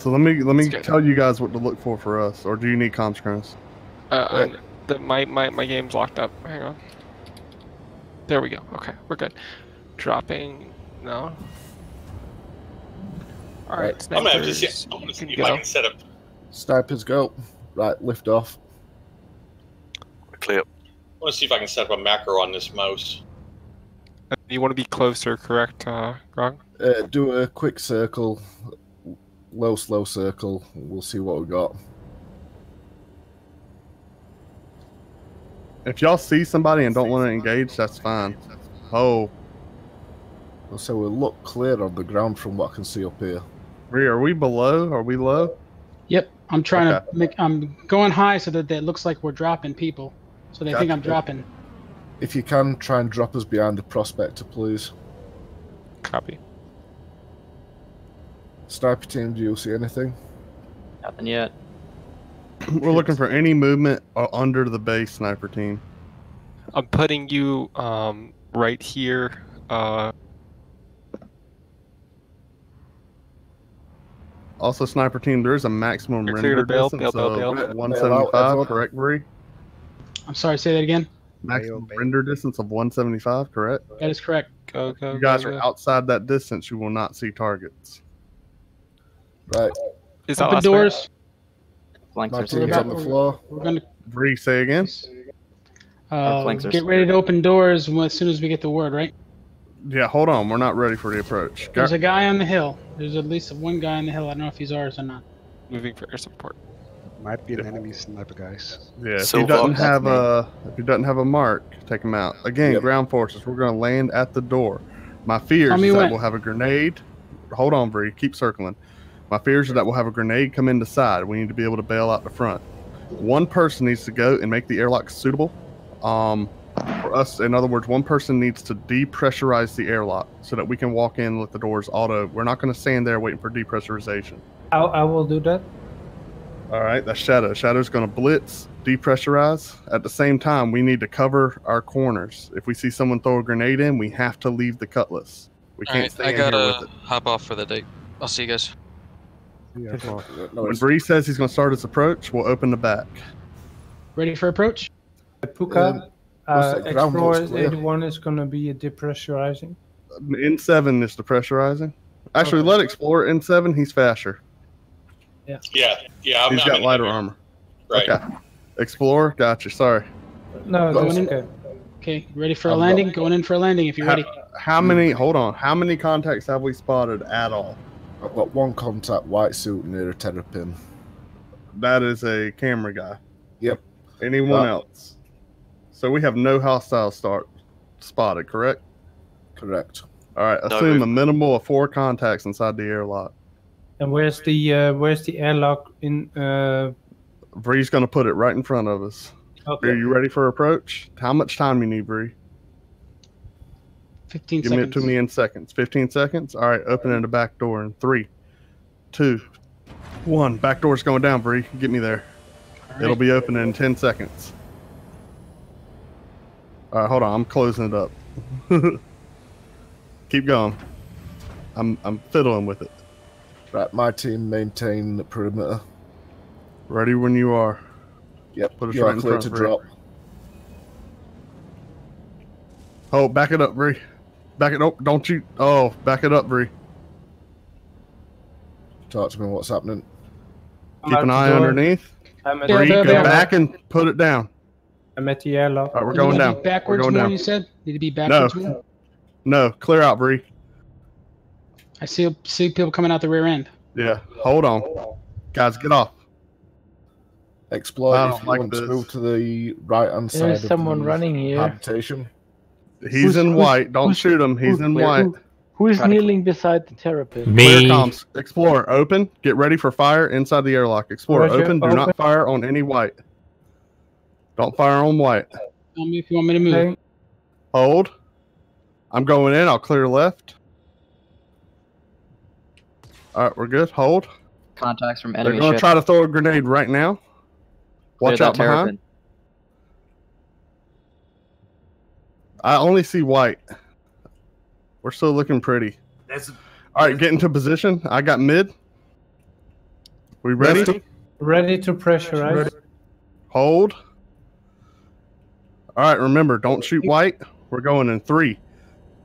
Speaker 14: So let me let me tell you guys what to look for for us, or do you need comms, Kronos?
Speaker 10: Uh,
Speaker 7: Wait.
Speaker 10: The, my, my my game's locked up. Hang on. There we go. Okay, we're good. Dropping. No. All right,
Speaker 20: I'm gonna have to see. I'm gonna see
Speaker 10: can
Speaker 20: if I can set up.
Speaker 7: Snipers, go. Right, lift off.
Speaker 15: Clear.
Speaker 20: I want to see if I can set up a macro on this mouse.
Speaker 10: You want to be closer, correct, uh, Grog?
Speaker 7: Uh, do a quick circle. Low, slow circle. We'll see what we got.
Speaker 14: If y'all see somebody and don't want to engage, that's fine. Oh,
Speaker 7: So we look clear on the ground from what I can see up here.
Speaker 14: Bree, are we below? Are we low?
Speaker 2: Yep, I'm trying
Speaker 14: Okay.
Speaker 2: to make. I'm going high so that it looks like we're dropping people, so they think I'm dropping.
Speaker 7: If you can, try and drop us behind the prospector, please.
Speaker 10: Copy.
Speaker 7: Sniper team, do you see anything?
Speaker 22: Nothing yet.
Speaker 14: We're looking for any movement uh, under the base sniper team.
Speaker 10: I'm putting you um, right here. Uh,
Speaker 14: Also, sniper team, there is a maximum
Speaker 10: You're
Speaker 14: render
Speaker 10: bail,
Speaker 14: distance
Speaker 10: bail, bail,
Speaker 14: of
Speaker 10: bail.
Speaker 14: 175, correct, Bree?
Speaker 2: I'm sorry. Say that again.
Speaker 14: Maximum render distance of 175, correct?
Speaker 2: That is correct.
Speaker 10: Go go.
Speaker 14: You guys
Speaker 10: go,
Speaker 14: are outside that distance. You will not see targets.
Speaker 7: Right.
Speaker 10: Is that
Speaker 2: Open
Speaker 10: last
Speaker 2: doors.
Speaker 22: Flanks
Speaker 7: My
Speaker 22: are
Speaker 7: team's on the floor.
Speaker 2: We're gonna
Speaker 14: Bree, say again.
Speaker 2: uh,
Speaker 22: flanks are
Speaker 2: get ready to open doors as soon as we get the word. Right.
Speaker 14: Yeah, hold on. We're not ready for the approach.
Speaker 2: There's a guy on the hill. There's at least one guy on the hill. I don't know if he's ours or not.
Speaker 10: Moving for air support.
Speaker 11: Might be an enemy sniper, guys.
Speaker 14: Yeah, if
Speaker 10: So
Speaker 14: he doesn't have a if he doesn't have a mark, take him out. Again,
Speaker 7: Yep.
Speaker 14: ground forces. We're going to land at the door. My fears is that
Speaker 2: when.
Speaker 14: we'll have a grenade. Hold on, Bree. Keep circling. My fears are that we'll have a grenade come in the side. We need to be able to bail out the front. One person needs to go and make the airlock suitable. Um, for us, in other words, one person needs to depressurize the airlock so that we can walk in with the doors auto. We're not going to stand there waiting for depressurization.
Speaker 5: I, I will do that.
Speaker 14: All right, that's Shadow. Shadow's going to blitz, depressurize. At the same time, we need to cover our corners. If we see someone throw a grenade in, we have to leave the cutlass. We can't
Speaker 9: Alright,
Speaker 14: stay
Speaker 9: I
Speaker 14: in here
Speaker 9: gotta
Speaker 14: with it.
Speaker 9: hop off for the day. I'll see you guys.
Speaker 14: Yeah, well,
Speaker 7: No,
Speaker 14: when Bree says he's going to start his approach, we'll open the back.
Speaker 2: Ready for approach?
Speaker 5: Puka,
Speaker 7: Um,
Speaker 5: uh,
Speaker 7: what's
Speaker 5: Explorer 81 is going to be a depressurizing.
Speaker 14: In seven is depressurizing. Actually,
Speaker 5: Okay.
Speaker 14: let Explorer in seven. He's faster.
Speaker 5: Yeah.
Speaker 20: Yeah, yeah. I'm,
Speaker 14: He's
Speaker 20: I'm
Speaker 14: got lighter
Speaker 20: heavy.
Speaker 14: armor.
Speaker 20: Right.
Speaker 14: Okay. Explorer, gotcha. Sorry.
Speaker 5: No,
Speaker 2: Going
Speaker 5: that's
Speaker 2: in.
Speaker 5: okay.
Speaker 2: Okay. Ready for a
Speaker 14: I'll go.
Speaker 2: landing? Going in for a landing if you're
Speaker 14: How,
Speaker 2: ready.
Speaker 14: how many? Hold on. How many contacts have we spotted at all?
Speaker 7: I've got one contact white suit near a terrapin.
Speaker 14: That is a camera guy.
Speaker 7: Yep.
Speaker 14: Anyone
Speaker 7: Uh,
Speaker 14: else? So we have no hostile start spotted, correct?
Speaker 7: Correct.
Speaker 14: All right. Assume
Speaker 22: we-
Speaker 14: a minimal of four contacts inside the airlock.
Speaker 5: And where's the uh, where's the airlock in? Uh,
Speaker 14: Bree's gonna put it right in front of us.
Speaker 5: okay.
Speaker 14: Are you ready for approach? How much time you need, Bree?
Speaker 2: 15
Speaker 14: Give
Speaker 2: seconds.
Speaker 14: me it to me in seconds. 15 seconds. All right. Opening the back door in three, two, one. Back door's going down, Bree. Get me there.
Speaker 2: All
Speaker 14: It'll be open in 10 seconds. All right, hold on. I'm closing it up. Keep going. I'm I'm fiddling with it.
Speaker 7: Right, my team maintain the perimeter.
Speaker 14: Ready when you are.
Speaker 7: Yep,
Speaker 14: Put us
Speaker 7: you
Speaker 14: right
Speaker 7: are
Speaker 14: in
Speaker 7: clear to drop.
Speaker 14: Oh, back it up, Bree. Back it up. Don't you? Oh, back it up, Bree.
Speaker 7: Talk to me. What's happening?
Speaker 14: Keep an eye
Speaker 5: door.
Speaker 14: underneath.
Speaker 5: I'm at,
Speaker 14: Bree, go
Speaker 2: there.
Speaker 14: back and put it down.
Speaker 5: I'm at the airlock.
Speaker 14: All right, we're going down.
Speaker 2: be
Speaker 14: We're
Speaker 2: Backwards
Speaker 14: going down.
Speaker 2: you said? Need to be
Speaker 14: No,
Speaker 2: backwards more?
Speaker 14: no, clear out, Bree.
Speaker 2: I see see people coming out the rear end.
Speaker 14: Yeah, hold on, guys, get off.
Speaker 7: Explore
Speaker 14: I
Speaker 7: if you
Speaker 14: like
Speaker 7: want
Speaker 14: this.
Speaker 7: to move to the right hand side.
Speaker 32: There's
Speaker 7: of
Speaker 32: someone
Speaker 7: the
Speaker 32: running here.
Speaker 7: Habitation.
Speaker 14: He's
Speaker 32: Who's-
Speaker 14: in white. Don't shoot him. He's in white.
Speaker 32: who- Who's kneeling beside the terrapin?
Speaker 14: Clear
Speaker 25: Me.
Speaker 14: comms. Explorer, open. Get ready for fire inside the airlock. Explore.
Speaker 5: Roger,
Speaker 14: open. Do
Speaker 5: open.
Speaker 14: not fire on any white. Don't fire on white.
Speaker 2: Tell me if you want me to move.
Speaker 5: Okay.
Speaker 14: Hold. I'm going in. I'll clear left. All right, we're good. Hold.
Speaker 22: Contacts from
Speaker 14: They're
Speaker 22: enemy
Speaker 14: going to try to throw a grenade right now. Watch out behind. I only see white. We're still looking pretty.
Speaker 6: There's
Speaker 14: All right, get into position. I got mid. We ready?
Speaker 5: Ready, ready to pressurize.
Speaker 14: Hold. All right, remember, don't shoot white. We're going in three,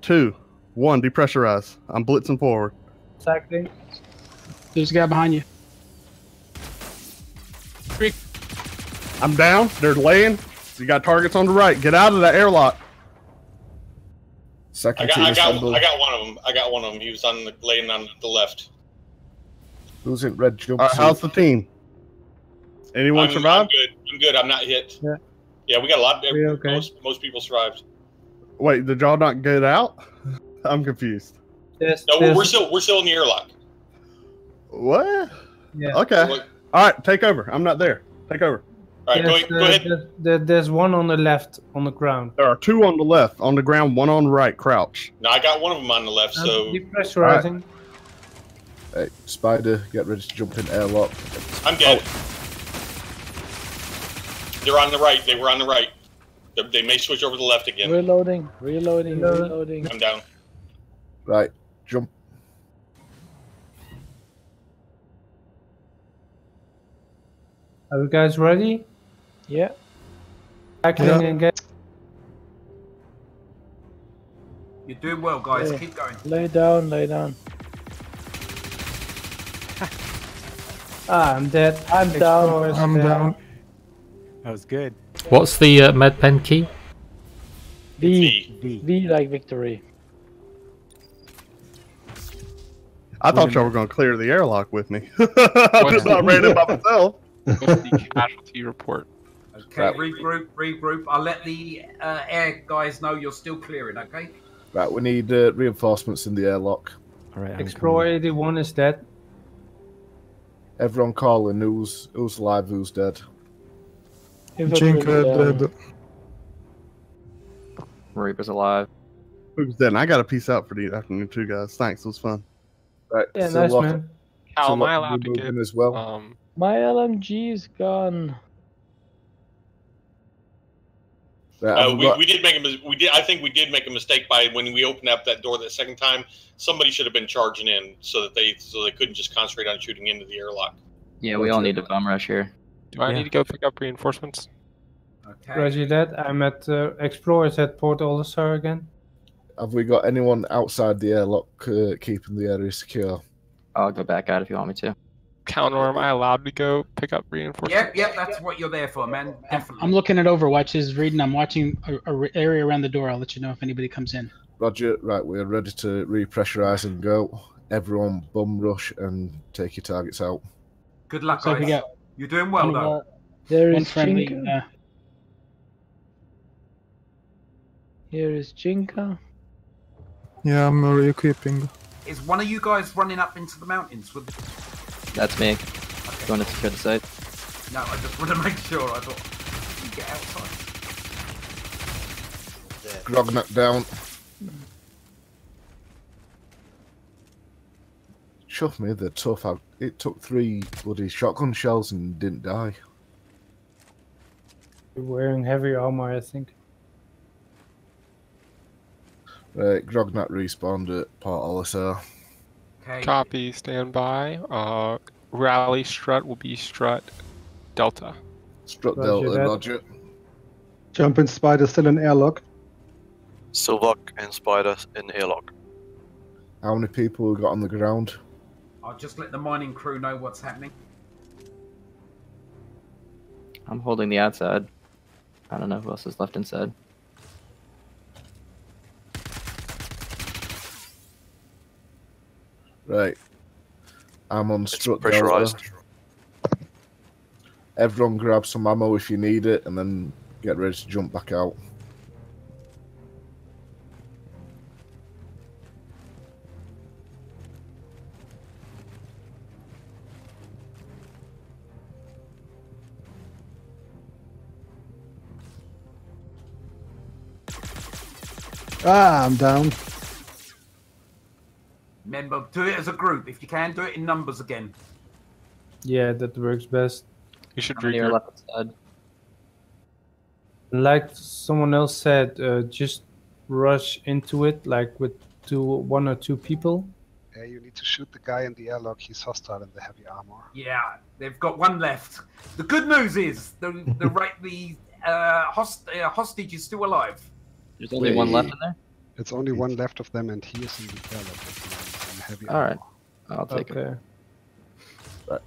Speaker 14: two, one. Depressurize. I'm blitzing forward.
Speaker 5: Exactly.
Speaker 2: There's a guy behind you.
Speaker 14: I'm down. They're laying. You got targets on the right. Get out of that airlock.
Speaker 7: Second
Speaker 20: I got, I got. I got one of them. I got one of them. He was on the laying on the left.
Speaker 7: Who's in red
Speaker 14: All right,
Speaker 7: jumpsuit?
Speaker 14: how's the team? Anyone
Speaker 20: I'm,
Speaker 14: survive?
Speaker 20: I'm good. I'm good. I'm not hit.
Speaker 5: Yeah.
Speaker 20: Yeah, we got a lot.
Speaker 5: We okay?
Speaker 20: Most most people survived.
Speaker 14: Wait, did y'all not get out? I'm confused.
Speaker 5: There's,
Speaker 20: No, we're, we're still we're still in the airlock.
Speaker 14: What?
Speaker 5: Yeah.
Speaker 14: Okay.
Speaker 20: We're,
Speaker 14: All right, take over. I'm not there. Take over.
Speaker 20: All right,
Speaker 5: Yes,
Speaker 20: go, go
Speaker 5: uh,
Speaker 20: ahead.
Speaker 5: there- there- there's one on the left on the ground.
Speaker 14: There are two on the left, on the ground, one on the right, crouch.
Speaker 20: No, I got one of them on the left, so
Speaker 5: Depressurizing.
Speaker 7: Hey, Spider, get ready to jump in airlock.
Speaker 20: I'm dead. They're on the right. They were on the right. They, they may switch over to the left again.
Speaker 32: Reloading, reloading, reloading.
Speaker 20: I'm down.
Speaker 7: Right, jump.
Speaker 5: Are you guys ready?
Speaker 32: Yeah.
Speaker 5: Tackling
Speaker 32: Yeah.
Speaker 5: and get.
Speaker 6: You're doing well, guys.
Speaker 32: Hey,
Speaker 6: Keep going.
Speaker 32: Lay down, lay down.
Speaker 5: Ah, I'm dead.
Speaker 32: I'm down.
Speaker 5: Explorer's
Speaker 48: I'm
Speaker 5: dead.
Speaker 48: down.
Speaker 29: That was good.
Speaker 25: What's the uh, med pen key?
Speaker 32: V. V like victory.
Speaker 14: I thought y'all were going to clear the airlock with me. I'm just not ready by myself.
Speaker 10: What's the casualty report?
Speaker 6: Okay,
Speaker 7: Right.
Speaker 6: regroup, regroup. I'll let the uh, air guys know you're still clearing, okay?
Speaker 7: Right, we need uh, reinforcements in the airlock.
Speaker 29: All right,
Speaker 5: Explorer 81 is dead.
Speaker 7: Everyone calling who's who's alive, who's dead.
Speaker 48: Jinka dead.
Speaker 8: Reaper's alive.
Speaker 14: Who's dead? I got a piece out for the afternoon too, guys. Thanks, it was fun.
Speaker 7: Right,
Speaker 5: Yeah,
Speaker 7: so
Speaker 5: nice
Speaker 7: lock-
Speaker 5: man.
Speaker 10: Cal,
Speaker 7: so
Speaker 10: am I allowed to
Speaker 7: moving
Speaker 10: get
Speaker 7: as well?
Speaker 10: um
Speaker 32: My LMG's gone.
Speaker 7: Right,
Speaker 20: Uh,
Speaker 7: I've
Speaker 20: we, we did make a mis- we did I think we did make a mistake by when we opened up that door that second time. Somebody should have been charging in so that they so they couldn't just concentrate on shooting into the airlock.
Speaker 22: Yeah, we all need a bum rush here.
Speaker 10: do I
Speaker 5: Yeah.
Speaker 10: need to go pick up reinforcements?
Speaker 6: Okay.
Speaker 5: Roger that. I'm at uh, Explorers at Port Olisar again.
Speaker 7: Have we got anyone outside the airlock uh, keeping the area secure?
Speaker 22: I'll go back out if you want me to.
Speaker 10: Counter, am I allowed to go pick up reinforcements?
Speaker 6: Yep, yep, that's what you're there for, man. Definitely.
Speaker 2: I'm looking at Overwatch is reading. I'm watching a, a area around the door. I'll let you know if anybody comes in.
Speaker 7: Roger, right, we're ready to repressurize and go. Everyone bum rush and take your targets out.
Speaker 6: Good luck,
Speaker 2: Looks like we
Speaker 6: guys.
Speaker 2: got
Speaker 6: You're doing well, though.
Speaker 2: uh,
Speaker 32: There
Speaker 2: one
Speaker 32: is
Speaker 2: friendly.
Speaker 32: Jinka.
Speaker 2: Uh,
Speaker 32: Here is Jinka.
Speaker 48: Yeah, I'm re-equipping.
Speaker 6: Is one of you guys running up into the mountains with?
Speaker 22: That's me. Going to secure the site.
Speaker 6: No, I just want to make sure. I thought you get outside.
Speaker 7: Grognak down. Chuff me, they're tough. I, it took three bloody shotgun shells and didn't die.
Speaker 5: You're wearing heavy armor, I think.
Speaker 7: Right, Grognak respawned at Port Olisar.
Speaker 6: Okay.
Speaker 10: Copy, stand by. Uh, rally strut will be strut delta.
Speaker 7: Strut
Speaker 5: Roger
Speaker 7: Delta,
Speaker 5: that.
Speaker 7: Roger.
Speaker 11: Jump in spider still in airlock.
Speaker 23: Silvok and Spider in airlock.
Speaker 7: How many people we got on the ground?
Speaker 6: I'll just let the mining crew know what's happening.
Speaker 22: I'm holding the outside. I don't know who else is left inside.
Speaker 7: Right. I'm on
Speaker 23: It's
Speaker 7: strut
Speaker 23: pressurized.
Speaker 7: Delta. Everyone grab some ammo if you need it, and then get ready to jump back out.
Speaker 11: Ah, I'm down.
Speaker 6: Remember, do it as a group. If you can, do it in numbers again.
Speaker 5: Yeah, that works best.
Speaker 10: You should
Speaker 22: How many
Speaker 10: regroup.
Speaker 22: left inside?
Speaker 5: Like someone else said, uh, just rush into it, like with two, one or two people.
Speaker 11: Yeah, you need to shoot the guy in the airlock. He's hostile in the heavy armor.
Speaker 6: Yeah, they've got one left. The good news is the the right the uh, host, uh, hostage is still alive.
Speaker 22: There's only one left in there.
Speaker 11: It's only one left of them, and he is in the airlock at the heavy
Speaker 22: All right. I'll take it.
Speaker 7: Right.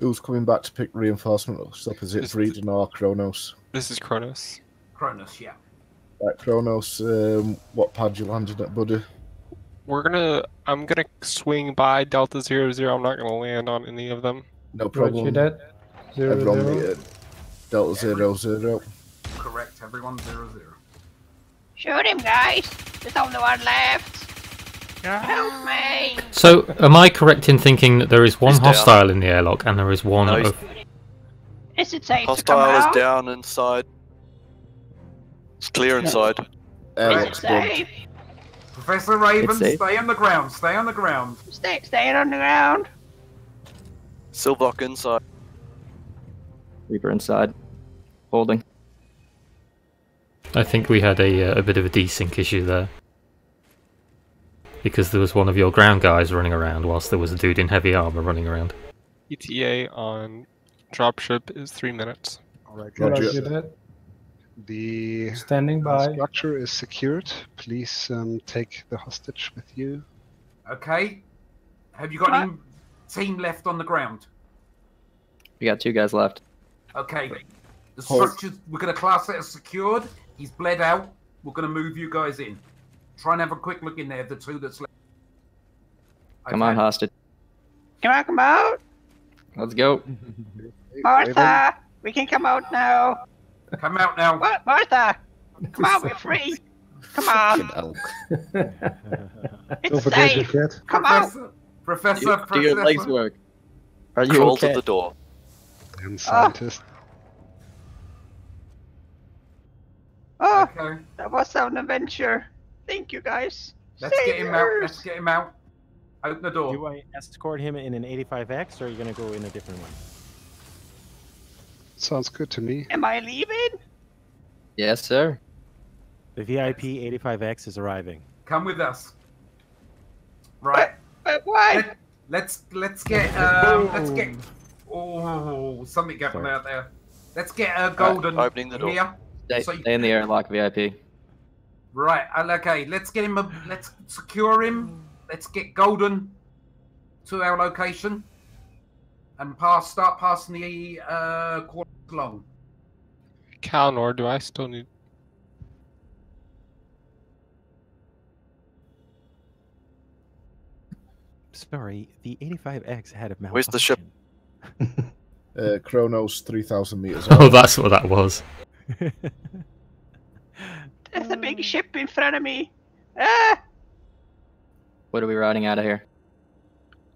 Speaker 7: Who's coming back to pick reinforcements up? Is it
Speaker 10: Is-
Speaker 7: Breeden or Kronos?
Speaker 10: This is Kronos.
Speaker 6: Cronus, yeah.
Speaker 7: Right, Kronos, um, what pad you landed at, buddy?
Speaker 10: We're gonna. I'm gonna swing by Delta Zero Zero. I'm not gonna land on any of them.
Speaker 7: No
Speaker 5: Roger
Speaker 7: problem.
Speaker 5: that. Zero,
Speaker 7: Everyone
Speaker 5: zero.
Speaker 7: meet at Delta Zero Zero.
Speaker 6: Correct. Everyone zero zero.
Speaker 49: Shoot him, guys. There's only one left.
Speaker 44: Help me!
Speaker 25: So, am I correct in thinking that there is one
Speaker 23: He's down.
Speaker 25: hostile in the airlock and there is one
Speaker 23: No, he's-
Speaker 25: of...
Speaker 44: Is it safe to come
Speaker 23: Hostile is
Speaker 44: out?
Speaker 23: down inside. It's clear inside.
Speaker 7: Airlock's
Speaker 44: Safe.
Speaker 6: Professor Raven, stay on the ground. Stay on the ground.
Speaker 44: Stay, stay on the ground.
Speaker 23: Silvok inside.
Speaker 22: Reaper inside. Holding.
Speaker 25: I think we had a, uh, a bit of a desync issue there. Because there was one of your ground guys running around whilst there was a dude in heavy armor running around.
Speaker 10: ETA on dropship is three minutes.
Speaker 11: All right,
Speaker 5: Roger
Speaker 11: guys.
Speaker 5: that.
Speaker 11: The
Speaker 5: Standing by.
Speaker 11: structure is secured. Please um, take the hostage with you.
Speaker 6: Okay. Have you got any team left on the ground?
Speaker 22: We got two guys left.
Speaker 6: Okay. The
Speaker 7: Hold.
Speaker 6: structures, we're going to class it as secured. He's bled out. We're going to move you guys in. Try and have a quick look in there, the two that's left.
Speaker 22: Come on, hostage.
Speaker 44: Come on, come out.
Speaker 22: Let's go.
Speaker 44: Martha, we can come out now.
Speaker 6: Come out now.
Speaker 44: What, Martha? Come on, we're free. Come on. It's
Speaker 11: Don't forget your
Speaker 44: safe.
Speaker 11: cat.
Speaker 44: Come out.
Speaker 6: Professor,
Speaker 22: Do, do your legs work? Are you
Speaker 23: Crawl
Speaker 22: okay?
Speaker 23: to the door.
Speaker 11: And scientist.
Speaker 44: Oh,
Speaker 6: Okay.
Speaker 44: Oh, that was an adventure. Thank you, guys.
Speaker 6: Let's get him out. Let's get him out. Open the door.
Speaker 29: Do I escort him in an 85X, or are you going to go in a different one?
Speaker 11: Sounds good to me.
Speaker 44: Am I leaving?
Speaker 22: Yes, sir.
Speaker 29: The VIP 85X is arriving.
Speaker 6: Come with us. Right.
Speaker 44: But why?
Speaker 6: Let, let's let's get um let's get oh something happened out there. Let's get a golden
Speaker 23: opening the door.
Speaker 6: here.
Speaker 22: Stay,
Speaker 6: So you-
Speaker 22: stay in the airlock, VIP.
Speaker 6: Right. uh, Okay. Let's get him. A, let's secure him. Let's get golden to our location and pass. Start passing the uh quarters along.
Speaker 10: Calnor, do I still need?
Speaker 29: Sorry, the 85X had a malfunction.
Speaker 23: Where's the ship?
Speaker 7: Uh, Kronos, 3,000 meters.
Speaker 25: Oh, that's what that was.
Speaker 44: There's a big ship in front of me. Ah!
Speaker 22: What are we riding out of here?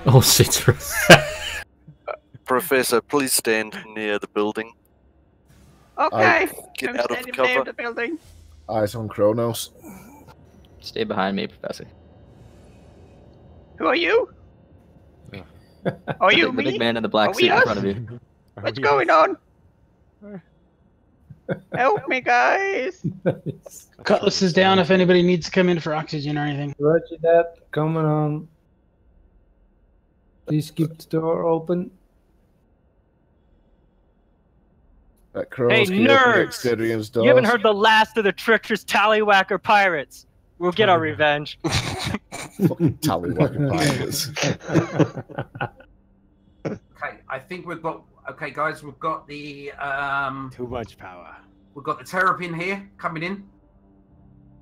Speaker 25: Oh, citrus.
Speaker 23: Professor, please stand near the building.
Speaker 44: Okay.
Speaker 23: Get
Speaker 44: I'm
Speaker 23: out of
Speaker 44: standing
Speaker 23: cover.
Speaker 44: near the building.
Speaker 7: Eyes on Kronos.
Speaker 22: Stay behind me, Professor.
Speaker 44: Who are you? Are you
Speaker 22: the,
Speaker 44: me?
Speaker 22: the big man in the black
Speaker 44: Are
Speaker 22: suit in front of you.
Speaker 44: What's going on? Help me, guys.
Speaker 2: Cutlass is down if anybody needs to come in for oxygen or anything.
Speaker 5: Roger that. Coming on. Please keep the door open.
Speaker 7: Kronos,
Speaker 49: Hey,
Speaker 7: can you
Speaker 49: nerds!
Speaker 7: Experience
Speaker 49: You haven't heard the last of the treacherous Tallywhacker pirates. We'll get our revenge.
Speaker 7: Fucking tallywhacker pirates.
Speaker 6: Okay. I think we've got. Okay, guys. We've got the um.
Speaker 29: Too much power.
Speaker 6: We've got the terrapin here coming in.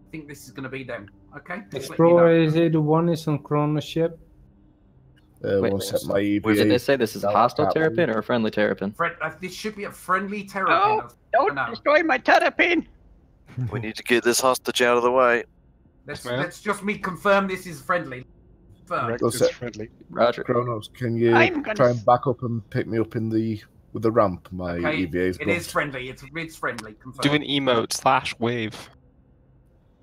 Speaker 6: I think this is going to be them. Okay. Just let know.
Speaker 5: Explorer is the one is on Kronos ship.
Speaker 7: Uh,
Speaker 22: Wait,
Speaker 7: one set my
Speaker 22: Did
Speaker 7: EVA.
Speaker 22: they say this is a hostile terrapin or a friendly terrapin?
Speaker 6: Fred, uh, this should be a friendly terrapin.
Speaker 44: No, don't
Speaker 6: No.
Speaker 44: destroy my terrapin.
Speaker 23: We need to get this hostage out of the way.
Speaker 6: Let's let's just me confirm this is friendly. Confirm.
Speaker 7: Go
Speaker 11: friendly.
Speaker 22: Roger.
Speaker 7: Kronos, can you
Speaker 44: gonna
Speaker 7: try and back up and pick me up in the with the ramp? My
Speaker 6: Okay,
Speaker 7: EVA is
Speaker 6: it is friendly. It's it's friendly. Confirm.
Speaker 10: Do an emote slash wave.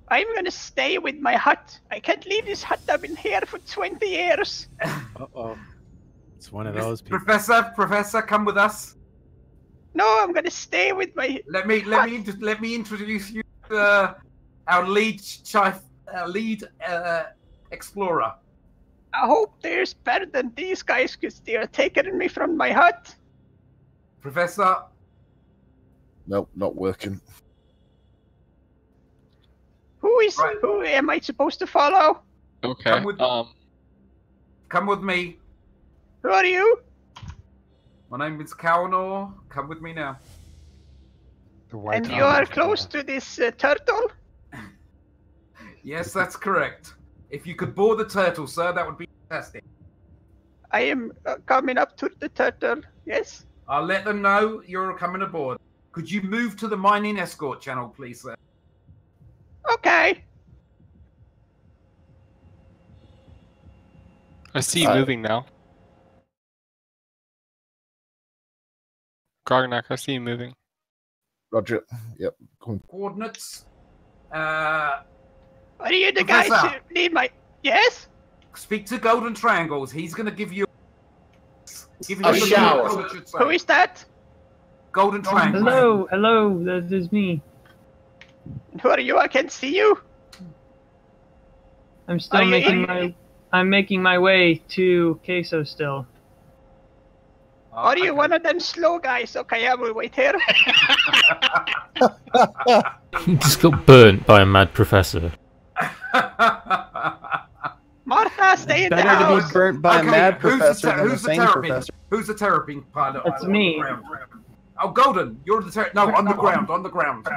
Speaker 44: I'm gonna stay with my hut. I can't leave this hut. I've been here for 20 years.
Speaker 29: Uh oh. It's one of those people.
Speaker 6: Professor, Professor, come with us.
Speaker 44: No, I'm gonna stay with my.
Speaker 6: Let me let me let me introduce you to uh, our lead chief, uh, lead uh, explorer.
Speaker 44: I hope there's better than these guys because they are taking me from my hut.
Speaker 6: Professor,
Speaker 7: Nope, not working.
Speaker 44: Who is who am I supposed to follow?
Speaker 10: Okay.
Speaker 6: Come with-
Speaker 10: Um.
Speaker 6: come with me.
Speaker 44: Who are you?
Speaker 6: My name is Kawanor. Come with me now.
Speaker 11: The white
Speaker 44: And you are close to this uh, turtle?
Speaker 6: Yes, that's correct. If you could board the turtle, sir, that would be fantastic.
Speaker 44: I am uh, coming up to the turtle. Yes.
Speaker 6: I'll let them know you're coming aboard. Could you move to the mining escort channel, please, sir?
Speaker 44: Okay.
Speaker 10: I see you
Speaker 7: Uh,
Speaker 10: moving now. Grognak, I see you moving.
Speaker 7: Roger. Yep.
Speaker 6: Coordinates. Uh,
Speaker 44: Are you the guys who need my? Yes.
Speaker 6: Speak to Golden Triangles. He's going to give you. Give you
Speaker 44: A shower.
Speaker 6: code, I should say.
Speaker 44: Who is that?
Speaker 6: Golden um, Triangles.
Speaker 13: Hello, hello, uh, this is me.
Speaker 44: Who are you? I can't see you.
Speaker 13: I'm still
Speaker 44: Are
Speaker 13: making my I'm making my way to Kosso still.
Speaker 44: Oh, are you one of them slow guys? Okay, I will wait here.
Speaker 25: Just got burnt by a mad professor.
Speaker 44: Martha, stay in the
Speaker 26: Better
Speaker 44: house.
Speaker 26: to be burnt by
Speaker 6: Okay,
Speaker 26: a mad
Speaker 6: who's the
Speaker 26: professor
Speaker 6: ter-
Speaker 26: than
Speaker 6: who's the
Speaker 26: sane
Speaker 6: terrapin?
Speaker 26: professor.
Speaker 6: Who's the terrapin pilot?
Speaker 13: That's me.
Speaker 6: the ground? Oh, Golden, you're the ter- no on the ground, on the ground.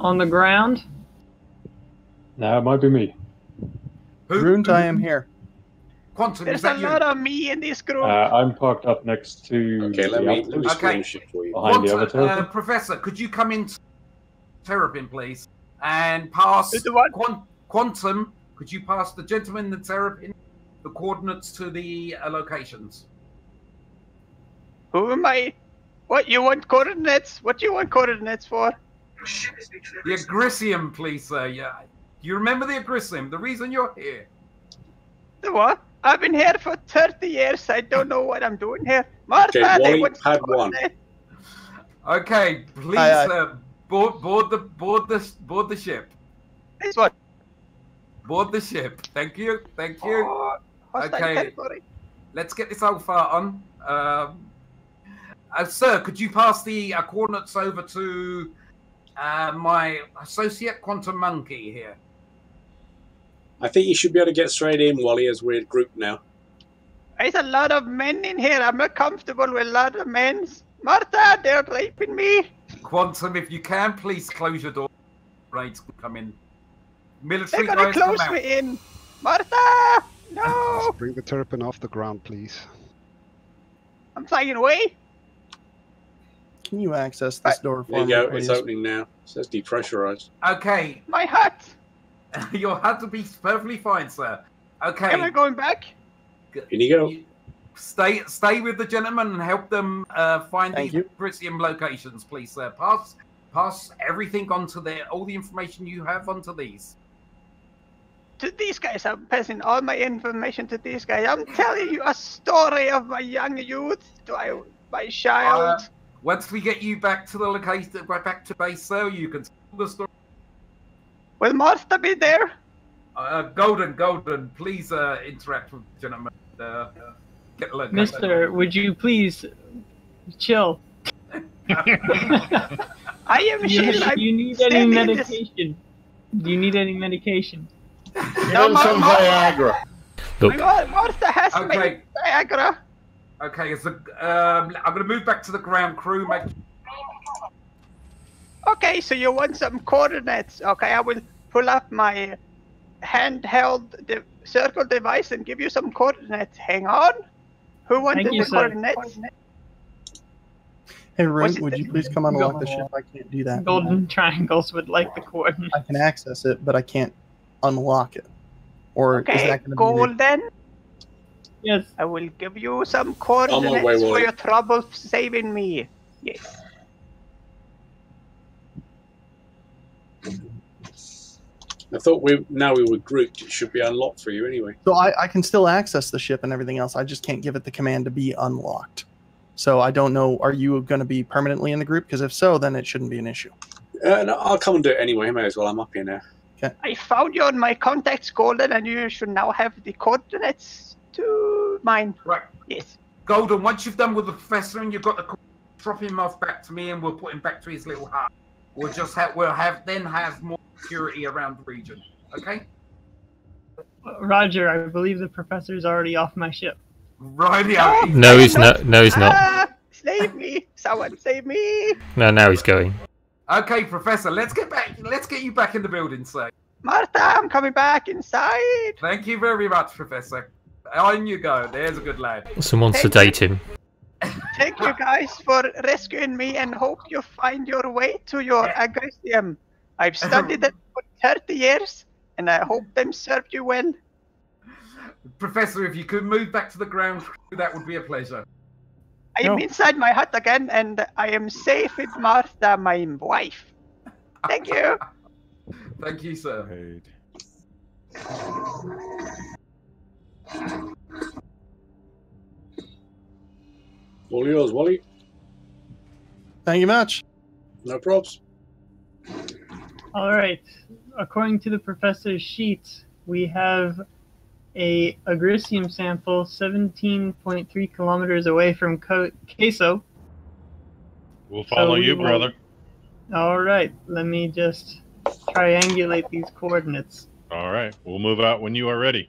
Speaker 13: On the ground?
Speaker 17: Nah, it might be me.
Speaker 26: Runes, I am here.
Speaker 6: Quantum,
Speaker 44: There's
Speaker 6: is
Speaker 44: a
Speaker 6: you?
Speaker 44: lot of me in this group.
Speaker 17: Uh, I'm parked up next to
Speaker 50: Okay, let
Speaker 17: the
Speaker 50: me- let me
Speaker 6: Okay.
Speaker 50: for you.
Speaker 17: behind the
Speaker 6: Quantum,
Speaker 17: avatar.
Speaker 6: uh, Professor, could you come in, Terrapin, please, and pass Quan- Quantum? Could you pass the gentleman, the Terrapin, the coordinates to the uh, locations?
Speaker 44: Who am I? What you want coordinates? What do you want coordinates for?
Speaker 6: The Agricium, please, sir. Yeah, you remember the Agricium? The reason you're here.
Speaker 44: The what? I've been here for 30 years. I don't know what I'm doing here. Martha,
Speaker 50: Okay,
Speaker 44: they
Speaker 50: Wally,
Speaker 44: want
Speaker 50: pad one.
Speaker 44: coordinates.
Speaker 6: Okay, please,
Speaker 26: Aye, aye.
Speaker 6: uh, board, board the, board the, board the ship.
Speaker 44: This what?
Speaker 6: Board the ship. Thank you, thank you.
Speaker 44: Oh,
Speaker 6: okay, let's get this alpha on. Um, uh, sir, could you pass the uh, coordinates over to uh, my associate Quantum Monkey here?
Speaker 50: I think you should be able to get straight in, Wally, as we're grouped now.
Speaker 44: There's a lot of men in here. I'm not comfortable with a lot of men. Martha, they're raping me.
Speaker 6: Quantum, if you can, please close your door. Raids can come in. Military
Speaker 44: They're gonna close me in. Martha, no.
Speaker 11: Bring the Turpin off the ground, please.
Speaker 44: I'm flying away.
Speaker 26: Can you access this door for
Speaker 50: There you go. It's opening now. It says depressurized.
Speaker 6: Okay,
Speaker 44: My hut.
Speaker 6: you'll be perfectly fine, sir. Okay.
Speaker 44: Am I going back?
Speaker 50: In you go.
Speaker 6: Stay, stay with the gentleman and help them uh, find
Speaker 26: Thank
Speaker 6: the Britium locations, please, sir. Pass, pass everything onto their, all the information you have onto these.
Speaker 44: To these guys, I'm passing all my information to these guys. I'm telling you a story of my young youth, to my child.
Speaker 6: Uh, once we get you back to the location, back to base, sir, you can tell the story.
Speaker 44: Will Martha be there?
Speaker 6: Uh, Golden, Golden, please uh, interact with the gentleman. Uh, get the location.
Speaker 13: Mister, would you please chill?
Speaker 44: I am
Speaker 13: Do you,
Speaker 44: chill. I'm
Speaker 13: do you need any
Speaker 44: standing this-
Speaker 13: medication? Do you need any medication?
Speaker 44: No, Mar- Mar-
Speaker 25: Look,
Speaker 44: My God, Martha has
Speaker 6: Okay.
Speaker 44: me Viagra.
Speaker 6: Okay, it's the, um, I'm going to move back to the ground crew. Make
Speaker 44: Okay, so you want some coordinates. Okay, I will pull up my handheld de- circle device and give you some coordinates. Hang on. Who wanted
Speaker 13: Thank you,
Speaker 44: the
Speaker 13: sir.
Speaker 44: coordinates?
Speaker 26: Hey, Rune, would you please come unlock the ship? I can't do that.
Speaker 13: Golden triangles would like the coordinates.
Speaker 26: I can access it, but I can't unlock it. Or is
Speaker 44: Okay,
Speaker 26: that going to be?
Speaker 44: golden.
Speaker 13: Yes.
Speaker 44: I will give you some coordinates
Speaker 50: way,
Speaker 44: for your trouble saving me. Yes.
Speaker 50: I thought we now we were grouped. It should be unlocked for you anyway.
Speaker 26: So I, I can still access the ship and everything else. I just can't give it the command to be unlocked. So I don't know. Are you going to be permanently in the group? Because if so, then it shouldn't be an issue.
Speaker 50: Uh, no, I'll come and do it anyway. May as well. I'm up here now.
Speaker 44: I found you on my contacts, Golden, and you should now have the coordinates to mine.
Speaker 6: Right.
Speaker 44: Yes.
Speaker 6: Golden, once you've done with the professor and you've got the, drop him off back to me, and we'll put him back to his little hut. We'll just have, we'll have then have more security around the region. Okay.
Speaker 13: Roger, I believe the professor's already off my ship.
Speaker 6: Right. Yeah.
Speaker 25: no, he's not. No, he's not.
Speaker 44: Ah, save me! Someone save me!
Speaker 25: No, now he's going.
Speaker 6: Okay, Professor. Let's get back. Let's get you back in the building, sir.
Speaker 44: Martha, I'm coming back inside.
Speaker 6: Thank you very much, Professor. On you go. There's a good lad.
Speaker 25: Someone
Speaker 44: Thank
Speaker 25: sedate him.
Speaker 44: Thank you guys for rescuing me and hope you find your way to your agricium. I've studied it for 30 years and I hope them served you well.
Speaker 6: Professor, if you could move back to the ground, that would be a pleasure.
Speaker 44: I am inside my hut again, and I am safe with Martha, my wife. Thank you.
Speaker 6: Thank you, sir.
Speaker 50: All yours, Wally.
Speaker 26: Thank you much.
Speaker 50: No props.
Speaker 13: All right. According to the professor's sheet, we have a agricium sample 17.3 kilometers away from Co- Kosso.
Speaker 42: We'll follow
Speaker 13: So we
Speaker 42: you,
Speaker 13: will-
Speaker 42: brother.
Speaker 13: All right. Let me just triangulate these coordinates.
Speaker 42: All right. We'll move out when you are ready.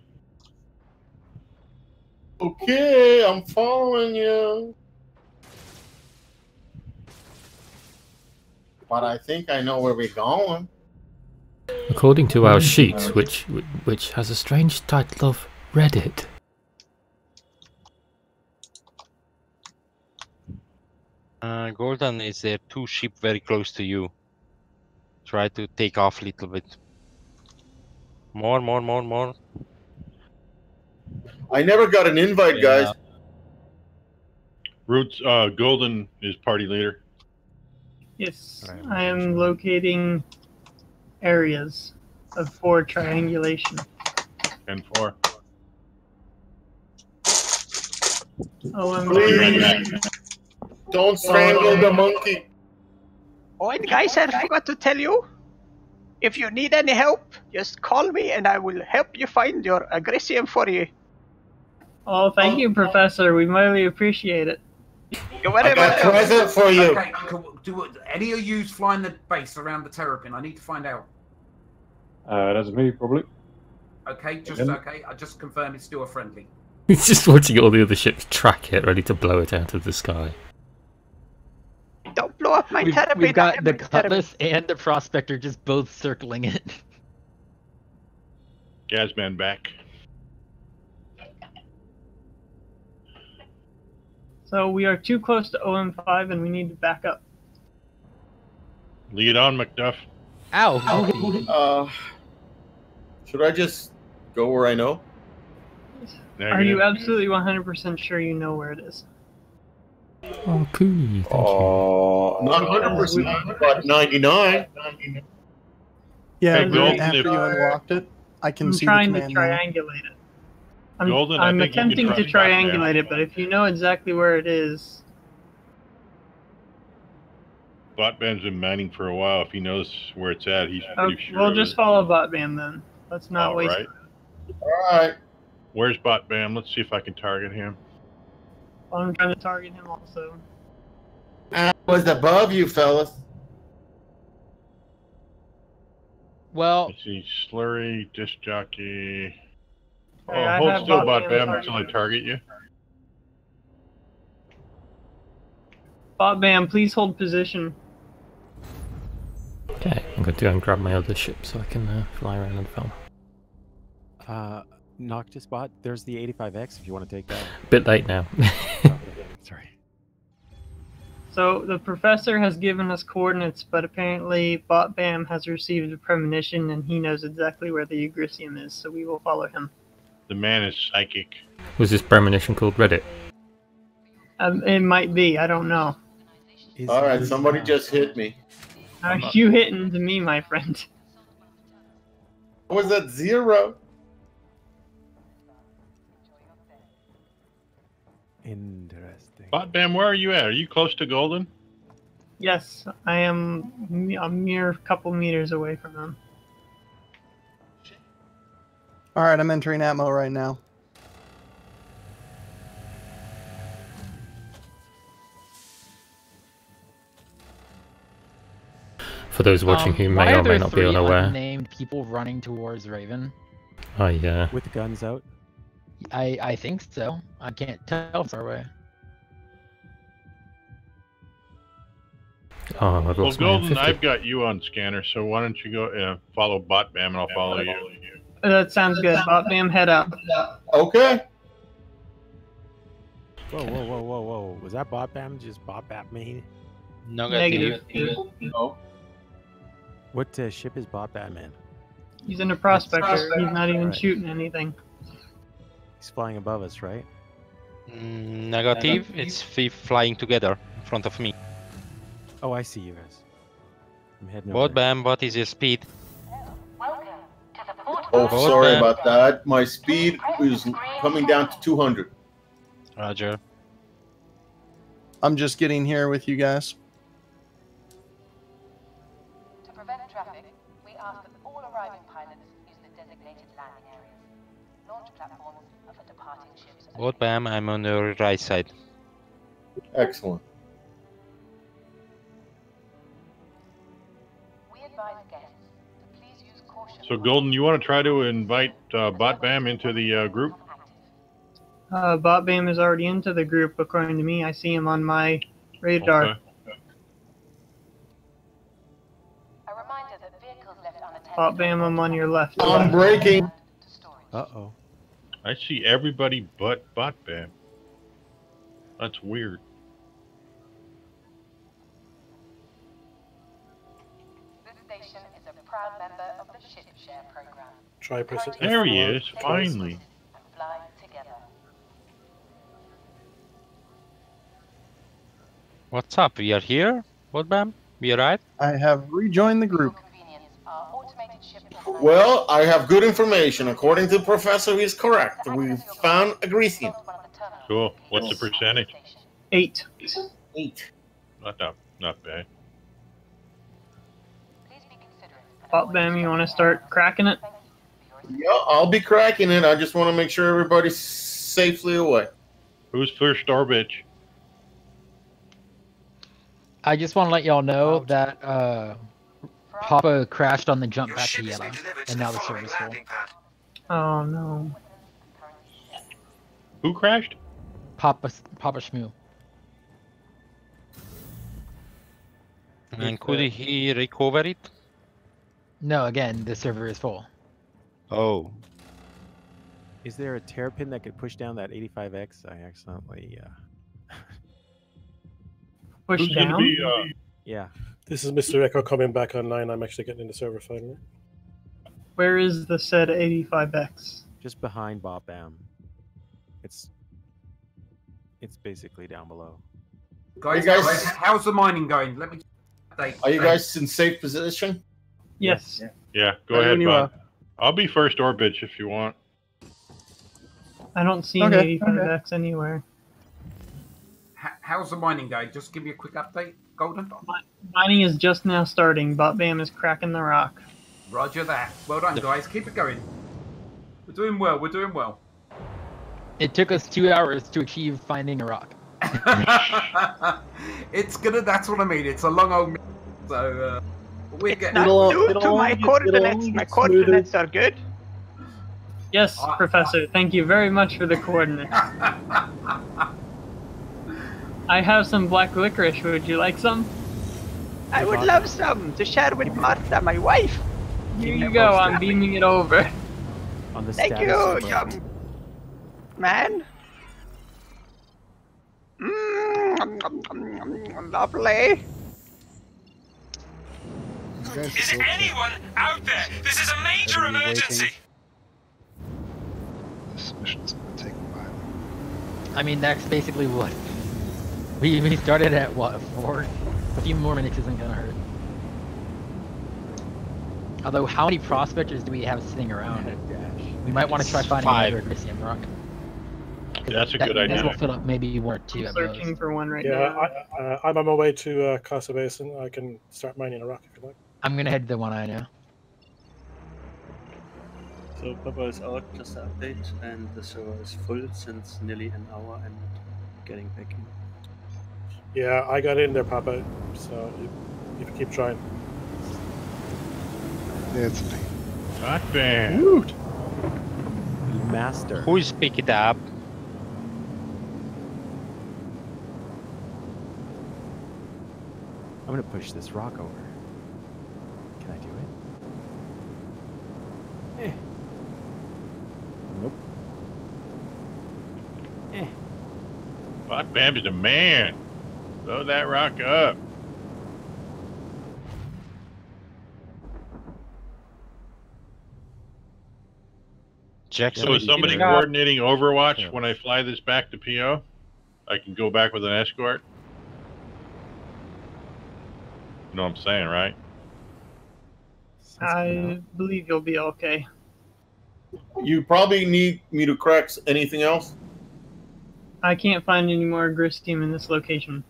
Speaker 51: Okay, I'm following you. But I think I know where we're going.
Speaker 25: According to our sheet, which which has a strange title of Reddit.
Speaker 52: Uh, Gordon, is there two sheep very close to you? Try to take off a little bit. More, more, more, more.
Speaker 51: I never got an invite, guys.
Speaker 42: Roots, uh, Golden is party leader.
Speaker 13: Yes, I am locating areas of four triangulation.
Speaker 42: And four.
Speaker 13: Oh, I'm
Speaker 51: Please. Don't strangle the monkey.
Speaker 44: Oh, and guys, I forgot to tell you. If you need any help, just call me and I will help you find your agricium for you.
Speaker 13: Oh, thank you, Professor. We really appreciate it.
Speaker 44: You're very welcome.
Speaker 6: Okay, do any of you flying the base around the terrapin? I need to find out.
Speaker 17: Uh, that's me, probably.
Speaker 6: Okay, just
Speaker 17: Again?
Speaker 6: okay. I just confirm it's still a friendly.
Speaker 25: He's just watching all the other ships track it, ready to blow it out of the sky.
Speaker 44: Don't blow up my
Speaker 21: We've,
Speaker 44: terrapin.
Speaker 21: we've got the cutlass and the prospector just both circling it.
Speaker 42: Gazman back.
Speaker 13: So we are too close to OM5 and we need to back up.
Speaker 42: Lead on, Macduff.
Speaker 21: Ow!
Speaker 51: Uh, should I just go where I know?
Speaker 13: Are you absolutely 100% sure you know where it is?
Speaker 25: Oh, cool.
Speaker 51: Oh, not 100%, but 99.
Speaker 26: Yeah, right
Speaker 51: Golden,
Speaker 26: after you unlocked it, I can
Speaker 13: I'm
Speaker 26: see
Speaker 13: trying
Speaker 26: the
Speaker 13: to
Speaker 26: command now.
Speaker 13: triangulate it. I'm,
Speaker 42: Golden, I
Speaker 13: I'm
Speaker 42: think you can
Speaker 13: attempting to triangulate it, but if you know exactly where it is,
Speaker 42: Botman's been mining for a while. If he knows where it's at, he's
Speaker 13: oh,
Speaker 42: pretty sure.
Speaker 13: we'll just follow Botman then. Let's not
Speaker 42: All
Speaker 13: waste.
Speaker 42: right.
Speaker 51: All right.
Speaker 42: Where's Bot Bam? Let's see if I can target him.
Speaker 13: I'm trying to target him also.
Speaker 51: I was above you, fellas.
Speaker 21: Well,
Speaker 42: Let's see, Slurry, disc jockey. Oh,
Speaker 13: Hey, I
Speaker 42: hold
Speaker 13: have
Speaker 42: still,
Speaker 13: Botbam
Speaker 42: Botbam, until I target you.
Speaker 13: Bot Bam, please hold position.
Speaker 25: Okay, I'm going to go and grab my other ship so I can uh, fly around and film.
Speaker 29: Uh, Noctis bot, there's the 85X if you want to take that.
Speaker 25: Bit late now.
Speaker 29: Sorry.
Speaker 13: So the professor has given us coordinates, but apparently Botbam has received a premonition and he knows exactly where the Agricium is, so we will follow him.
Speaker 42: The man is psychic.
Speaker 25: Was this premonition called Reddit?
Speaker 13: Um, it might be, I don't know.
Speaker 51: All right, somebody just hit me.
Speaker 13: Are you hitting to me, my friend?
Speaker 51: I was that zero.
Speaker 29: Interesting.
Speaker 42: Botbam, where are you at? Are you close to Golden?
Speaker 13: Yes, I am a mere couple meters away from him.
Speaker 26: All right, I'm entering Atmo right now.
Speaker 25: For those watching
Speaker 21: Um,
Speaker 25: who may or may not be
Speaker 21: three
Speaker 25: unaware,
Speaker 21: Unnamed people running towards Raven.
Speaker 25: Oh yeah.
Speaker 29: With guns out.
Speaker 21: I I think so. I can't tell far away.
Speaker 25: oh, I've
Speaker 42: Well, Golden,
Speaker 25: M50.
Speaker 42: I've got you on scanner, so why don't you go uh, follow Botbam and I'll follow you.
Speaker 13: Uh, That sounds good. Botbam, head out.
Speaker 51: Okay.
Speaker 29: Whoa, whoa, whoa, whoa, whoa. Was that bot bam just bot bap me?
Speaker 13: Negative.
Speaker 51: No.
Speaker 29: What uh, ship is bot Batman?
Speaker 13: He's in a prospector.
Speaker 51: Prospector.
Speaker 13: He's not even
Speaker 29: Alright.
Speaker 13: shooting anything.
Speaker 29: He's flying above us, right?
Speaker 52: Mm, negative. It's f- flying together in front of me.
Speaker 29: Oh, I see you guys. I'm heading
Speaker 52: What
Speaker 29: over.
Speaker 52: bam? What is your speed?
Speaker 51: Oh,
Speaker 52: Both
Speaker 51: sorry
Speaker 52: men.
Speaker 51: about that. My speed is coming down to 200.
Speaker 52: Roger.
Speaker 26: I'm just getting here with you guys.
Speaker 53: Departing ships.
Speaker 52: What bam? I'm on your right side.
Speaker 51: Excellent.
Speaker 53: We advise guests to please use caution.
Speaker 42: So, Golden, you want to try to invite uh, Bot Bam into the uh, group?
Speaker 13: Uh, Bot Bam is already into the group, according to me. I see him on my radar.
Speaker 42: Okay.
Speaker 53: A reminder that vehicles left unattended
Speaker 13: Bot Bam, I'm on your left.
Speaker 51: I'm breaking.
Speaker 29: Uh oh.
Speaker 42: I see everybody but Bot Bam. That's weird.
Speaker 53: This station is a proud member of the Ship Share program.
Speaker 17: Try pressing
Speaker 42: There he is, finally.
Speaker 52: What's up? We are here. What bam? We arrived.
Speaker 26: I have rejoined the group.
Speaker 53: Our automated ship
Speaker 51: Well, I have good information. According to the professor, he's correct. We found a Grecian.
Speaker 42: Cool. What's the percentage?
Speaker 13: Eight.
Speaker 51: Eight.
Speaker 42: Not that, not bad.
Speaker 13: Bot Bam, you want to start cracking it?
Speaker 51: Yeah, I'll be cracking it. I just want to make sure everybody's safely away.
Speaker 42: Who's first star bitch?
Speaker 21: I just want to let y'all know that uh, Papa crashed on the jump back to Yela, and now the server's full.
Speaker 13: Oh no.
Speaker 42: Who crashed?
Speaker 21: Papa Papa Shmoo.
Speaker 52: And could he recover it?
Speaker 21: No, again, the server is full.
Speaker 52: Oh.
Speaker 29: Is there a terrapin that could push down that 85X? I accidentally. Uh...
Speaker 13: Push
Speaker 42: Who's
Speaker 13: down?
Speaker 42: be? Uh,
Speaker 29: Yeah.
Speaker 17: This is Mr. Echo coming back online. I'm actually getting in the server finally.
Speaker 13: Where is the said 85X?
Speaker 29: Just behind Bob Bam. It's. It's basically down below.
Speaker 6: Guys,
Speaker 51: you guys-
Speaker 6: guys, how's the mining going? Let me update.
Speaker 51: Are you guys in safe position?
Speaker 13: Yes.
Speaker 42: yeah, go
Speaker 13: Right
Speaker 42: ahead,
Speaker 13: when you
Speaker 42: I'll be first or bitch if you want.
Speaker 13: I don't see
Speaker 26: Okay,
Speaker 13: an 85X anywhere.
Speaker 6: How's the mining going? Just give me a quick update, Golden.
Speaker 13: Mining is just now starting. Bot Bam is cracking the rock.
Speaker 6: Roger that. Well done, guys. Keep it going. We're doing well. We're doing well.
Speaker 21: It took us two hours to achieve finding a rock.
Speaker 6: it's gonna. That's what I mean. It's a long old. So uh, we're getting.
Speaker 44: Not due to my coordinates. My coordinates are good.
Speaker 13: Yes, Professor. Thank you very much for the coordinates. I have some black licorice. Would you like some?
Speaker 44: I would love some to share with Martha, my wife.
Speaker 13: Here you go. I'm beaming it over.
Speaker 29: On the
Speaker 44: Thank you,
Speaker 29: of,
Speaker 44: young man. Mm, um, um, um, um, um, lovely.
Speaker 54: Is anyone out there? This is a major emergency.
Speaker 11: This mission's gonna take a while.
Speaker 21: I mean, that's basically what we we started at. What four? A few more minutes isn't gonna hurt. Although, how many prospectors do we have sitting around? We might want to try finding
Speaker 52: Five.
Speaker 21: another Christian rock.
Speaker 42: That's a
Speaker 21: That,
Speaker 42: good
Speaker 21: that
Speaker 42: idea.
Speaker 21: will fill up maybe one or two at most.
Speaker 13: Searching for one right
Speaker 17: yeah,
Speaker 13: now.
Speaker 17: I, uh, I'm on my way to uh, Kosso Basin. I can start mining a rock if you like.
Speaker 21: I'm gonna head to the one I know.
Speaker 55: So Papa is out, just an update, and the server is full since nearly an hour and getting back in.
Speaker 17: Yeah, I got in there, Papa. So you, you keep trying.
Speaker 11: Yeah, it's me.
Speaker 42: Bot Bam.
Speaker 29: You master.
Speaker 52: Who is pick it up?
Speaker 29: I'm gonna push this rock over. Can I do it? Eh. Nope. Eh.
Speaker 42: Bot Bam is the man. Blow that rock up.
Speaker 52: Jackson,
Speaker 42: So is somebody
Speaker 52: Yeah.
Speaker 42: coordinating Overwatch when I fly this back to PO? I can go back with an escort? You know what I'm saying, right?
Speaker 13: I believe you'll be okay.
Speaker 51: You probably need me to crack anything else.
Speaker 13: I can't find any more Gristium in this location.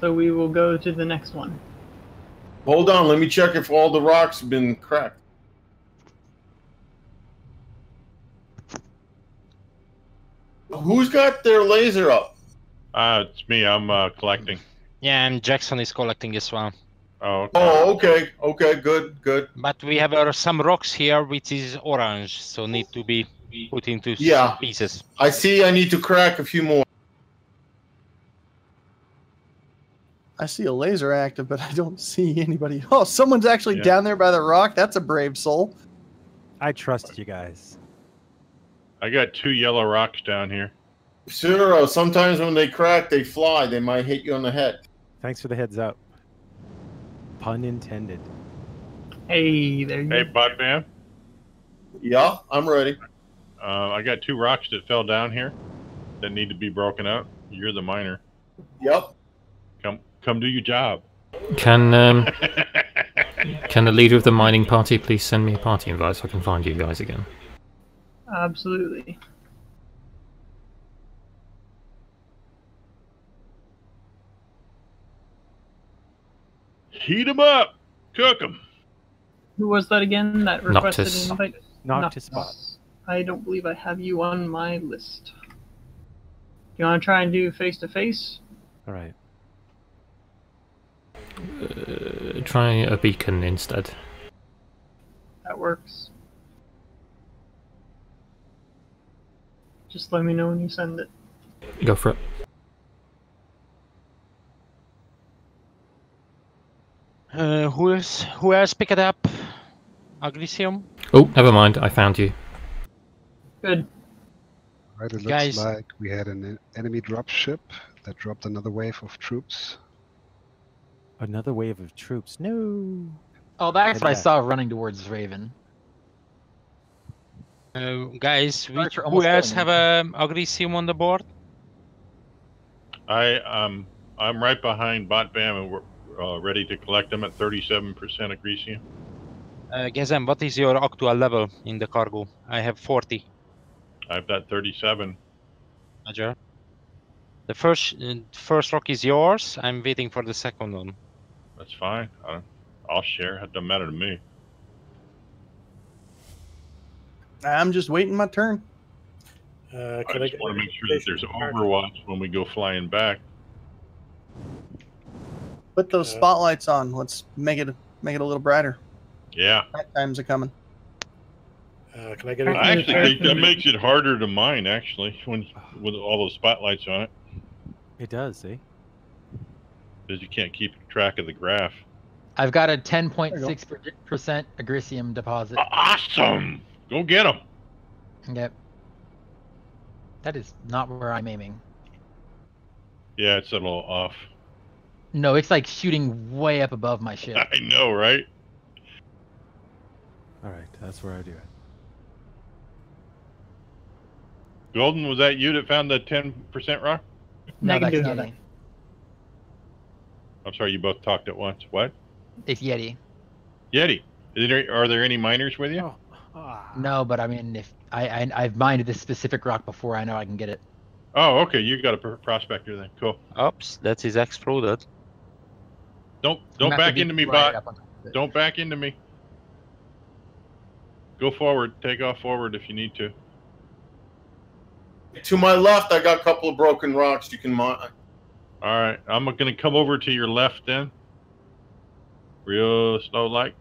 Speaker 13: So we will go to the next one.
Speaker 51: Hold on, let me check if all the rocks have been cracked. Who's got their laser up?
Speaker 42: Uh, it's me. I'm uh, collecting.
Speaker 52: Yeah, and Jackson is collecting as well.
Speaker 42: Oh, okay.
Speaker 51: Oh, okay, okay, good, good.
Speaker 52: But we have uh, some rocks here which is orange, so need to be put into s-
Speaker 51: Yeah.
Speaker 52: pieces.
Speaker 51: I see. I need to crack a few more.
Speaker 26: I see a laser active, but I don't see anybody. Oh, someone's actually
Speaker 42: Yeah.
Speaker 26: down there by the rock. That's a brave soul.
Speaker 29: I trust you guys.
Speaker 42: I got two yellow rocks down here.
Speaker 51: Sure. Sometimes when they crack, they fly. They might hit you on the head.
Speaker 29: Thanks for the heads up. Pun intended.
Speaker 13: Hey, there you
Speaker 42: Hey,
Speaker 13: go.
Speaker 42: Bud Man.
Speaker 51: Yeah, I'm ready.
Speaker 42: Uh, I got two rocks that fell down here that need to be broken up. You're the miner.
Speaker 51: Yep.
Speaker 42: Come, come do your job.
Speaker 25: Can um, can the leader of the mining party please send me a party invite so I can find you guys again?
Speaker 13: Absolutely.
Speaker 42: Heat 'em up. Cook 'em.
Speaker 13: Who was that again that requested
Speaker 25: Noctis.
Speaker 13: an invite?
Speaker 29: Noctis Spot.
Speaker 13: I don't believe I have you on my list. You want to try and do face to face?
Speaker 29: All right.
Speaker 25: Uh, try a beacon instead.
Speaker 13: That works. Just let me know when you send it.
Speaker 25: Go for it.
Speaker 52: Uh, who else? Who else picked it up? Agricium.
Speaker 25: Oh, never mind. I found you.
Speaker 13: Good.
Speaker 11: Right, it looks
Speaker 52: Guys.
Speaker 11: like we had an enemy drop ship that dropped another wave of troops.
Speaker 29: Another wave of troops. No.
Speaker 21: Oh, that's what I saw running towards Raven.
Speaker 52: Uh, guys, which,
Speaker 21: Archer
Speaker 52: who else
Speaker 21: killed
Speaker 52: have um, Agricium on the board?
Speaker 42: I um, I'm right behind Bot Bam, and we're uh, ready to collect them at 37% Agricium.
Speaker 52: Uh, Gazem, what is your actual level in the cargo? I have 40.
Speaker 42: I've got 37.
Speaker 52: Roger. The first uh, first rock is yours. I'm waiting for the second one.
Speaker 42: That's fine. I don't, I'll share. It doesn't matter to me.
Speaker 26: I'm just waiting my turn.
Speaker 17: Uh,
Speaker 42: I
Speaker 17: can I,
Speaker 42: just want to make sure that there's Overwatch when we go flying back.
Speaker 26: Put those
Speaker 17: Uh,
Speaker 26: spotlights on. Let's make it make it a little brighter.
Speaker 42: Yeah.
Speaker 26: Night times are coming.
Speaker 17: uh, can I get a
Speaker 42: I actually think that makes it harder to mine, actually, when with all those spotlights on it,
Speaker 29: It does, eh?
Speaker 42: Because you can't keep track of the graph.
Speaker 21: I've got a 10.6% agricium deposit.
Speaker 42: Awesome! Go get them.
Speaker 21: Yep. That is not where I'm aiming.
Speaker 42: Yeah, it's a little off.
Speaker 21: No, it's like shooting way up above my ship.
Speaker 42: I know, right?
Speaker 29: All right, that's where I do it.
Speaker 42: Golden, was that you that found the 10% rock?
Speaker 21: No, that's
Speaker 13: Negative.
Speaker 21: Yeti.
Speaker 42: I'm sorry, you both talked at once. What?
Speaker 21: It's Yeti.
Speaker 42: Yeti. Is there, are there any miners with you? Oh, ah.
Speaker 21: No, but I mean, if I, I I've mined this specific rock before, I know I can get it.
Speaker 42: Oh, okay. You got a pr- prospector then. Cool.
Speaker 52: Oops, that is his exploded.
Speaker 42: Don't don't back into me,
Speaker 21: right
Speaker 42: bot.
Speaker 21: up on top of it.
Speaker 42: Don't back into me. Go forward. Take off forward if you need to.
Speaker 51: To my left, I got a couple of broken rocks you can mine.
Speaker 42: All right. I'm gonna come over to your left then. Real slow like.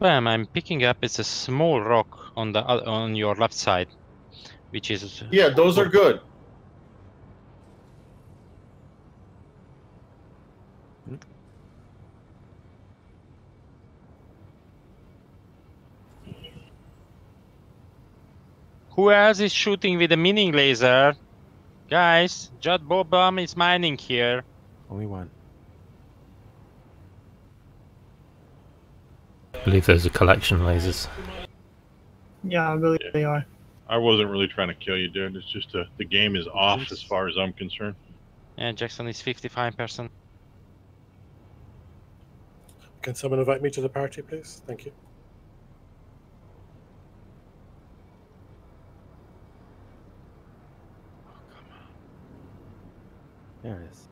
Speaker 52: Bam! Um, I'm picking up. It's a small rock on the on your left side, which is
Speaker 51: Yeah, those are good.
Speaker 52: Who else is shooting with a mining laser? Guys, Judd Bobam is mining here.
Speaker 29: Only one.
Speaker 25: I believe those are collection lasers.
Speaker 13: Yeah, I believe they are.
Speaker 42: I wasn't really trying to kill you, dude. It's just uh, the game is off as far as I'm concerned.
Speaker 56: Yeah, Jackson is 55%.
Speaker 17: Can someone invite me to the party, please? Thank you.
Speaker 29: There it is.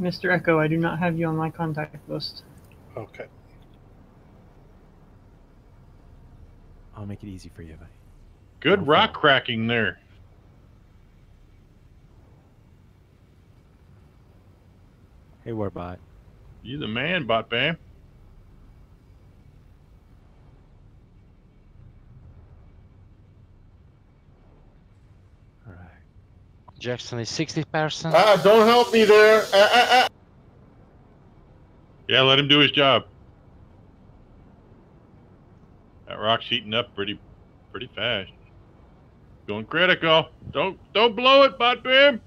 Speaker 13: Mr. Echo, I do not have you on my contact list.
Speaker 17: Okay.
Speaker 29: I'll make it easy for you. Buddy.
Speaker 42: Good rock cracking there.
Speaker 29: Hey, Warbot.
Speaker 42: You the man, Bot Bam.
Speaker 56: Jackson is 60%.
Speaker 51: Ah, don't help me there. Ah, ah, ah.
Speaker 42: Yeah, let him do his job. That rock's heating up pretty, pretty fast. Going critical. Don't, don't blow it, Bot Bam.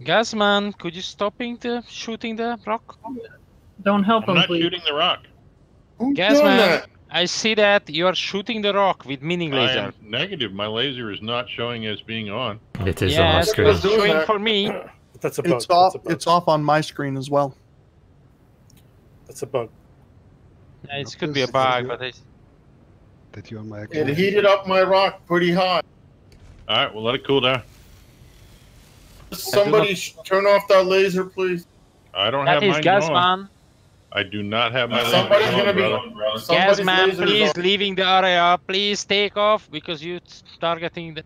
Speaker 56: Gasman, could you stopping the shooting the rock?
Speaker 13: Don't help
Speaker 42: I'm
Speaker 13: him,
Speaker 42: not
Speaker 13: please.
Speaker 42: shooting the rock.
Speaker 56: Gasman, I see that you are shooting the rock with mining
Speaker 42: I
Speaker 56: laser.
Speaker 42: am negative. My laser is not showing as being on.
Speaker 25: It is on my screen.
Speaker 56: it's showing for me.
Speaker 17: That's a bug.
Speaker 26: It's off.
Speaker 17: A bug.
Speaker 26: It's off on my screen as well.
Speaker 17: That's a bug.
Speaker 56: Yeah, it could be a bug, but it's...
Speaker 57: That you on my
Speaker 51: It heated up my rock pretty hot.
Speaker 42: All right, well, let it cool down.
Speaker 51: Somebody sh- turn off that laser, please.
Speaker 42: I don't
Speaker 56: That
Speaker 42: have
Speaker 56: is
Speaker 42: mine
Speaker 56: Gasman.
Speaker 42: On. I do not have my
Speaker 51: Somebody's
Speaker 42: laser
Speaker 51: gonna be-
Speaker 42: brother.
Speaker 51: Somebody's
Speaker 56: Gasman, please leaving the area. Please take off because you're targeting the...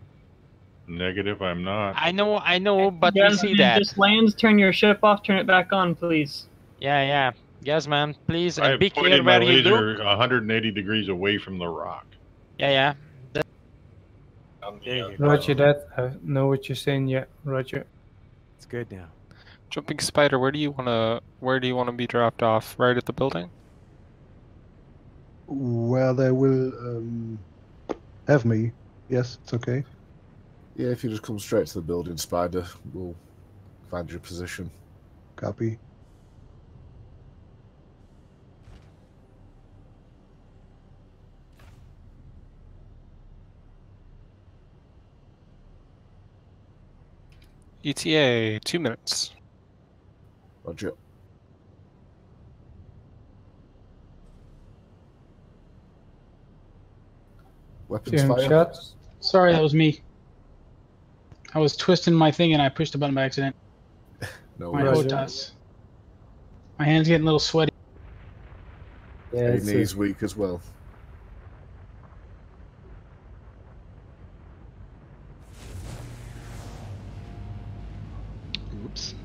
Speaker 42: Negative, I'm not.
Speaker 56: I know, I know, but we see that.
Speaker 13: Just lands, turn your ship off, turn it back on, please.
Speaker 56: Yeah, yeah. Gasman, please,
Speaker 42: I
Speaker 56: and be
Speaker 42: pointed
Speaker 56: clear
Speaker 42: my
Speaker 56: where you
Speaker 42: laser 180 degrees away from the rock.
Speaker 56: Yeah, yeah. That-
Speaker 5: Roger that. I know what you're saying. Yeah, Roger.
Speaker 29: It's good now.
Speaker 10: Jumping spider, where do you wanna where do you wanna be dropped off? Right at the building?
Speaker 57: Where they will um, have me. Yes, it's okay.
Speaker 7: Yeah, if you just come straight to the building, Spider, we'll find your position.
Speaker 57: Copy.
Speaker 10: ETA, two minutes.
Speaker 7: Roger. Weapons
Speaker 5: Doing
Speaker 7: fire.
Speaker 5: shots.
Speaker 2: Sorry, that was me. I was twisting my thing and I pushed the button by accident.
Speaker 7: No
Speaker 2: my
Speaker 7: worries.
Speaker 2: My hands getting a little sweaty.
Speaker 5: Yeah,
Speaker 7: Your
Speaker 5: it's a-
Speaker 7: knees weak as well.
Speaker 57: Oops.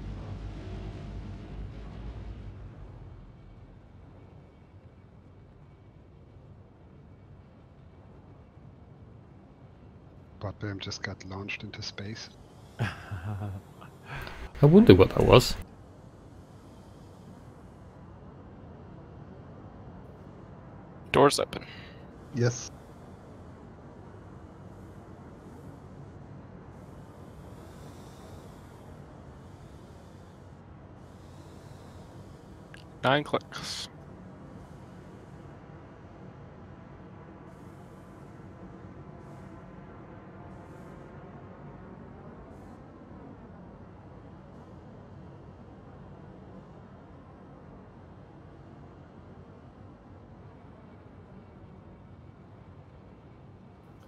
Speaker 57: Botbam just got launched into space.
Speaker 25: I wonder what that was.
Speaker 10: Doors open.
Speaker 57: Yes.
Speaker 10: Nine clicks.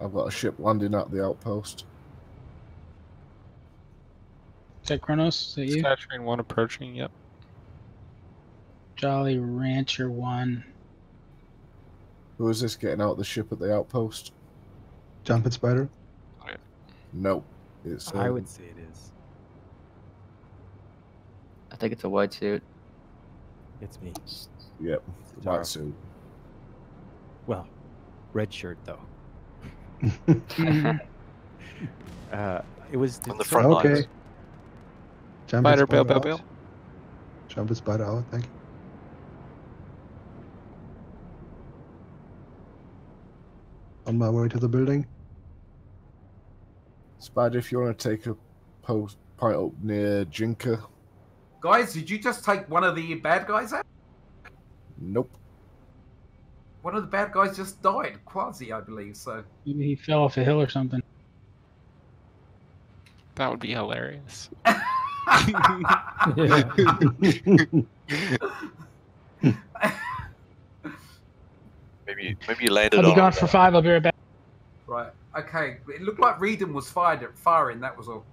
Speaker 7: I've got a ship landing at the outpost.
Speaker 2: Is that Kronos? Is that you?
Speaker 10: Skytrain one approaching, yep.
Speaker 2: Jolly Rancher 1.
Speaker 7: Who is this getting out the ship at the outpost?
Speaker 57: Jumping spider.
Speaker 7: No. It's
Speaker 29: I
Speaker 7: uh,
Speaker 29: would say it is.
Speaker 22: I think it's a white suit.
Speaker 29: It's me.
Speaker 7: Yep.
Speaker 29: Taro.
Speaker 7: White suit.
Speaker 29: Well, red shirt though. uh, it was
Speaker 23: On the front
Speaker 57: Okay.
Speaker 23: lines.
Speaker 57: Jumping
Speaker 10: Spider, bail, bail,
Speaker 57: out.
Speaker 10: bail.
Speaker 57: Jumping spider out. Thank you. On my way to the building.
Speaker 7: Spider, if you want to take a post point up near Jinka,
Speaker 6: Guys, did you just take one of the bad guys out?
Speaker 7: Nope.
Speaker 6: One of the bad guys just died, Quasi, I believe. So
Speaker 2: Maybe he fell off a hill or something.
Speaker 10: That would be hilarious.
Speaker 23: Maybe maybe you landed
Speaker 2: I'll be
Speaker 23: on.
Speaker 2: gone for five. I'll be right back.
Speaker 6: right, okay. It looked like Reedon was fired at firing. That was all.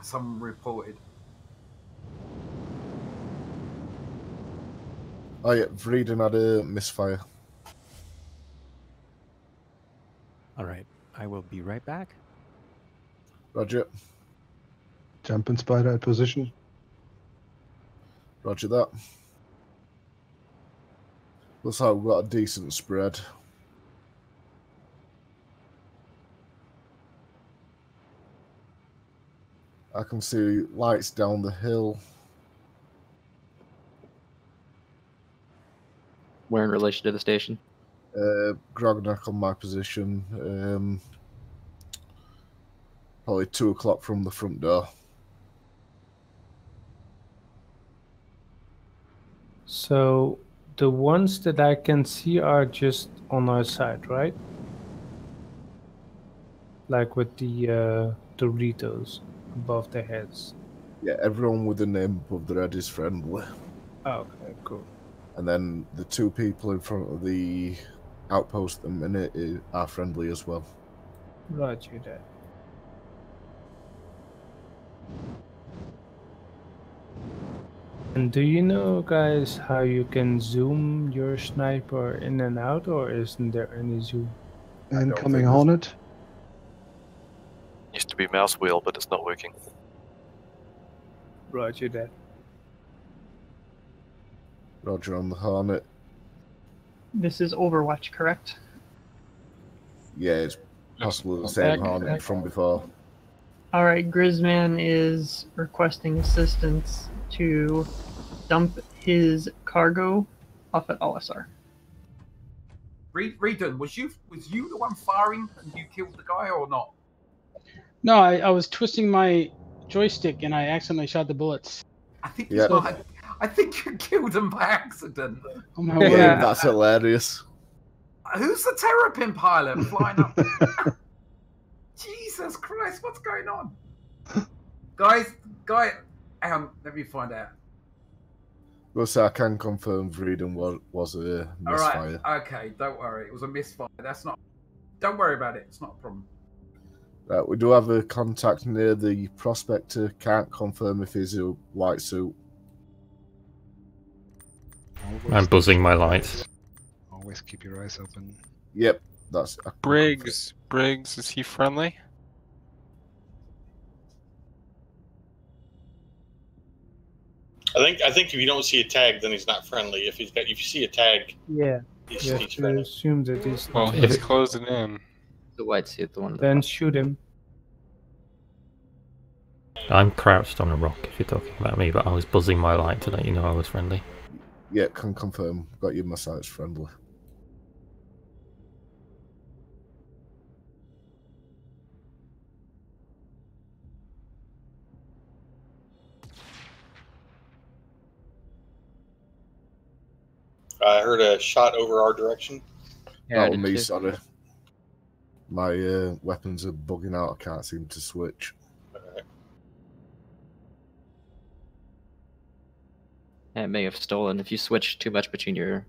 Speaker 6: Someone reported.
Speaker 7: Oh yeah, Vreeden had a misfire.
Speaker 29: All right, I will be right back.
Speaker 7: Roger.
Speaker 57: Jumping spider at position.
Speaker 7: Roger that. Looks like we've got a decent spread. I can see lights down the hill.
Speaker 22: Where in relation to the station?
Speaker 7: Uh, Grognak on my position. Um, probably two o'clock from the front door.
Speaker 5: So the ones that I can see are just on our side, right? Like with the uh, Doritos above their heads.
Speaker 7: Yeah, everyone with the name above their head is friendly.
Speaker 5: Okay, cool.
Speaker 7: And then the two people in front of the outpost at the minute are friendly as well.
Speaker 5: Right, you did. And do you know, guys, how you can zoom your sniper in and out, or isn't there any zoom?
Speaker 57: Incoming Hornet.
Speaker 23: Used to be mouse wheel, but it's not working.
Speaker 5: Roger that.
Speaker 7: Roger on the Hornet.
Speaker 13: This is Overwatch, correct?
Speaker 7: Yeah, it's possibly the
Speaker 13: Back-
Speaker 7: same Hornet
Speaker 13: back-
Speaker 7: from before.
Speaker 13: All right, Grisman is requesting assistance to dump his cargo off at OSR.
Speaker 6: Reed, Reedon, was you was you the one firing and you killed the guy or not?
Speaker 2: No, I, I was twisting my joystick and I accidentally shot the bullets.
Speaker 6: I think
Speaker 7: Yeah.
Speaker 6: You might- I think you killed him by accident.
Speaker 2: Oh my
Speaker 7: Yeah,
Speaker 2: word.
Speaker 7: that's hilarious.
Speaker 6: Who's the Terrapin pilot flying up? Jesus Christ, what's going on? guys, guy, hang on, let me find out.
Speaker 7: Well, so I can confirm Vreeden was, was a misfire.
Speaker 6: right, okay, don't worry, it was a misfire. That's not. Don't worry about it. It's not a problem.
Speaker 7: Right, we do have a contact near the prospector. Can't confirm if he's a white suit.
Speaker 25: I'm buzzing my lights.
Speaker 57: Always keep your eyes open.
Speaker 7: Yep, that's
Speaker 10: Briggs, Briggs, is he friendly?
Speaker 20: I think I think if you don't see a tag, then he's not friendly. If he's got if you see a tag,
Speaker 5: Yeah.
Speaker 20: he's,
Speaker 5: You have
Speaker 20: he's
Speaker 5: to
Speaker 20: friendly.
Speaker 5: assume that he's
Speaker 10: Well, he's
Speaker 5: friendly.
Speaker 10: closing in.
Speaker 22: The white suit, the one.
Speaker 5: Then shoot him.
Speaker 25: I'm crouched on a rock if you're talking about me, but I was buzzing my light to let you know I was friendly.
Speaker 7: Yeah, can confirm. Got you my sights friendly.
Speaker 20: I heard a shot over our direction.
Speaker 22: Yeah, I
Speaker 7: oh, me,
Speaker 22: too.
Speaker 7: sorry. My uh, weapons are bugging out. I can't seem to switch.
Speaker 22: Yeah, it may have stolen. If you switch too much between your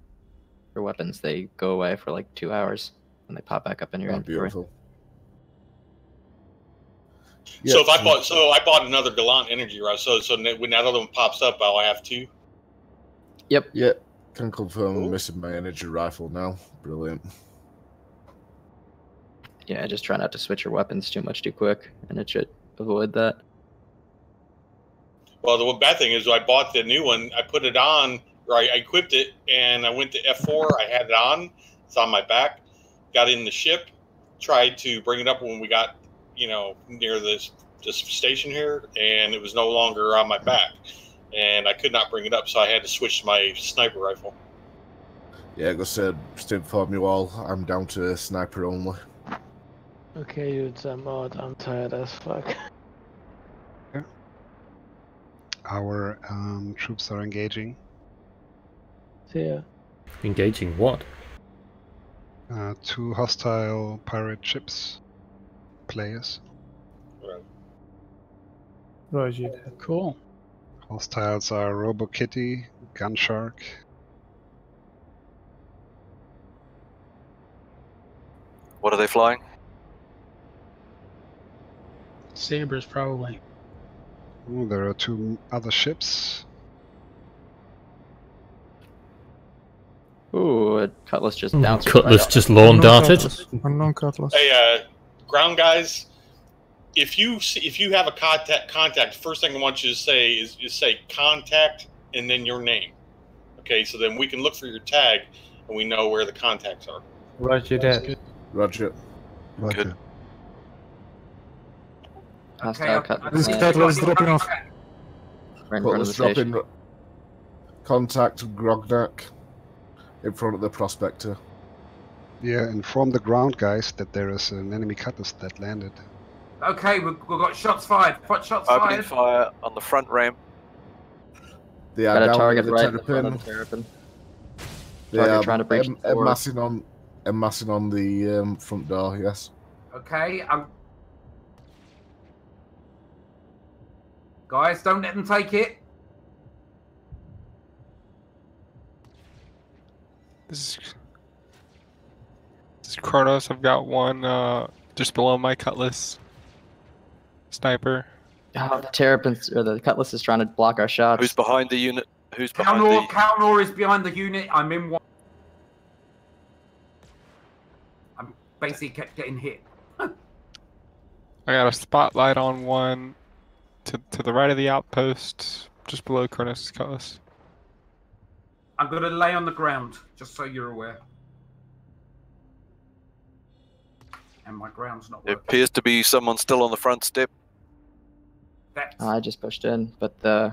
Speaker 22: your weapons, they go away for like two hours and they pop back up in your
Speaker 7: Oh,
Speaker 22: inventory.
Speaker 7: beautiful.
Speaker 20: so if I bought, so I bought another Gallant energy, right? So so when that other one pops up, I'll have two.
Speaker 22: Yep.
Speaker 7: Yeah, can confirm I'm missing my energy rifle now. Brilliant.
Speaker 22: Yeah, just try not to switch your weapons too much too quick, and it should avoid that.
Speaker 20: Well, the one bad thing is I bought the new one. I put it on, or I, I equipped it, and I went to F4. I had it on. It's on my back. Got in the ship. Tried to bring it up when we got, you know, near this this station here, and it was no longer on my back, and I could not bring it up. So I had to switch to my sniper rifle.
Speaker 7: Yeah, like I said, just to inform you all, I'm down to sniper only.
Speaker 32: Okay, dudes, I'm out. I'm tired as fuck.
Speaker 11: Our um, troops are engaging.
Speaker 5: Yeah.
Speaker 25: Engaging what?
Speaker 11: Uh, two hostile pirate ships. Players.
Speaker 5: Roger that.
Speaker 2: Cool.
Speaker 11: Hostiles are Robo Kitty, Gunshark.
Speaker 23: What are they flying?
Speaker 2: Sabers, probably.
Speaker 11: Ooh, there are two other ships.
Speaker 22: Ooh, a cutlass just
Speaker 25: Ooh,
Speaker 22: bounced.
Speaker 25: Cutlass
Speaker 22: right
Speaker 25: just lawn darted.
Speaker 57: Unknown cutlass.
Speaker 20: Hey, uh, ground guys, if you see, if you have a contact, contact, first thing I want you to say is, you say contact and then your name. Okay, so then we can look for your tag and we know where the contacts are.
Speaker 5: Roger that.
Speaker 7: Roger.
Speaker 11: Roger.
Speaker 22: Hostile cutlass.
Speaker 57: This
Speaker 22: landed
Speaker 57: is dropping off.
Speaker 22: Right in
Speaker 7: Cutlass dropping. Contact Grognak in front of the prospector.
Speaker 11: Yeah, inform the ground guys that there is an enemy cutlass that landed.
Speaker 6: Okay, we've, we've got shots fired. What shots
Speaker 23: Opening
Speaker 6: fired?
Speaker 23: fire on the front ramp.
Speaker 7: They are
Speaker 22: Got a target
Speaker 7: the
Speaker 22: right in
Speaker 7: terrapin.
Speaker 22: of the terrapin.
Speaker 7: They
Speaker 22: Target
Speaker 7: are
Speaker 22: trying to breach
Speaker 7: em-
Speaker 22: the
Speaker 7: amassing on, amassing on the um, front door. Yes.
Speaker 6: Okay, um, guys, don't let them take it.
Speaker 10: This is, this is Kronos. I've got one uh, just below my cutlass. Sniper.
Speaker 22: Oh, the terrapin or the cutlass is trying to block our shots.
Speaker 23: Who's behind the unit? Who's behind
Speaker 6: Kalnor,
Speaker 23: the?
Speaker 6: Kalnor is behind the unit. I'm in one. I'm basically kept getting hit.
Speaker 10: I got a spotlight on one to to the right of the outpost, just below Kronos' cutlass.
Speaker 6: I'm gonna lay on the ground, just so you're aware. And my ground's not
Speaker 23: It appears to be someone still on the front step.
Speaker 6: That's
Speaker 22: I just pushed in, but uh,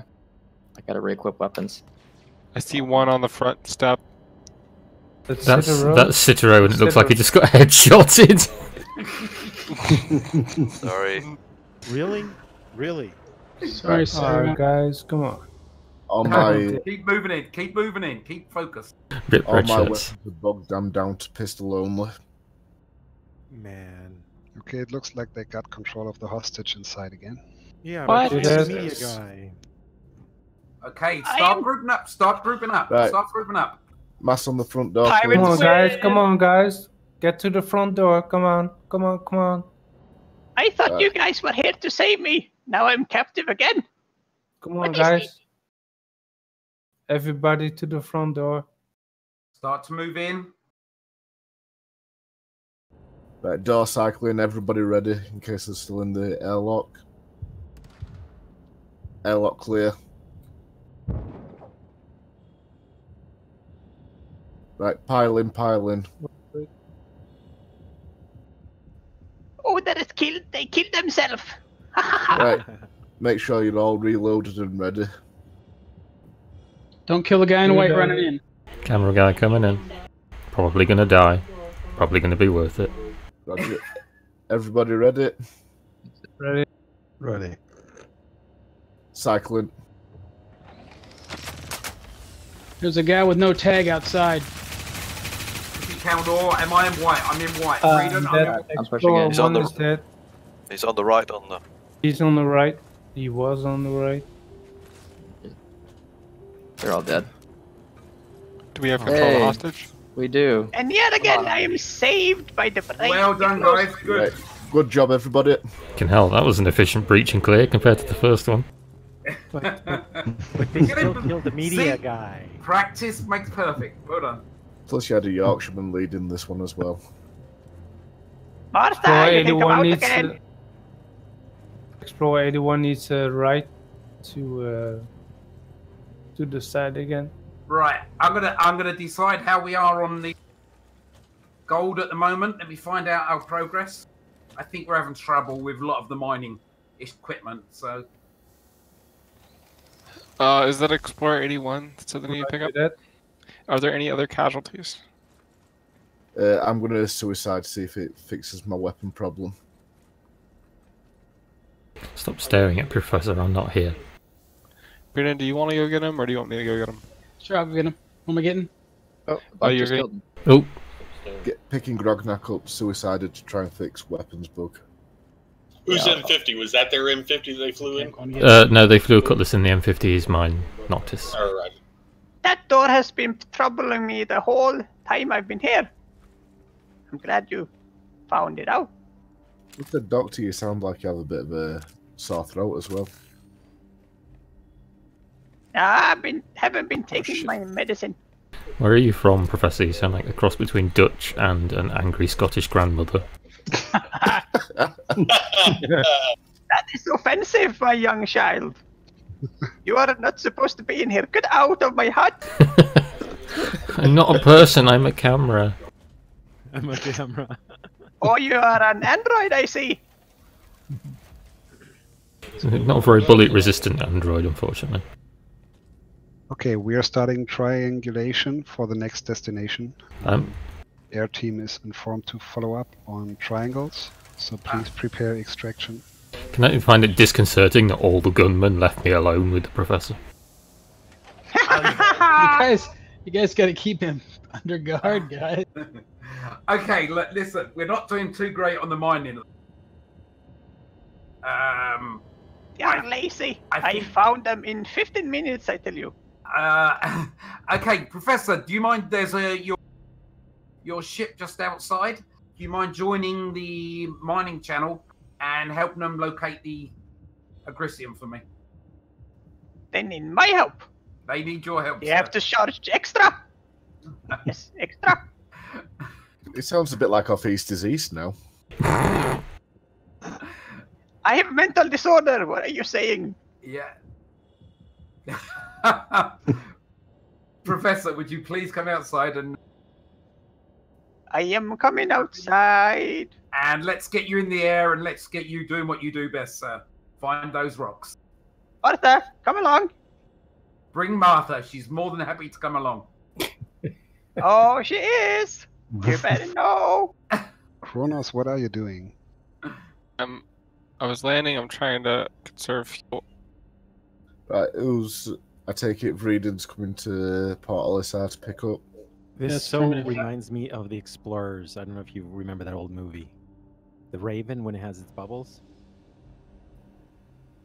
Speaker 22: I gotta re-equip weapons.
Speaker 10: I see one on the front step.
Speaker 25: That's
Speaker 5: Sitarow?
Speaker 25: that's Sitarow, and it looks like he just got headshotted.
Speaker 23: Sorry.
Speaker 29: Really? Really?
Speaker 2: Sorry, sir.
Speaker 5: Alright, guys, come on.
Speaker 7: On my
Speaker 6: Keep moving in. Keep moving in. Keep focused.
Speaker 25: Rip
Speaker 7: all my
Speaker 25: shirts.
Speaker 7: weapons are bogged. I'm down to pistol only.
Speaker 29: Man.
Speaker 11: Okay, it looks like they got control of the hostage inside again.
Speaker 29: Yeah, but
Speaker 5: Yes.
Speaker 29: the media guy.
Speaker 6: Okay,
Speaker 44: I
Speaker 6: start
Speaker 44: am-
Speaker 6: grouping up. Start grouping up.
Speaker 7: Right.
Speaker 6: Start grouping up.
Speaker 7: Mass on the front door.
Speaker 44: Pirates
Speaker 5: Come on,
Speaker 7: please.
Speaker 5: guys. Come on, guys. Get to the front door. Come on. Come on. Come on.
Speaker 44: I thought
Speaker 7: Uh,
Speaker 44: you guys were here to save me. Now I'm captive again.
Speaker 5: Come on,
Speaker 44: What is
Speaker 5: guys. Everybody to the front door.
Speaker 6: Start to move in.
Speaker 7: Right, door cycling. Everybody ready in case they're still in the airlock. Airlock clear. Right, pile in, pile in.
Speaker 44: Oh, that is killed. They killed themselves.
Speaker 7: Right, make sure you're all reloaded and ready.
Speaker 2: Don't kill the guy in
Speaker 5: Do
Speaker 2: white
Speaker 5: that.
Speaker 2: running in.
Speaker 25: Camera guy coming in. Probably gonna die. Probably gonna be worth it.
Speaker 7: Roger. Everybody ready?
Speaker 5: Ready?
Speaker 29: Ready.
Speaker 7: Cycling.
Speaker 2: There's a guy with no tag outside.
Speaker 6: Kalnor, am I in white? I'm in white.
Speaker 5: Uh,
Speaker 6: Freedom, I'm in.
Speaker 22: I'm pushing
Speaker 5: Explorer
Speaker 22: in.
Speaker 23: He's on the-
Speaker 5: dead.
Speaker 23: He's on the right on the.
Speaker 5: He's on the right. He was on the right.
Speaker 22: They're all dead.
Speaker 10: Do we have control of
Speaker 22: Hey.
Speaker 10: the hostage?
Speaker 22: We do.
Speaker 44: And yet again, I am saved by the brave.
Speaker 6: Well done, guys. Good.
Speaker 7: Right. Good job, everybody.
Speaker 25: Can hell, that was an efficient breach and clear compared to the first one.
Speaker 29: But they still killed the media
Speaker 6: See?
Speaker 29: guy.
Speaker 6: Practice makes perfect. Well done.
Speaker 7: Plus, you had a Yorkshireman leading this one as well.
Speaker 44: Martha,
Speaker 5: Explorer
Speaker 44: you can come
Speaker 5: 81
Speaker 44: out
Speaker 5: needs
Speaker 44: again.
Speaker 5: a, Explorer 81 needs a right to uh, to the side again.
Speaker 6: Right. I'm gonna I'm gonna decide how we are on the gold at the moment. Let me find out our progress. I think we're having trouble with a lot of the mining equipment. So
Speaker 10: Uh, is that Explorer 81 so they need pick up?
Speaker 5: That
Speaker 10: Are there any other casualties?
Speaker 7: Uh, I'm going to suicide see if it fixes my weapon problem.
Speaker 25: Stop staring at Professor. I'm not here.
Speaker 10: Brandon, do you want to go get him, or do you want me to go get him?
Speaker 2: Sure, I'll go get him. What am I getting?
Speaker 22: Oh,
Speaker 10: Oh, you're good.
Speaker 25: Oh,
Speaker 7: Get, picking Grognak up, suicided to try and fix weapons bug.
Speaker 20: Who's
Speaker 25: Yeah.
Speaker 20: M50? Was that their M50 they flew in?
Speaker 25: uh, no, they flew a cutlass in the M50 is mine, Noctis.
Speaker 20: All right.
Speaker 44: That door has been troubling me the whole time I've been here. I'm glad you found it out.
Speaker 7: With the doctor, you sound like you have a bit of a sore throat as well.
Speaker 44: I've been haven't been oh, taking my medicine.
Speaker 25: Where are you from, Professor? You sound like a cross between Dutch and an angry Scottish grandmother.
Speaker 44: That is offensive, my young child. You are not supposed to be in here. Get out of my hut.
Speaker 25: I'm not a person, I'm a camera.
Speaker 29: I'm a camera.
Speaker 44: Oh, you are an android, I see.
Speaker 25: Not a very bullet resistant android, unfortunately.
Speaker 11: Okay, we are starting triangulation for the next destination.
Speaker 25: Um,
Speaker 11: Air team is informed to follow up on triangles, so please prepare extraction.
Speaker 25: Can I find it disconcerting that all the gunmen left me alone with the professor?
Speaker 2: you guys, you guys got to keep him under guard, guys.
Speaker 6: Okay, li- listen, we're not doing too great on the mining. Um,
Speaker 44: You're lazy. I, found them in 15 minutes, I tell you.
Speaker 6: uh, okay, Professor, do you mind? There's a your your ship just outside. Do you mind joining the mining channel and helping them locate the Agricium for me?
Speaker 44: They need my help.
Speaker 6: They need your help.
Speaker 44: You
Speaker 6: sir.
Speaker 44: have to charge extra. yes, extra.
Speaker 7: It sounds a bit like off East is East now.
Speaker 44: I have mental disorder. What are you saying?
Speaker 6: Yeah. Professor, would you please come outside and
Speaker 44: I am coming outside.
Speaker 6: And let's get you in the air and let's get you doing what you do best, sir. Find those rocks.
Speaker 44: Martha, come along.
Speaker 6: Bring Martha. She's more than happy to come along.
Speaker 44: Oh, she is. You better know.
Speaker 11: Kronos, what are you doing?
Speaker 10: I'm. I was landing. I'm trying to conserve fuel.
Speaker 7: Right, who's. I take it Vreeden's coming to Port Olisar to pick up.
Speaker 29: This
Speaker 2: Yes,
Speaker 29: so reminds me of the Explorers. I don't know if you remember that old movie. The Raven when it has its bubbles.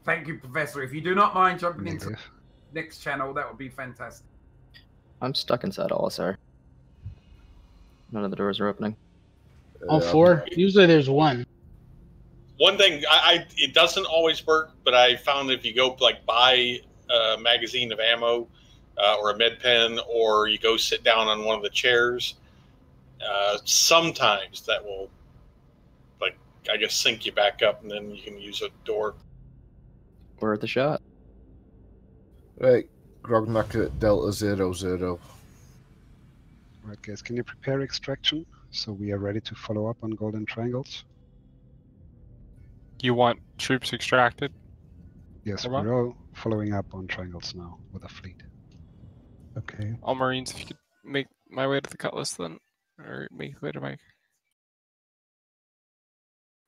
Speaker 6: Thank you, Professor. If you do not mind jumping into
Speaker 11: Negative.
Speaker 6: next channel, that would be fantastic.
Speaker 22: I'm stuck inside Olisar. None of the doors are opening.
Speaker 2: All four. Usually there's one.
Speaker 20: One thing, I, I it doesn't always work, but I found if you go like buy a magazine of ammo uh, or a med pen, or you go sit down on one of the chairs, uh, sometimes that will, like, I guess, sync you back up, and then you can use a door.
Speaker 22: Worth a shot.
Speaker 7: Right, Grognak uh, at Delta Zero Zero.
Speaker 11: Right, guys, can you prepare extraction so we are ready to follow up on golden triangles?
Speaker 10: You want troops extracted?
Speaker 11: Yes,
Speaker 10: Come
Speaker 11: we're all following up on triangles now with a fleet.
Speaker 58: Okay.
Speaker 10: All Marines, if you could make my way to the Cutlass then, or make your way to my.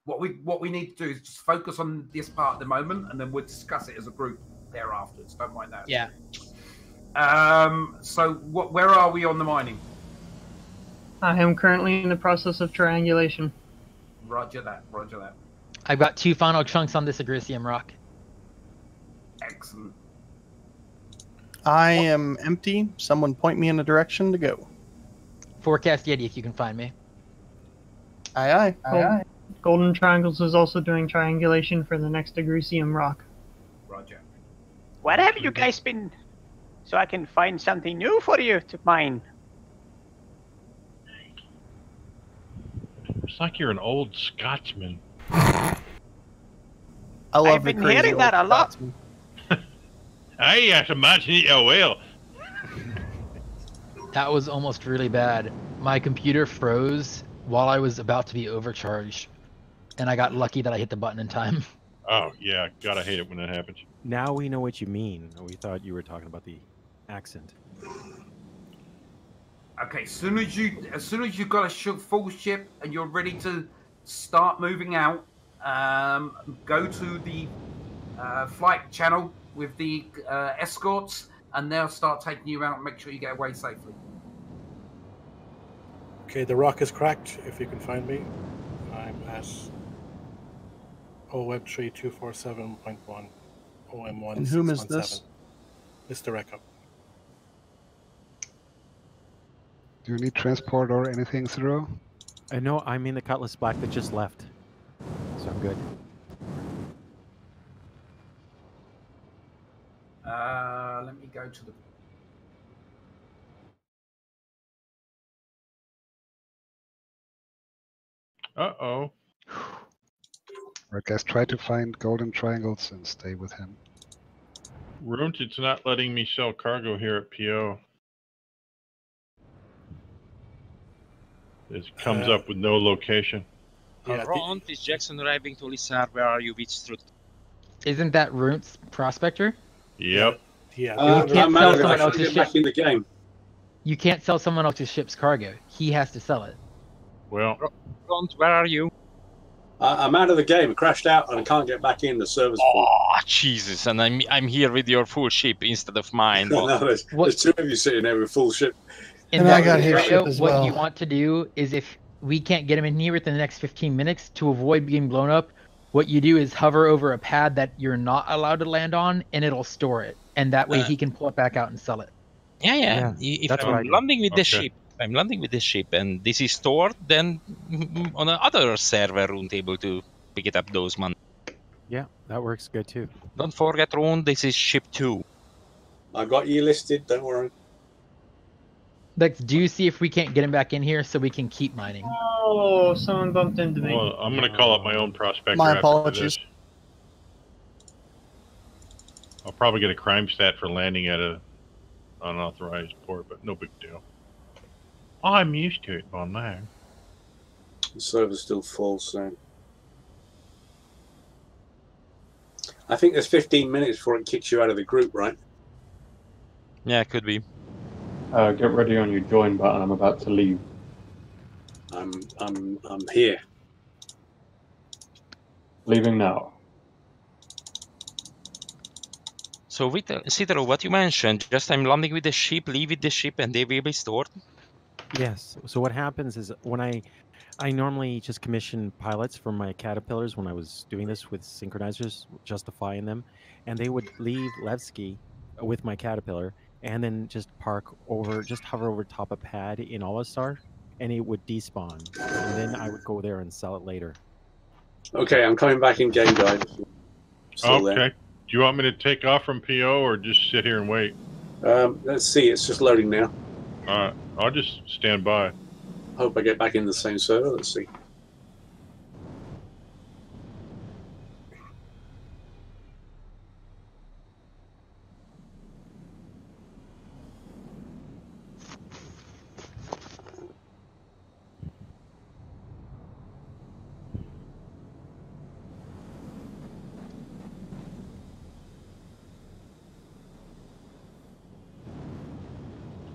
Speaker 6: What we what we need to do is just focus on this part at the moment, and then we'll discuss it as a group thereafter. So don't mind that.
Speaker 2: Yeah.
Speaker 6: Um. So, what? Where are we on the mining?
Speaker 13: I am currently in the process of triangulation.
Speaker 6: Roger that. Roger that.
Speaker 21: I've got two final chunks on this Agricium rock.
Speaker 6: Excellent.
Speaker 26: I am empty. Someone point me in a direction to go.
Speaker 21: Forecast Yeti if you can find me.
Speaker 26: Aye, aye.
Speaker 13: Gold- Golden Triangles is also doing triangulation for the next Agricium rock.
Speaker 6: Roger.
Speaker 44: Where have you guys been? So I can find something new for you to mine.
Speaker 42: It's like you're an old Scotsman.
Speaker 26: I love
Speaker 44: I've been hearing that a lot.
Speaker 42: I have to imagine it oh well.
Speaker 21: That was almost really bad. My computer froze while I was about to be overcharged, and I got lucky that I hit the button in time.
Speaker 42: Oh yeah, gotta hate it when that happens.
Speaker 29: Now we know what you mean. We thought you were talking about the accent.
Speaker 6: Okay, as soon as you as soon as you've got a full ship and you're ready to start moving out, um, go to the uh, flight channel with the uh, escorts, and they'll start taking you out. and Make sure you get away safely.
Speaker 17: Okay, the rock is cracked. If you can find me, I'm as OM3 247.1 OM1.
Speaker 26: And whom is this?
Speaker 17: Mr. Reckup.
Speaker 11: Do you need transport or anything, Zero?
Speaker 29: I know, I mean the Cutlass Black that just left. So I'm good.
Speaker 6: Uh, let me go to the
Speaker 42: Uh oh.
Speaker 11: I guess try to find golden triangles and stay with him.
Speaker 42: Runt, it's not letting me sell cargo here at PO. It comes
Speaker 29: Uh,
Speaker 42: up with no location.
Speaker 17: Yeah,
Speaker 52: Ron, is Jackson arriving to Lissar? Where are you? Which route?
Speaker 21: Isn't that Runt's prospector?
Speaker 42: Yep.
Speaker 17: Yeah.
Speaker 21: You can't sell someone else's
Speaker 59: get
Speaker 21: ship.
Speaker 59: back in the game.
Speaker 21: You can't sell someone else's ship's cargo. He has to sell it.
Speaker 42: Well,
Speaker 52: Ron, where are you?
Speaker 59: I, I'm out of the game. It crashed out and I can't get back in. The service. full.
Speaker 52: Oh, Jesus! And I'm I'm here with your full ship instead of mine.
Speaker 59: no, there's, there's two of you sitting there with full ship.
Speaker 21: In that scenario, what you want to do is if we can't get him in here within the next 15 minutes to avoid being blown up, what you do is hover over a pad that you're not allowed to land on and it'll store it. And that way
Speaker 52: Uh.
Speaker 21: he can pull it back out and sell it.
Speaker 52: Yeah, yeah.
Speaker 21: Yeah,
Speaker 52: If
Speaker 21: that's what I
Speaker 52: I'm landing with the ship, I'm landing with this ship, and this is stored, then mm, on another server, won't able to pick it up those man.
Speaker 29: Yeah, that works good too.
Speaker 52: Don't forget, Ron, this is ship two.
Speaker 59: I got you listed. Don't worry.
Speaker 21: Lex, do you see if we can't get him back in here so we can keep mining?
Speaker 13: Oh, someone bumped into me.
Speaker 42: Well, I'm gonna call up my own prospector.
Speaker 21: My apologies.
Speaker 42: I'll probably get a crime stat for landing at a unauthorized port, but no big deal. I'm used to it by now.
Speaker 59: The server's still full, so. I think there's 15 minutes before it kicks you out of the group, right?
Speaker 52: Yeah, could be.
Speaker 60: Uh, get ready on your join button. I'm about to leave.
Speaker 59: I'm I'm I'm here.
Speaker 60: Leaving now.
Speaker 52: So, with uh, Sitarow, what you mentioned, just I'm landing with the ship, leave with the ship, and they will be stored.
Speaker 29: Yes. So what happens is when I, I normally just commission pilots for my caterpillars when I was doing this with SynchronizerZ, justifying them, and they would leave Levski with my caterpillar and then just park over, just hover over top a pad in Olisar, and it would despawn, and then I would go there and sell it later.
Speaker 59: Okay, I'm coming back in game guys. Still
Speaker 42: okay.
Speaker 59: there.
Speaker 42: Do you want me to take off from PO or just sit here and wait?
Speaker 59: Um, let's see. It's just loading now.
Speaker 42: I'll just stand by.
Speaker 59: Hope I get back in the same server. Let's see.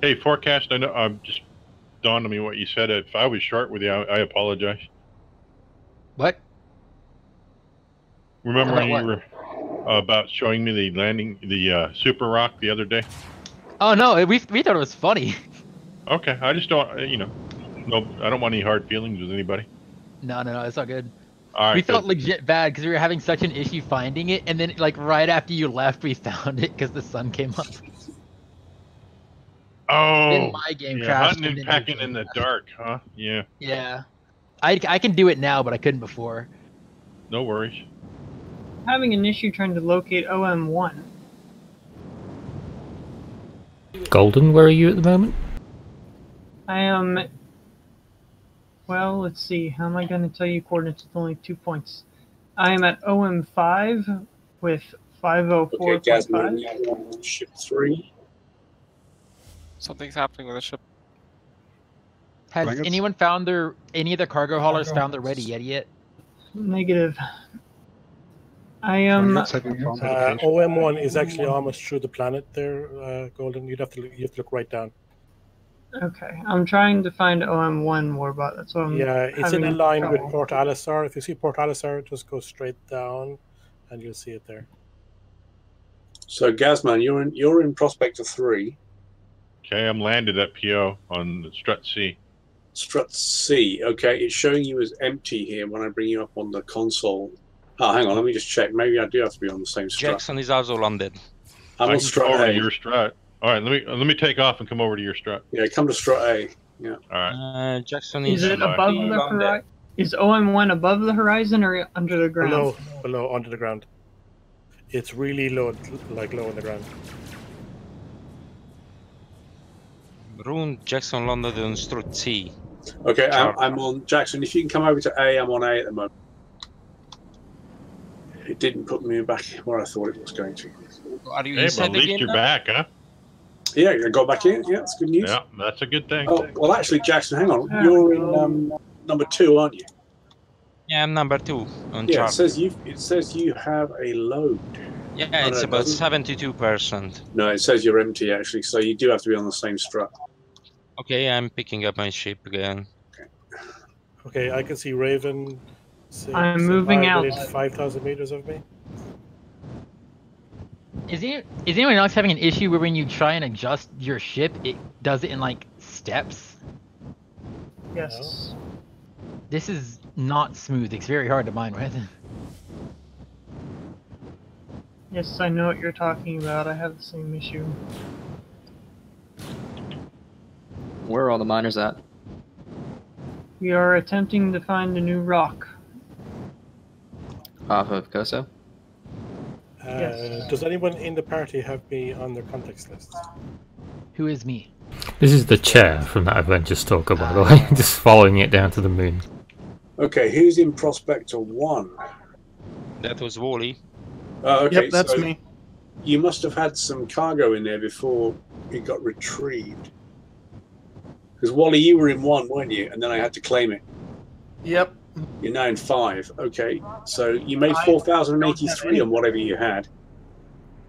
Speaker 42: Hey, forecast. I know. I'm just dawned on me what you said. If I was short with you, I, I apologize.
Speaker 21: What?
Speaker 42: Remember when
Speaker 21: About
Speaker 42: you were uh, about showing me the landing, the uh, super rock the other day?
Speaker 21: Oh no, we we thought it was funny.
Speaker 42: Okay, I just don't. uh, You know, no, I don't want any hard feelings with anybody.
Speaker 21: No, no, no, it's all good.
Speaker 42: All right.
Speaker 21: we felt legit bad because we were having such an issue finding it, and then like right after you left, we found it because the sun came up.
Speaker 42: Oh,
Speaker 21: Then my game
Speaker 42: yeah,
Speaker 21: crashed
Speaker 42: hunting
Speaker 21: and
Speaker 42: and packing in the dark, huh? Yeah.
Speaker 21: Yeah, I I can do it now, but I couldn't before.
Speaker 42: No worries.
Speaker 13: Having an issue trying to locate OM1.
Speaker 25: Golden, where are you at the moment?
Speaker 13: I am. Well, let's see. How am I going to tell you coordinates with only two points? I am at OM5 with oh
Speaker 59: Okay,
Speaker 13: 504.5.
Speaker 59: Gasman, you have one ship three.
Speaker 10: Something's happening with the ship.
Speaker 21: Has
Speaker 59: Blankets?
Speaker 21: anyone found their any of the cargo haulers found their ready yet yet?
Speaker 13: Negative. I am.
Speaker 17: Uh, OM1 is actually almost through the planet there, uh, Golden. You'd have to look, you have to look right down.
Speaker 13: Okay, I'm trying to find OM1 Warbot. That's what I'm.
Speaker 17: Yeah, it's in line
Speaker 13: trouble.
Speaker 17: with Port Olisar. If you see Port Olisar, just go straight down, and you'll see it there.
Speaker 59: So Gazman, you're in you're in Prospector three.
Speaker 42: Okay, I'm landed at PO on the Strut C.
Speaker 59: Strut C. Okay, it's showing you as empty here when I bring you up on the console. Oh, hang on, let me just check. Maybe I do have to be on the same strut.
Speaker 52: Jackson is also landed.
Speaker 59: I'm
Speaker 42: I
Speaker 59: on strut
Speaker 42: over
Speaker 59: A.
Speaker 42: to your strut. All right, let me let me take off and come over to your strut.
Speaker 59: Yeah, come to strut A. Yeah.
Speaker 42: All right.
Speaker 52: Uh, Jackson
Speaker 13: Is
Speaker 52: is,
Speaker 13: it above the horizon? Is OM1 above the horizon or under the ground?
Speaker 17: Below, below, under the ground. It's really low, like low on the ground.
Speaker 52: Rune Jackson London, on Strut C.
Speaker 59: Okay, I'm, I'm on Jackson. If you can come over to A, I'm on A at the moment. It didn't put me back where I thought it was going to.
Speaker 52: Are you
Speaker 42: Hey, but
Speaker 52: inside
Speaker 42: at least you're
Speaker 52: now?
Speaker 42: back, huh?
Speaker 59: Yeah, I got back in. Yeah, that's good news.
Speaker 42: Yeah, that's a good thing.
Speaker 59: Oh, well, actually, Jackson, hang on. You're in um, number two, aren't you?
Speaker 52: Yeah, I'm number two on
Speaker 59: Yeah, it
Speaker 52: chart.
Speaker 59: says you. It says you have a load.
Speaker 52: Yeah,
Speaker 59: Oh,
Speaker 52: it's
Speaker 59: no,
Speaker 52: about seventy-two percent.
Speaker 59: No, it says you're empty actually. So you do have to be on the same strut.
Speaker 52: Okay, I'm picking up my ship again.
Speaker 17: Okay, I can see Raven. six,
Speaker 13: I'm moving
Speaker 17: I
Speaker 13: out.
Speaker 17: 5,000 meters of me.
Speaker 21: Is any, is anyone else having an issue where when you try and adjust your ship, it does it in like steps?
Speaker 13: Yes.
Speaker 21: This is not smooth. It's very hard to mine with.
Speaker 13: Yes, I know what you're talking about. I have the same issue.
Speaker 22: Where are all the miners at?
Speaker 13: We are attempting to find a new rock.
Speaker 22: Off of Kosso?
Speaker 17: Uh,
Speaker 13: Yes.
Speaker 17: Does anyone in the party have me on their context list?
Speaker 21: Who is me?
Speaker 25: This is the chair from that Adventure Stalker, by the way, just following it down to the moon.
Speaker 59: Okay, who's in Prospector one?
Speaker 52: That was Wally.
Speaker 59: Oh, okay,
Speaker 26: Yep, that's
Speaker 59: so
Speaker 26: me.
Speaker 59: You must have had some cargo in there before it got retrieved. Because Wally, you were in one, weren't you? And then I had to claim it.
Speaker 26: Yep.
Speaker 59: You're now in five. Okay, so you made four thousand and eighty-three on whatever you had.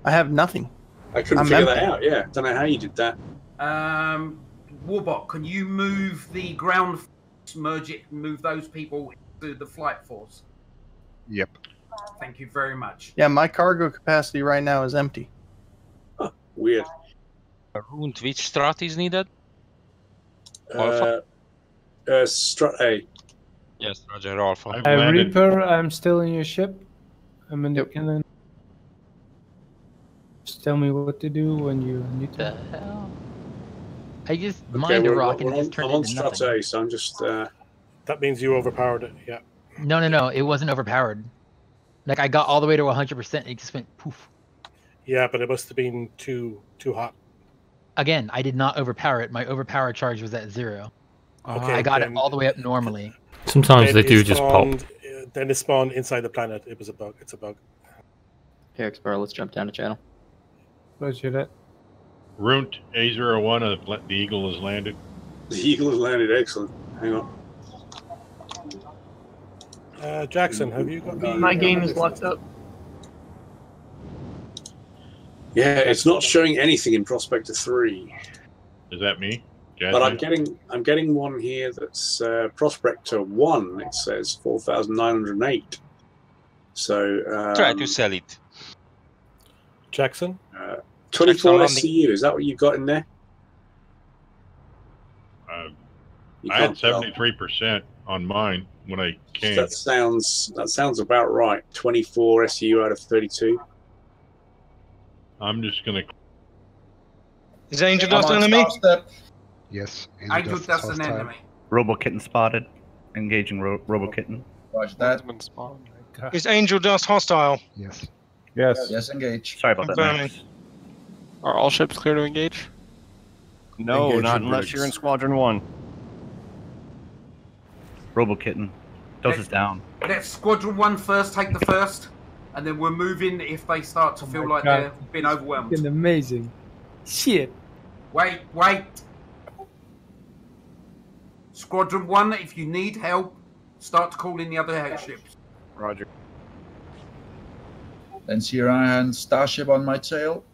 Speaker 26: I have nothing.
Speaker 59: I couldn't
Speaker 26: I'm
Speaker 59: figure that out. Yeah, don't know how you did that.
Speaker 6: Um, Warbot, can you move the ground, force, merge it, move those people to the flight force?
Speaker 11: Yep.
Speaker 6: Thank you very much.
Speaker 26: Yeah, my cargo capacity right now is empty.
Speaker 59: Weird.
Speaker 52: Rune, which strat is needed?
Speaker 59: Uh, uh, strut A.
Speaker 52: Yes, Roger, Alpha.
Speaker 61: Uh, Reaper, I'm still in your ship. I'm in the cannon. Just tell me what to do when you need to.
Speaker 21: I just
Speaker 59: Okay,
Speaker 21: mined a
Speaker 59: we're,
Speaker 21: rock and
Speaker 59: on,
Speaker 21: just turned
Speaker 59: I'm on
Speaker 21: into
Speaker 59: strut
Speaker 21: nothing.
Speaker 59: A, so I'm just. Uh,
Speaker 17: That means you overpowered it. Yeah.
Speaker 21: No, no, no. It wasn't overpowered. Like I got all the way to 100%. and It just went poof.
Speaker 17: Yeah, but it must have been too too hot.
Speaker 21: Again, I did not overpower it. My overpower charge was at zero.
Speaker 17: Okay,
Speaker 21: I got
Speaker 17: then-
Speaker 21: it all the way up normally.
Speaker 25: Sometimes
Speaker 17: Then
Speaker 25: they
Speaker 17: it
Speaker 25: do just pop.
Speaker 17: spawned- uh, Then it spawned inside the planet. It was a bug. It's a bug.
Speaker 22: Here, Explorer, let's jump down to channel.
Speaker 61: Roger that.
Speaker 42: Runt A01, uh, the Eagle has landed.
Speaker 59: the Eagle has landed. Excellent. Hang on.
Speaker 17: Uh, Jackson, have you got me?
Speaker 13: My game is locked up.
Speaker 59: Yeah, it's not showing anything in Prospector three.
Speaker 42: Is that me?
Speaker 59: But I'm getting I'm getting one here that's uh, Prospector one. It says four thousand nine hundred eight. So um,
Speaker 52: Try to sell it.
Speaker 17: Jackson.
Speaker 59: Uh, Twenty four
Speaker 52: Jackson
Speaker 59: SCU. Is that what you've got in there?
Speaker 42: Uh, I had 73% on mine when I came.
Speaker 59: That sounds that sounds about right. Twenty four SCU out of thirty two.
Speaker 42: I'm just going to.
Speaker 62: Is Angel
Speaker 63: I'm
Speaker 62: Dust
Speaker 63: an
Speaker 62: enemy?
Speaker 63: top step.
Speaker 11: Yes.
Speaker 6: Angel Dust an enemy.
Speaker 63: Robo kitten spotted. Engaging ro- Robo kitten. Watch that.
Speaker 62: Is Angel Dust hostile?
Speaker 11: Yes.
Speaker 63: Yes. Yes, engage. Sorry about that.
Speaker 62: Confirming.
Speaker 63: Max.
Speaker 10: Are all ships clear to engage?
Speaker 63: No, Engage not unless bricks. you're in Squadron 1. Robo kitten. Dose is down.
Speaker 6: Let's Squadron 1 first take the first, and then we're moving if they start to oh feel like
Speaker 61: God.
Speaker 6: they're being overwhelmed.
Speaker 61: Fucking amazing. Shit.
Speaker 6: Wait, wait. Squadron 1, if you need help, start to call in the other airships.
Speaker 63: Roger. Then Sierra and Starship on my tail.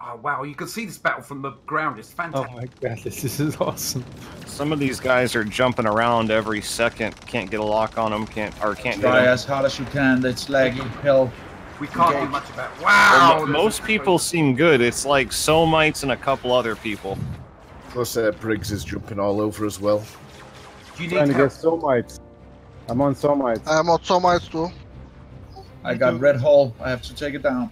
Speaker 6: Oh, wow, you can see this battle from the ground. It's fantastic.
Speaker 61: Oh my god, this, this is awesome.
Speaker 63: Some of these guys are jumping around every second. Can't get a lock on them. Can't or can't
Speaker 64: Try
Speaker 63: get 'em.
Speaker 64: as hard as you can. It's laggy. Hell.
Speaker 6: We can't do much about.
Speaker 65: Mo-
Speaker 6: Wow.
Speaker 65: Most people seem good. It's like Somites and a couple other people.
Speaker 7: Plus, uh, Briggs is jumping all over as well.
Speaker 6: Do you
Speaker 12: Trying to get Somites. I'm on Somites.
Speaker 66: I'm on Somites too.
Speaker 19: I got Red Hole. I have to take it down.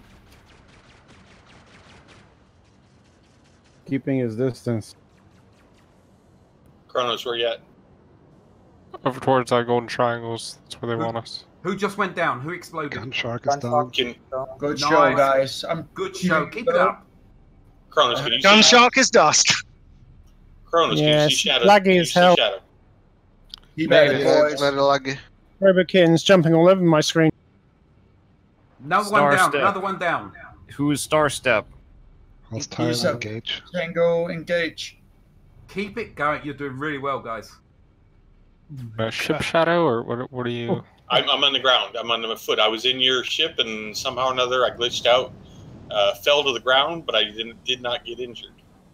Speaker 12: Keeping his distance.
Speaker 20: Kronos, where you at?
Speaker 10: Over towards our golden triangles. That's where they want us.
Speaker 6: Who just went down? Who exploded?
Speaker 11: Gun shark is down.
Speaker 19: Good
Speaker 6: Nice.
Speaker 19: show, guys. I'm
Speaker 6: Good show. Keep it up.
Speaker 20: Kronos, can you
Speaker 28: Gun
Speaker 20: see
Speaker 28: shark is dust.
Speaker 20: Kronos, can you
Speaker 4: Yes,
Speaker 20: see shadow?
Speaker 4: laggy as hell.
Speaker 20: shadow?
Speaker 19: Keep
Speaker 66: Yeah,
Speaker 19: it,
Speaker 66: it's
Speaker 19: boys.
Speaker 66: very laggy.
Speaker 4: Robokitten's jumping all over my screen.
Speaker 6: Another
Speaker 65: Star
Speaker 6: one down.
Speaker 65: step.
Speaker 6: Another one down.
Speaker 65: Who is Star Step?
Speaker 11: Hostile
Speaker 19: Use a-
Speaker 11: engage.
Speaker 19: Tango engage.
Speaker 6: Keep it going. You're doing really well, guys.
Speaker 10: Uh, ship shadow, or what? What are you?
Speaker 20: I'm, I'm on the ground. I'm on my foot. I was in your ship, and somehow or another, I glitched out, uh, fell to the ground, but I didn't did not get injured.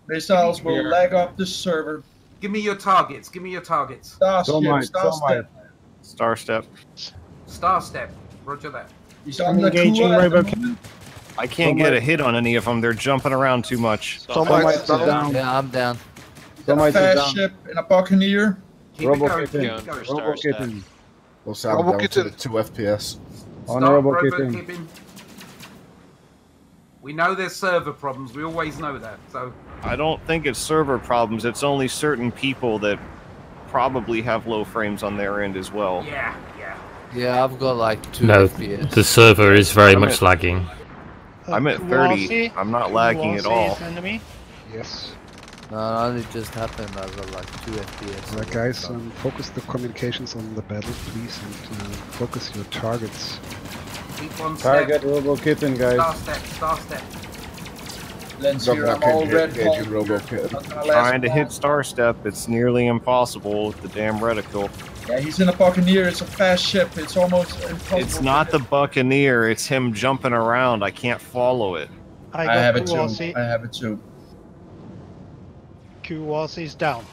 Speaker 19: Missiles will
Speaker 6: Here.
Speaker 19: lag up the server.
Speaker 6: Give me your targets. Give me your targets.
Speaker 19: Starship,
Speaker 12: Somite,
Speaker 19: Starstep.
Speaker 65: Star Step.
Speaker 6: Star step. Roger that.
Speaker 19: He's
Speaker 4: I'm
Speaker 19: on the
Speaker 4: engaging
Speaker 19: Kua at the
Speaker 4: Robokitten.
Speaker 19: moment.
Speaker 65: I can't get a hit on any of them. They're jumping around too much.
Speaker 66: Somites
Speaker 12: is
Speaker 66: down.
Speaker 12: down.
Speaker 67: Yeah, I'm down.
Speaker 12: Somites is
Speaker 19: Fast
Speaker 12: down.
Speaker 19: ship and a Buccaneer.
Speaker 6: Keep it going.
Speaker 12: Robo
Speaker 6: Keep
Speaker 12: kitten.
Speaker 6: it going.
Speaker 12: Robo kitten.
Speaker 7: Also, I'm
Speaker 66: Robo
Speaker 7: down to
Speaker 66: kitten.
Speaker 7: the 2 FPS.
Speaker 12: On
Speaker 6: Start
Speaker 12: Robo
Speaker 6: robo
Speaker 12: kitten.
Speaker 6: keeping. We know there's server problems. We always know that. So
Speaker 65: I don't think it's server problems. It's only certain people that probably have low frames on their end as well.
Speaker 6: yeah, yeah.
Speaker 67: Yeah, I've got like two
Speaker 25: No,
Speaker 67: FPS.
Speaker 25: the server is very
Speaker 65: I'm
Speaker 25: much
Speaker 65: at-
Speaker 25: lagging.
Speaker 65: I'm at 30. I'm not lagging at all.
Speaker 66: enemy.
Speaker 11: Yes.
Speaker 67: No, it just happened. I've got like two FPS.
Speaker 11: Alright, guys, um, focus the communications on the battle, please, and uh, focus your targets.
Speaker 6: Keep one step.
Speaker 12: Target Robo kitten, guys.
Speaker 6: Star
Speaker 12: guys.
Speaker 6: step. Star step.
Speaker 19: Lens
Speaker 7: Not
Speaker 19: here, I'm all
Speaker 7: hit,
Speaker 19: red
Speaker 7: engaging. Robo Kitten.
Speaker 19: Not gonna last
Speaker 65: Trying to hit Star Step, it's nearly impossible with the damn reticle.
Speaker 19: Yeah, he's in a Buccaneer. It's a fast ship. It's almost impossible.
Speaker 65: It's not the Buccaneer, it's him jumping around. I can't follow it.
Speaker 19: I,
Speaker 4: got
Speaker 19: have it too.
Speaker 4: Kowalski.
Speaker 19: I have it too.
Speaker 4: Kowalski's down.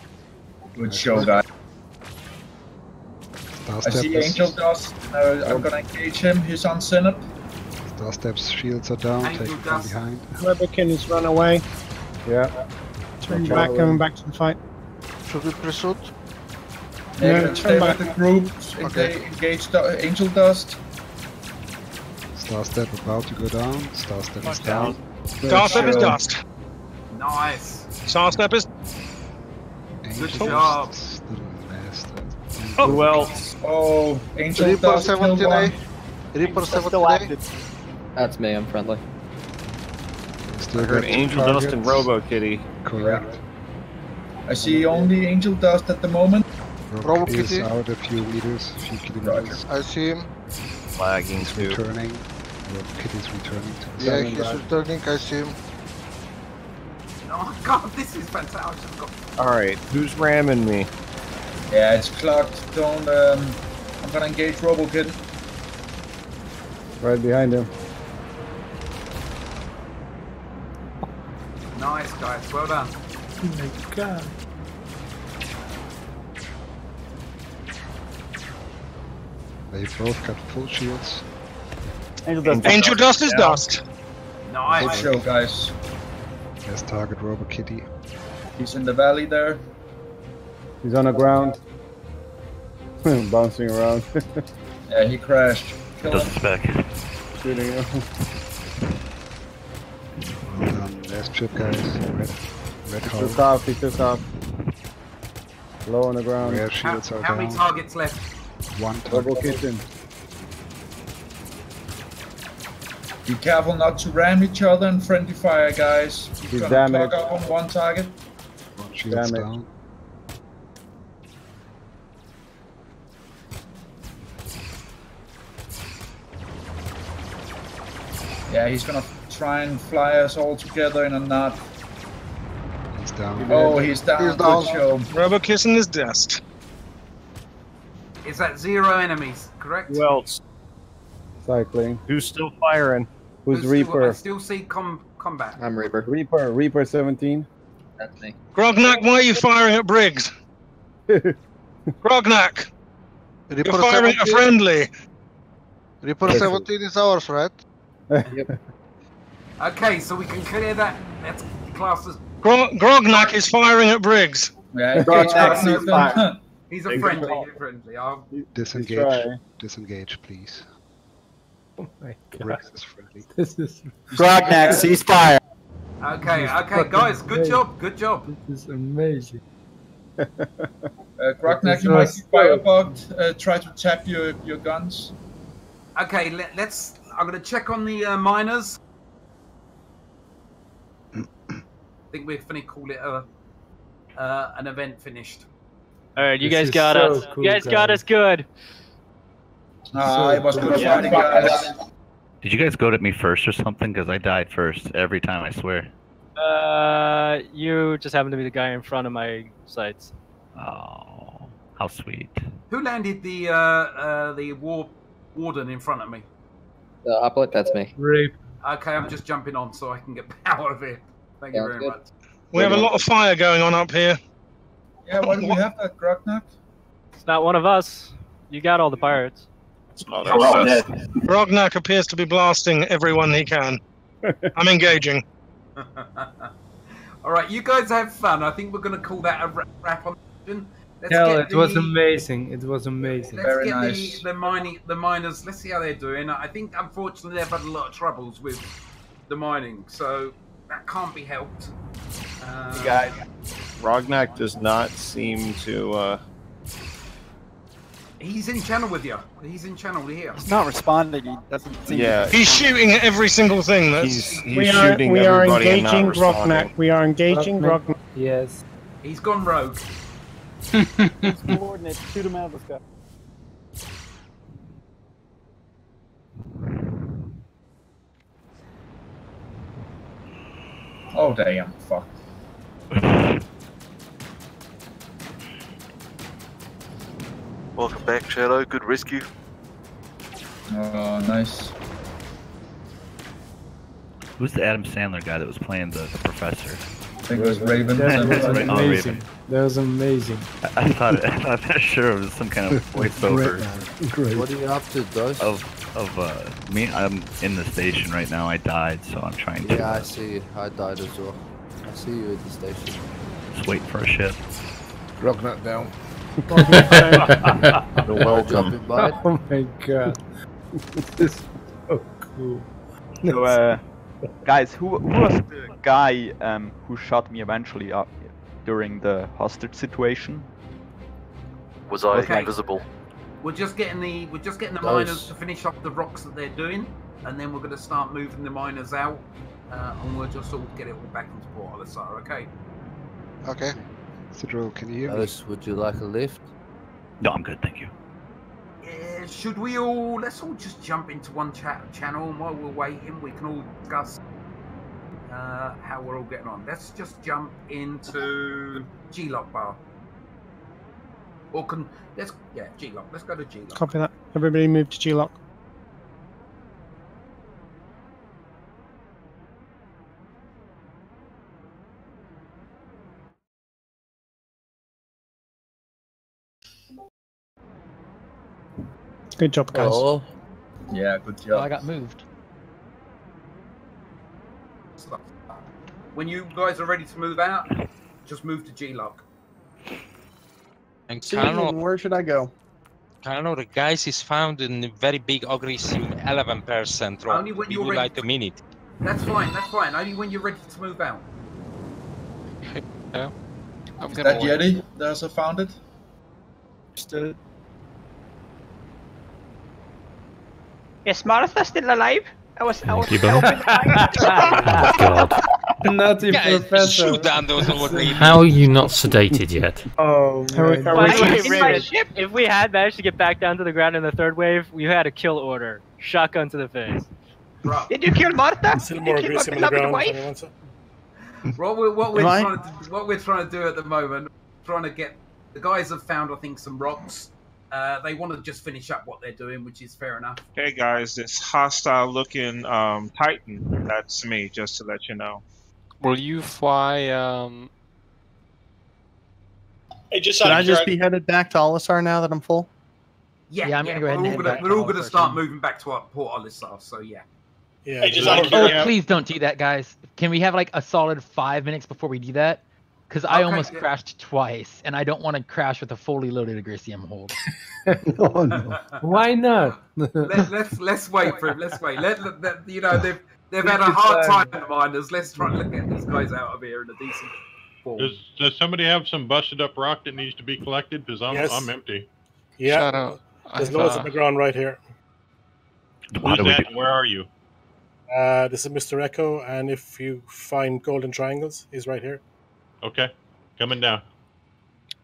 Speaker 19: Good show, guys.
Speaker 11: Star
Speaker 19: I
Speaker 11: Step
Speaker 19: see
Speaker 11: is-
Speaker 19: Angel Dust. Uh, I'm gonna engage him. He's on Synop.
Speaker 11: Star Step's shields are down,
Speaker 6: Angel
Speaker 11: taken from
Speaker 6: Dust.
Speaker 11: behind.
Speaker 4: Robokitten's run away.
Speaker 12: Yeah.
Speaker 4: Turn back,
Speaker 12: out.
Speaker 4: coming back to the fight.
Speaker 66: Should we pursuit?
Speaker 19: They're
Speaker 4: turn
Speaker 19: stay
Speaker 4: back.
Speaker 19: with the group.
Speaker 66: Okay.
Speaker 19: Engage, engage the Angel Dust.
Speaker 11: Star Step about to go down. Star Step is down.
Speaker 28: Star step is dust.
Speaker 6: Nice.
Speaker 28: Star step is.
Speaker 11: Angel
Speaker 6: job.
Speaker 11: Dust, little bastard.
Speaker 65: Who else?
Speaker 19: Oh, Angel
Speaker 66: Reaper
Speaker 19: Dust. killed
Speaker 66: 17A. Reaper
Speaker 22: still
Speaker 66: 17A.
Speaker 22: That's me. I'm friendly.
Speaker 11: Still
Speaker 65: I heard
Speaker 11: got two
Speaker 65: Angel Dust and. Robo Kitty.
Speaker 11: Correct.
Speaker 19: I see only Angel Dust at the moment.
Speaker 66: Robo
Speaker 11: is
Speaker 66: Kitty.
Speaker 11: out a few meters, a few kilometers.
Speaker 66: I see him.
Speaker 65: Lagging
Speaker 11: He's
Speaker 65: too.
Speaker 11: returning. Robo Kitty's returning to the
Speaker 66: Yeah,
Speaker 11: southern
Speaker 66: he's
Speaker 11: guard.
Speaker 66: returning. I see him.
Speaker 6: Oh god, this is fantastic.
Speaker 65: Alright, who's ramming me?
Speaker 19: Yeah, it's clocked. Don't. Um, I'm gonna engage RoboKid.
Speaker 12: Right behind him.
Speaker 6: Nice, guys. Well done.
Speaker 4: Oh my god.
Speaker 11: They both got full shields.
Speaker 4: Angel
Speaker 11: Dust.
Speaker 28: Angel dust is dust.
Speaker 19: Good
Speaker 6: Nice.
Speaker 19: show, guys.
Speaker 11: There's target Robo Kitty.
Speaker 19: He's in the valley there.
Speaker 12: He's on the ground. Bouncing around.
Speaker 19: Yeah, he crashed. Kill him.
Speaker 68: spec.
Speaker 12: Shooting him.
Speaker 11: Um, well done. There's chip guys. Red, red
Speaker 12: He's
Speaker 11: hull.
Speaker 12: just off. He's just off. Low on the ground.
Speaker 11: Rare
Speaker 6: How,
Speaker 11: shields are
Speaker 6: how many
Speaker 11: down.
Speaker 6: targets left?
Speaker 11: One
Speaker 12: Robo
Speaker 11: target.
Speaker 12: kitten.
Speaker 19: Be careful not to ram each other in friendly fire, guys. He's
Speaker 12: He's
Speaker 19: gonna
Speaker 12: damaged.
Speaker 19: clock up on one target.
Speaker 11: One shield's down.
Speaker 19: Yeah, he's gonna try and fly us all together in a knot.
Speaker 11: He's down.
Speaker 19: Oh, he's down.
Speaker 66: He's
Speaker 19: Good
Speaker 66: down.
Speaker 19: show.
Speaker 28: Robo kissing is dust.
Speaker 6: Is that zero enemies, correct?
Speaker 65: Who else?
Speaker 12: Cycling.
Speaker 65: Who's still firing?
Speaker 12: Who's
Speaker 6: Still- I
Speaker 12: Reaper?
Speaker 6: still see com- combat.
Speaker 22: I'm Reaper.
Speaker 12: Reaper. Reaper 17.
Speaker 22: That's me.
Speaker 28: Grognak, why are you firing at Briggs? Grognak,
Speaker 66: Reaper
Speaker 28: you're firing at
Speaker 66: 17.
Speaker 28: friendly.
Speaker 66: Reaper 17 is ours, right? yep.
Speaker 6: Okay, so we can clear that. That's classed as.
Speaker 28: Gro- Grognak is firing at Briggs.
Speaker 19: Yeah,
Speaker 6: Grognak
Speaker 19: engage
Speaker 6: is
Speaker 19: Nathan.
Speaker 6: He's a friendly. He's a friendly. I'll...
Speaker 11: Disengage. Disengage, please.
Speaker 5: Oh my god.
Speaker 11: Briggs is friendly.
Speaker 5: This is.
Speaker 26: Grognak, ceasefire.
Speaker 6: Okay, okay, guys, good
Speaker 5: amazing.
Speaker 6: job, good job.
Speaker 5: This is amazing.
Speaker 19: Uh, Grognak,
Speaker 5: This
Speaker 19: you might
Speaker 5: was
Speaker 19: be firebugged. Uh, try to tap your, your guns.
Speaker 6: Okay, let, let's. I'm gonna check on the uh, miners. I think we're finna call it a uh, an event finished.
Speaker 69: All right, you
Speaker 5: This
Speaker 69: guys got
Speaker 5: so
Speaker 69: us.
Speaker 5: cool,
Speaker 69: you guys got us good.
Speaker 19: It was good
Speaker 68: Yeah.
Speaker 19: fighting, guys.
Speaker 68: Did you guys go at me first or something? Because I died first every time, I swear.
Speaker 69: Uh, you just happened to be the guy in front of my sights.
Speaker 68: Oh, how sweet.
Speaker 6: Who landed the uh, uh, the war warden in front of me?
Speaker 22: The Oplet, that's me.
Speaker 5: Rape.
Speaker 6: Okay, I'm just jumping on so I can get out of here. Thank you very
Speaker 22: good.
Speaker 6: much.
Speaker 28: We have a lot of fire going on up here.
Speaker 19: Yeah, why do we have that, Grognak?
Speaker 69: It's not one of us. You got all the pirates.
Speaker 20: It's not
Speaker 28: Well,
Speaker 20: us.
Speaker 28: Grognak appears to be blasting everyone he can. I'm engaging.
Speaker 6: All right, you guys have fun. I think we're gonna call that a wrap- wrap on. the mission. Let's
Speaker 5: Hell,
Speaker 6: get
Speaker 5: it was amazing. It was amazing.
Speaker 6: Let's
Speaker 19: Very
Speaker 6: get
Speaker 19: nice.
Speaker 6: the the mining the miners. Let's see how they're doing. I think unfortunately they've had a lot of troubles with the mining, so that can't be helped. Uh,
Speaker 65: guys. Grognak does not seem to. Uh,
Speaker 6: He's in channel with you. He's in channel here.
Speaker 26: He's not responding. He doesn't seem
Speaker 65: Yeah.
Speaker 28: He's shooting at every single thing. That's
Speaker 65: he's he's
Speaker 4: we are
Speaker 65: shooting
Speaker 4: we are
Speaker 65: everybody and not
Speaker 4: engaging
Speaker 65: responding.
Speaker 4: Grognak. We are engaging
Speaker 5: Grognak.
Speaker 4: Grognak.
Speaker 5: Yes.
Speaker 6: He's gone rogue.
Speaker 26: coordinates. Shoot him out of the sky.
Speaker 19: Oh, damn. Fuck.
Speaker 23: Welcome back, Shadow. Good rescue.
Speaker 19: Oh, nice.
Speaker 68: Who's the Adam Sandler guy that was playing the, the professor?
Speaker 19: I think it was Raven.
Speaker 5: That was
Speaker 68: Oh,
Speaker 5: amazing.
Speaker 68: Raven.
Speaker 5: That was amazing.
Speaker 68: I, I thought I thought sure it was some kind of voiceover
Speaker 12: Great. What are you up to, Dust?
Speaker 68: of of uh, me. I'm in the station right now. I died, so I'm trying to
Speaker 12: Yeah, I
Speaker 68: uh,
Speaker 12: see. you. I died as well. I see you at the station.
Speaker 68: just wait for a ship.
Speaker 7: Grognak down.
Speaker 12: You're welcome.
Speaker 5: Oh my god. This is so cool.
Speaker 63: So, uh, guys, who, who was the guy um, who shot me eventually up during the hostage situation?
Speaker 23: Was I
Speaker 6: Okay.
Speaker 23: invisible?
Speaker 6: We're just getting the we're just getting the
Speaker 23: Nice.
Speaker 6: miners to finish off the rocks that they're doing, and then we're going to start moving the miners out, uh, and we'll just all get it all back into Port Olisar. Okay.
Speaker 11: Okay. Sitarow, can you hear me?
Speaker 12: Would you like a lift?
Speaker 68: No, I'm good, thank you.
Speaker 6: Uh, should we all let's all just jump into one chat channel, and while we're waiting, we can all discuss uh, how we're all getting on. Let's just jump into G Lock Bar. Or can let's yeah G Lock. Let's go to G Lock.
Speaker 4: Copy that. Everybody move to G-Lock. Good job, guys.
Speaker 12: Oh,
Speaker 19: Yeah, good
Speaker 21: Oh, I got moved.
Speaker 6: When you guys are ready to move out, just move to G Lock.
Speaker 52: And
Speaker 26: Susan,
Speaker 52: Kano,
Speaker 26: where should I go?
Speaker 52: Kano, the guys is found in a very big ugly 11% drop.
Speaker 6: Only when you're
Speaker 52: would
Speaker 6: ready
Speaker 52: like to meet it.
Speaker 6: That's fine. That's fine. Only when you're ready to move out.
Speaker 10: Yeah. I'm
Speaker 19: Is
Speaker 10: gonna
Speaker 19: that Yeti that also found it?
Speaker 26: Still.
Speaker 44: Is Martha still alive? I was. I was
Speaker 25: you, Oh, God.
Speaker 5: Nutty
Speaker 52: Guys,
Speaker 5: professor.
Speaker 52: shoot down those.
Speaker 25: How are you not sedated yet?
Speaker 5: Oh
Speaker 4: Are we- are we-
Speaker 69: way,
Speaker 44: my ship.
Speaker 69: if we had managed to get back down to the ground in the third wave, we had a kill order. Shotgun to the face.
Speaker 44: Did you kill Martha?
Speaker 17: Still
Speaker 44: Did
Speaker 17: more
Speaker 44: you kill my
Speaker 17: aggressive
Speaker 44: beloved wife?
Speaker 17: if anyone wants it.
Speaker 6: What we're what we're trying to what we're trying to do at the moment, trying to get the guys have found I think some rocks. Uh, they want to just finish up what they're doing, which is fair enough.
Speaker 70: Hey guys, this hostile looking um, Titan, that's me, just to let you know.
Speaker 10: Will you fly? Um,
Speaker 20: Hey, just
Speaker 26: Should
Speaker 20: out
Speaker 26: I just be headed back to Olisar now that I'm full?
Speaker 6: Yeah,
Speaker 21: Yeah, I'm gonna go ahead and
Speaker 6: we're all
Speaker 21: head
Speaker 6: gonna,
Speaker 21: back
Speaker 6: we're all going to start moving back to our Port Olisar. So yeah,
Speaker 17: Yeah.
Speaker 20: Hey, just
Speaker 17: the-
Speaker 20: out of
Speaker 21: Oh, please don't do that, guys. Can we have like a solid five minutes before we do that? Because I almost
Speaker 6: yeah.
Speaker 21: crashed twice, and I don't want to crash with a fully loaded Agricium hold.
Speaker 12: no, no. Why not?
Speaker 6: Let, let's let's wait for him. Let's wait. Let, let, let- you know they've they've had a hard time behind us. Let's try and get these guys out of here in a decent form.
Speaker 42: Does, does somebody have some busted up rock that needs to be collected? Because I'm,
Speaker 17: Yes.
Speaker 42: I'm empty.
Speaker 17: Yeah.
Speaker 10: Shadow,
Speaker 17: There's
Speaker 10: I've,
Speaker 17: loads on the ground right here.
Speaker 42: Who's that? Where are you?
Speaker 17: Uh, this is Mr. Echo, and if you find golden triangles, he's right here.
Speaker 42: Okay, coming down.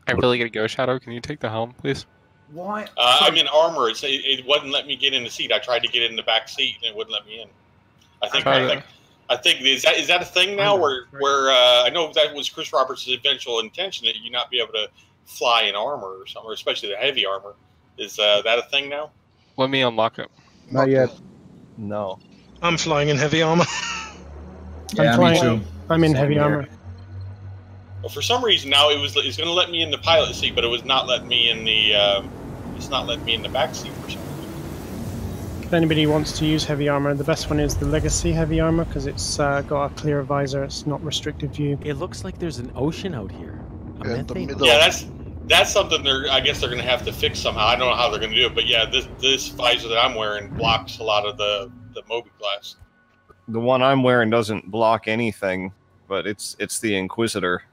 Speaker 10: I really gotta go, Shadow. Can you take the helm, please?
Speaker 6: Why?
Speaker 20: uh, I'm in armor. It's, it, it wouldn't let me get in the seat. I tried to get in the back seat and it wouldn't let me in. I think.
Speaker 10: Try
Speaker 20: I think. I think is that is that a thing now where where uh, I know that was Chris Roberts' eventual intention that you not be able to fly in armor or something, or especially the heavy armor. Is uh, that a thing now?
Speaker 10: Let me unlock it.
Speaker 12: Not yet.
Speaker 68: No.
Speaker 28: I'm flying in heavy armor.
Speaker 17: I'm flying. I'm in
Speaker 20: Same
Speaker 17: heavy
Speaker 20: here.
Speaker 17: armor.
Speaker 20: Well, for some reason now it was it's going to let me in the pilot seat, but it was not letting me in the um, it's not letting me in the back seat for some reason.
Speaker 4: If anybody wants to use heavy armor, the best one is the Legacy heavy armor because it's uh, got a clear visor. It's not restricted view.
Speaker 29: It looks like there's an ocean out here. A
Speaker 20: Yeah, that's that's something they're I guess they're going to have to fix somehow. I don't know how they're going to do it, but yeah, this this visor that I'm wearing blocks a lot of the the mobiGlas.
Speaker 65: The one I'm wearing doesn't block anything, but it's it's the Inquisitor.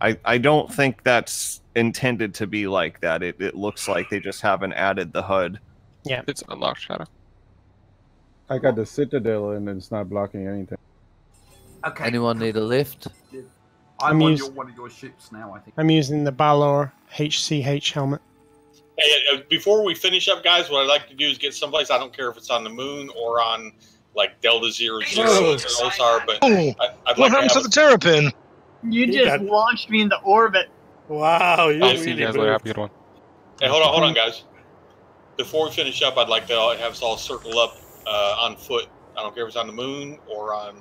Speaker 65: I I don't think that's intended to be like that. It it looks like they just haven't added the HUD.
Speaker 4: Yeah.
Speaker 10: It's unlocked, Shadow.
Speaker 12: I got the Citadel and it's not blocking anything.
Speaker 6: Okay.
Speaker 68: Anyone need a lift?
Speaker 6: I'm
Speaker 4: I'm
Speaker 6: on
Speaker 4: used-
Speaker 6: your, one of your ships now. I think.
Speaker 4: I'm using the Balor HCH helmet.
Speaker 20: Hey, uh, before we finish up, guys, what I'd like to do is get someplace. I don't care if it's on the moon or on like Delta Zero Zero
Speaker 28: Oh.
Speaker 20: or Osar, but
Speaker 28: Oh,
Speaker 20: I, I'd
Speaker 28: what
Speaker 20: like
Speaker 28: happened
Speaker 20: to
Speaker 28: to the terrapin?
Speaker 13: You
Speaker 17: You
Speaker 13: just
Speaker 17: got-
Speaker 13: launched me into orbit.
Speaker 17: Wow, you
Speaker 10: I'll see you guys
Speaker 17: moved.
Speaker 10: later. Have a good one.
Speaker 20: Hey, hold on, hold on, guys. Before we finish up, I'd like to have us all circle up uh, on foot. I don't care if it's on the moon or on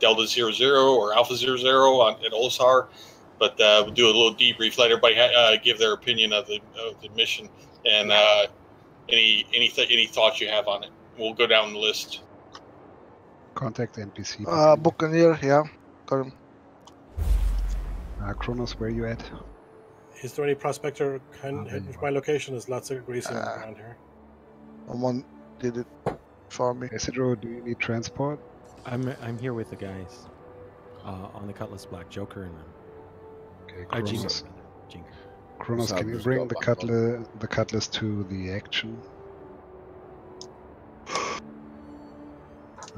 Speaker 20: Delta Zero Zero or Alpha Zero Zero on at Osar, but uh, we'll do a little debrief. Let everybody ha- uh, give their opinion of the of the mission and uh, any any th- any thoughts you have on it. We'll go down the list.
Speaker 11: Contact NPC.
Speaker 66: Uh, Buccaneer, yeah. Got him.
Speaker 11: Uh, Kronos, where you at?
Speaker 17: Is there any prospector? Can hit my location? There's lots of greasing
Speaker 66: Ah.
Speaker 17: around here.
Speaker 66: Someone did it for me.
Speaker 11: Isidro, do you need transport?
Speaker 29: I'm I'm here with the guys uh, on the Cutlass Black Joker and them.
Speaker 11: Okay,
Speaker 29: Uh, Jingo,
Speaker 11: Kronos.
Speaker 29: rather.
Speaker 11: Kronos, can you bring the
Speaker 29: black
Speaker 11: cutlass, the cutlass to the action?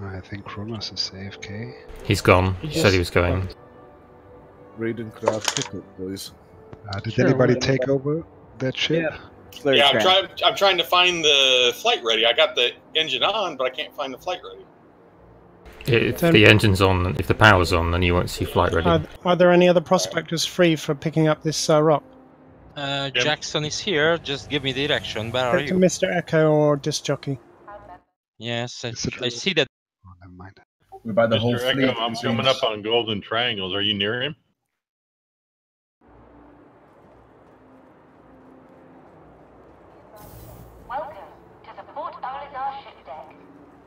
Speaker 11: I think Kronos is safe, AFK.
Speaker 25: He's gone.
Speaker 11: He
Speaker 25: He said he was going.
Speaker 7: Raiden craft ticket, please.
Speaker 11: Uh, did
Speaker 7: Sure,
Speaker 11: anybody
Speaker 7: whatever.
Speaker 11: take over that ship?
Speaker 20: yeah, I'm trying. I'm trying to find the flight ready. I got the engine on, but I can't find the flight ready.
Speaker 25: If the engine's on, if the power's on, then you won't see flight ready.
Speaker 4: Are, are there any other prospectors free for picking up this uh, rock?
Speaker 52: Uh, Jackson is here. Just give me the direction. Where are
Speaker 4: Take
Speaker 52: you?
Speaker 4: Mr. Echo or Disc Jockey.
Speaker 52: Yes, I, I see that.
Speaker 11: Oh, never mind.
Speaker 19: We buy the
Speaker 42: Mr.
Speaker 19: whole
Speaker 42: Echo,
Speaker 19: fleet.
Speaker 42: I'm
Speaker 19: it
Speaker 42: coming up on Golden Triangles. Are you near him?
Speaker 71: Welcome to the Port Olisar ship deck.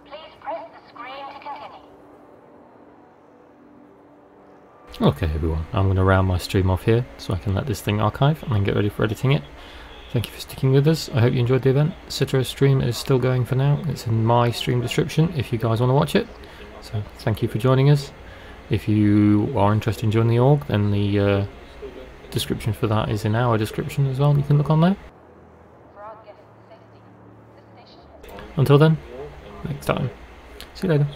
Speaker 71: Please press the screen to continue.
Speaker 25: Okay, everyone, I'm going to round my stream off here so I can let this thing archive and then get ready for editing it. Thank you for sticking with us. I hope you enjoyed the event. Sitarow stream is still going for now. It's in my stream description if you guys want to watch it. So thank you for joining us. If you are interested in joining the org, then the uh, description for that is in our description as well. You can look on there. Until then, next time. See you later.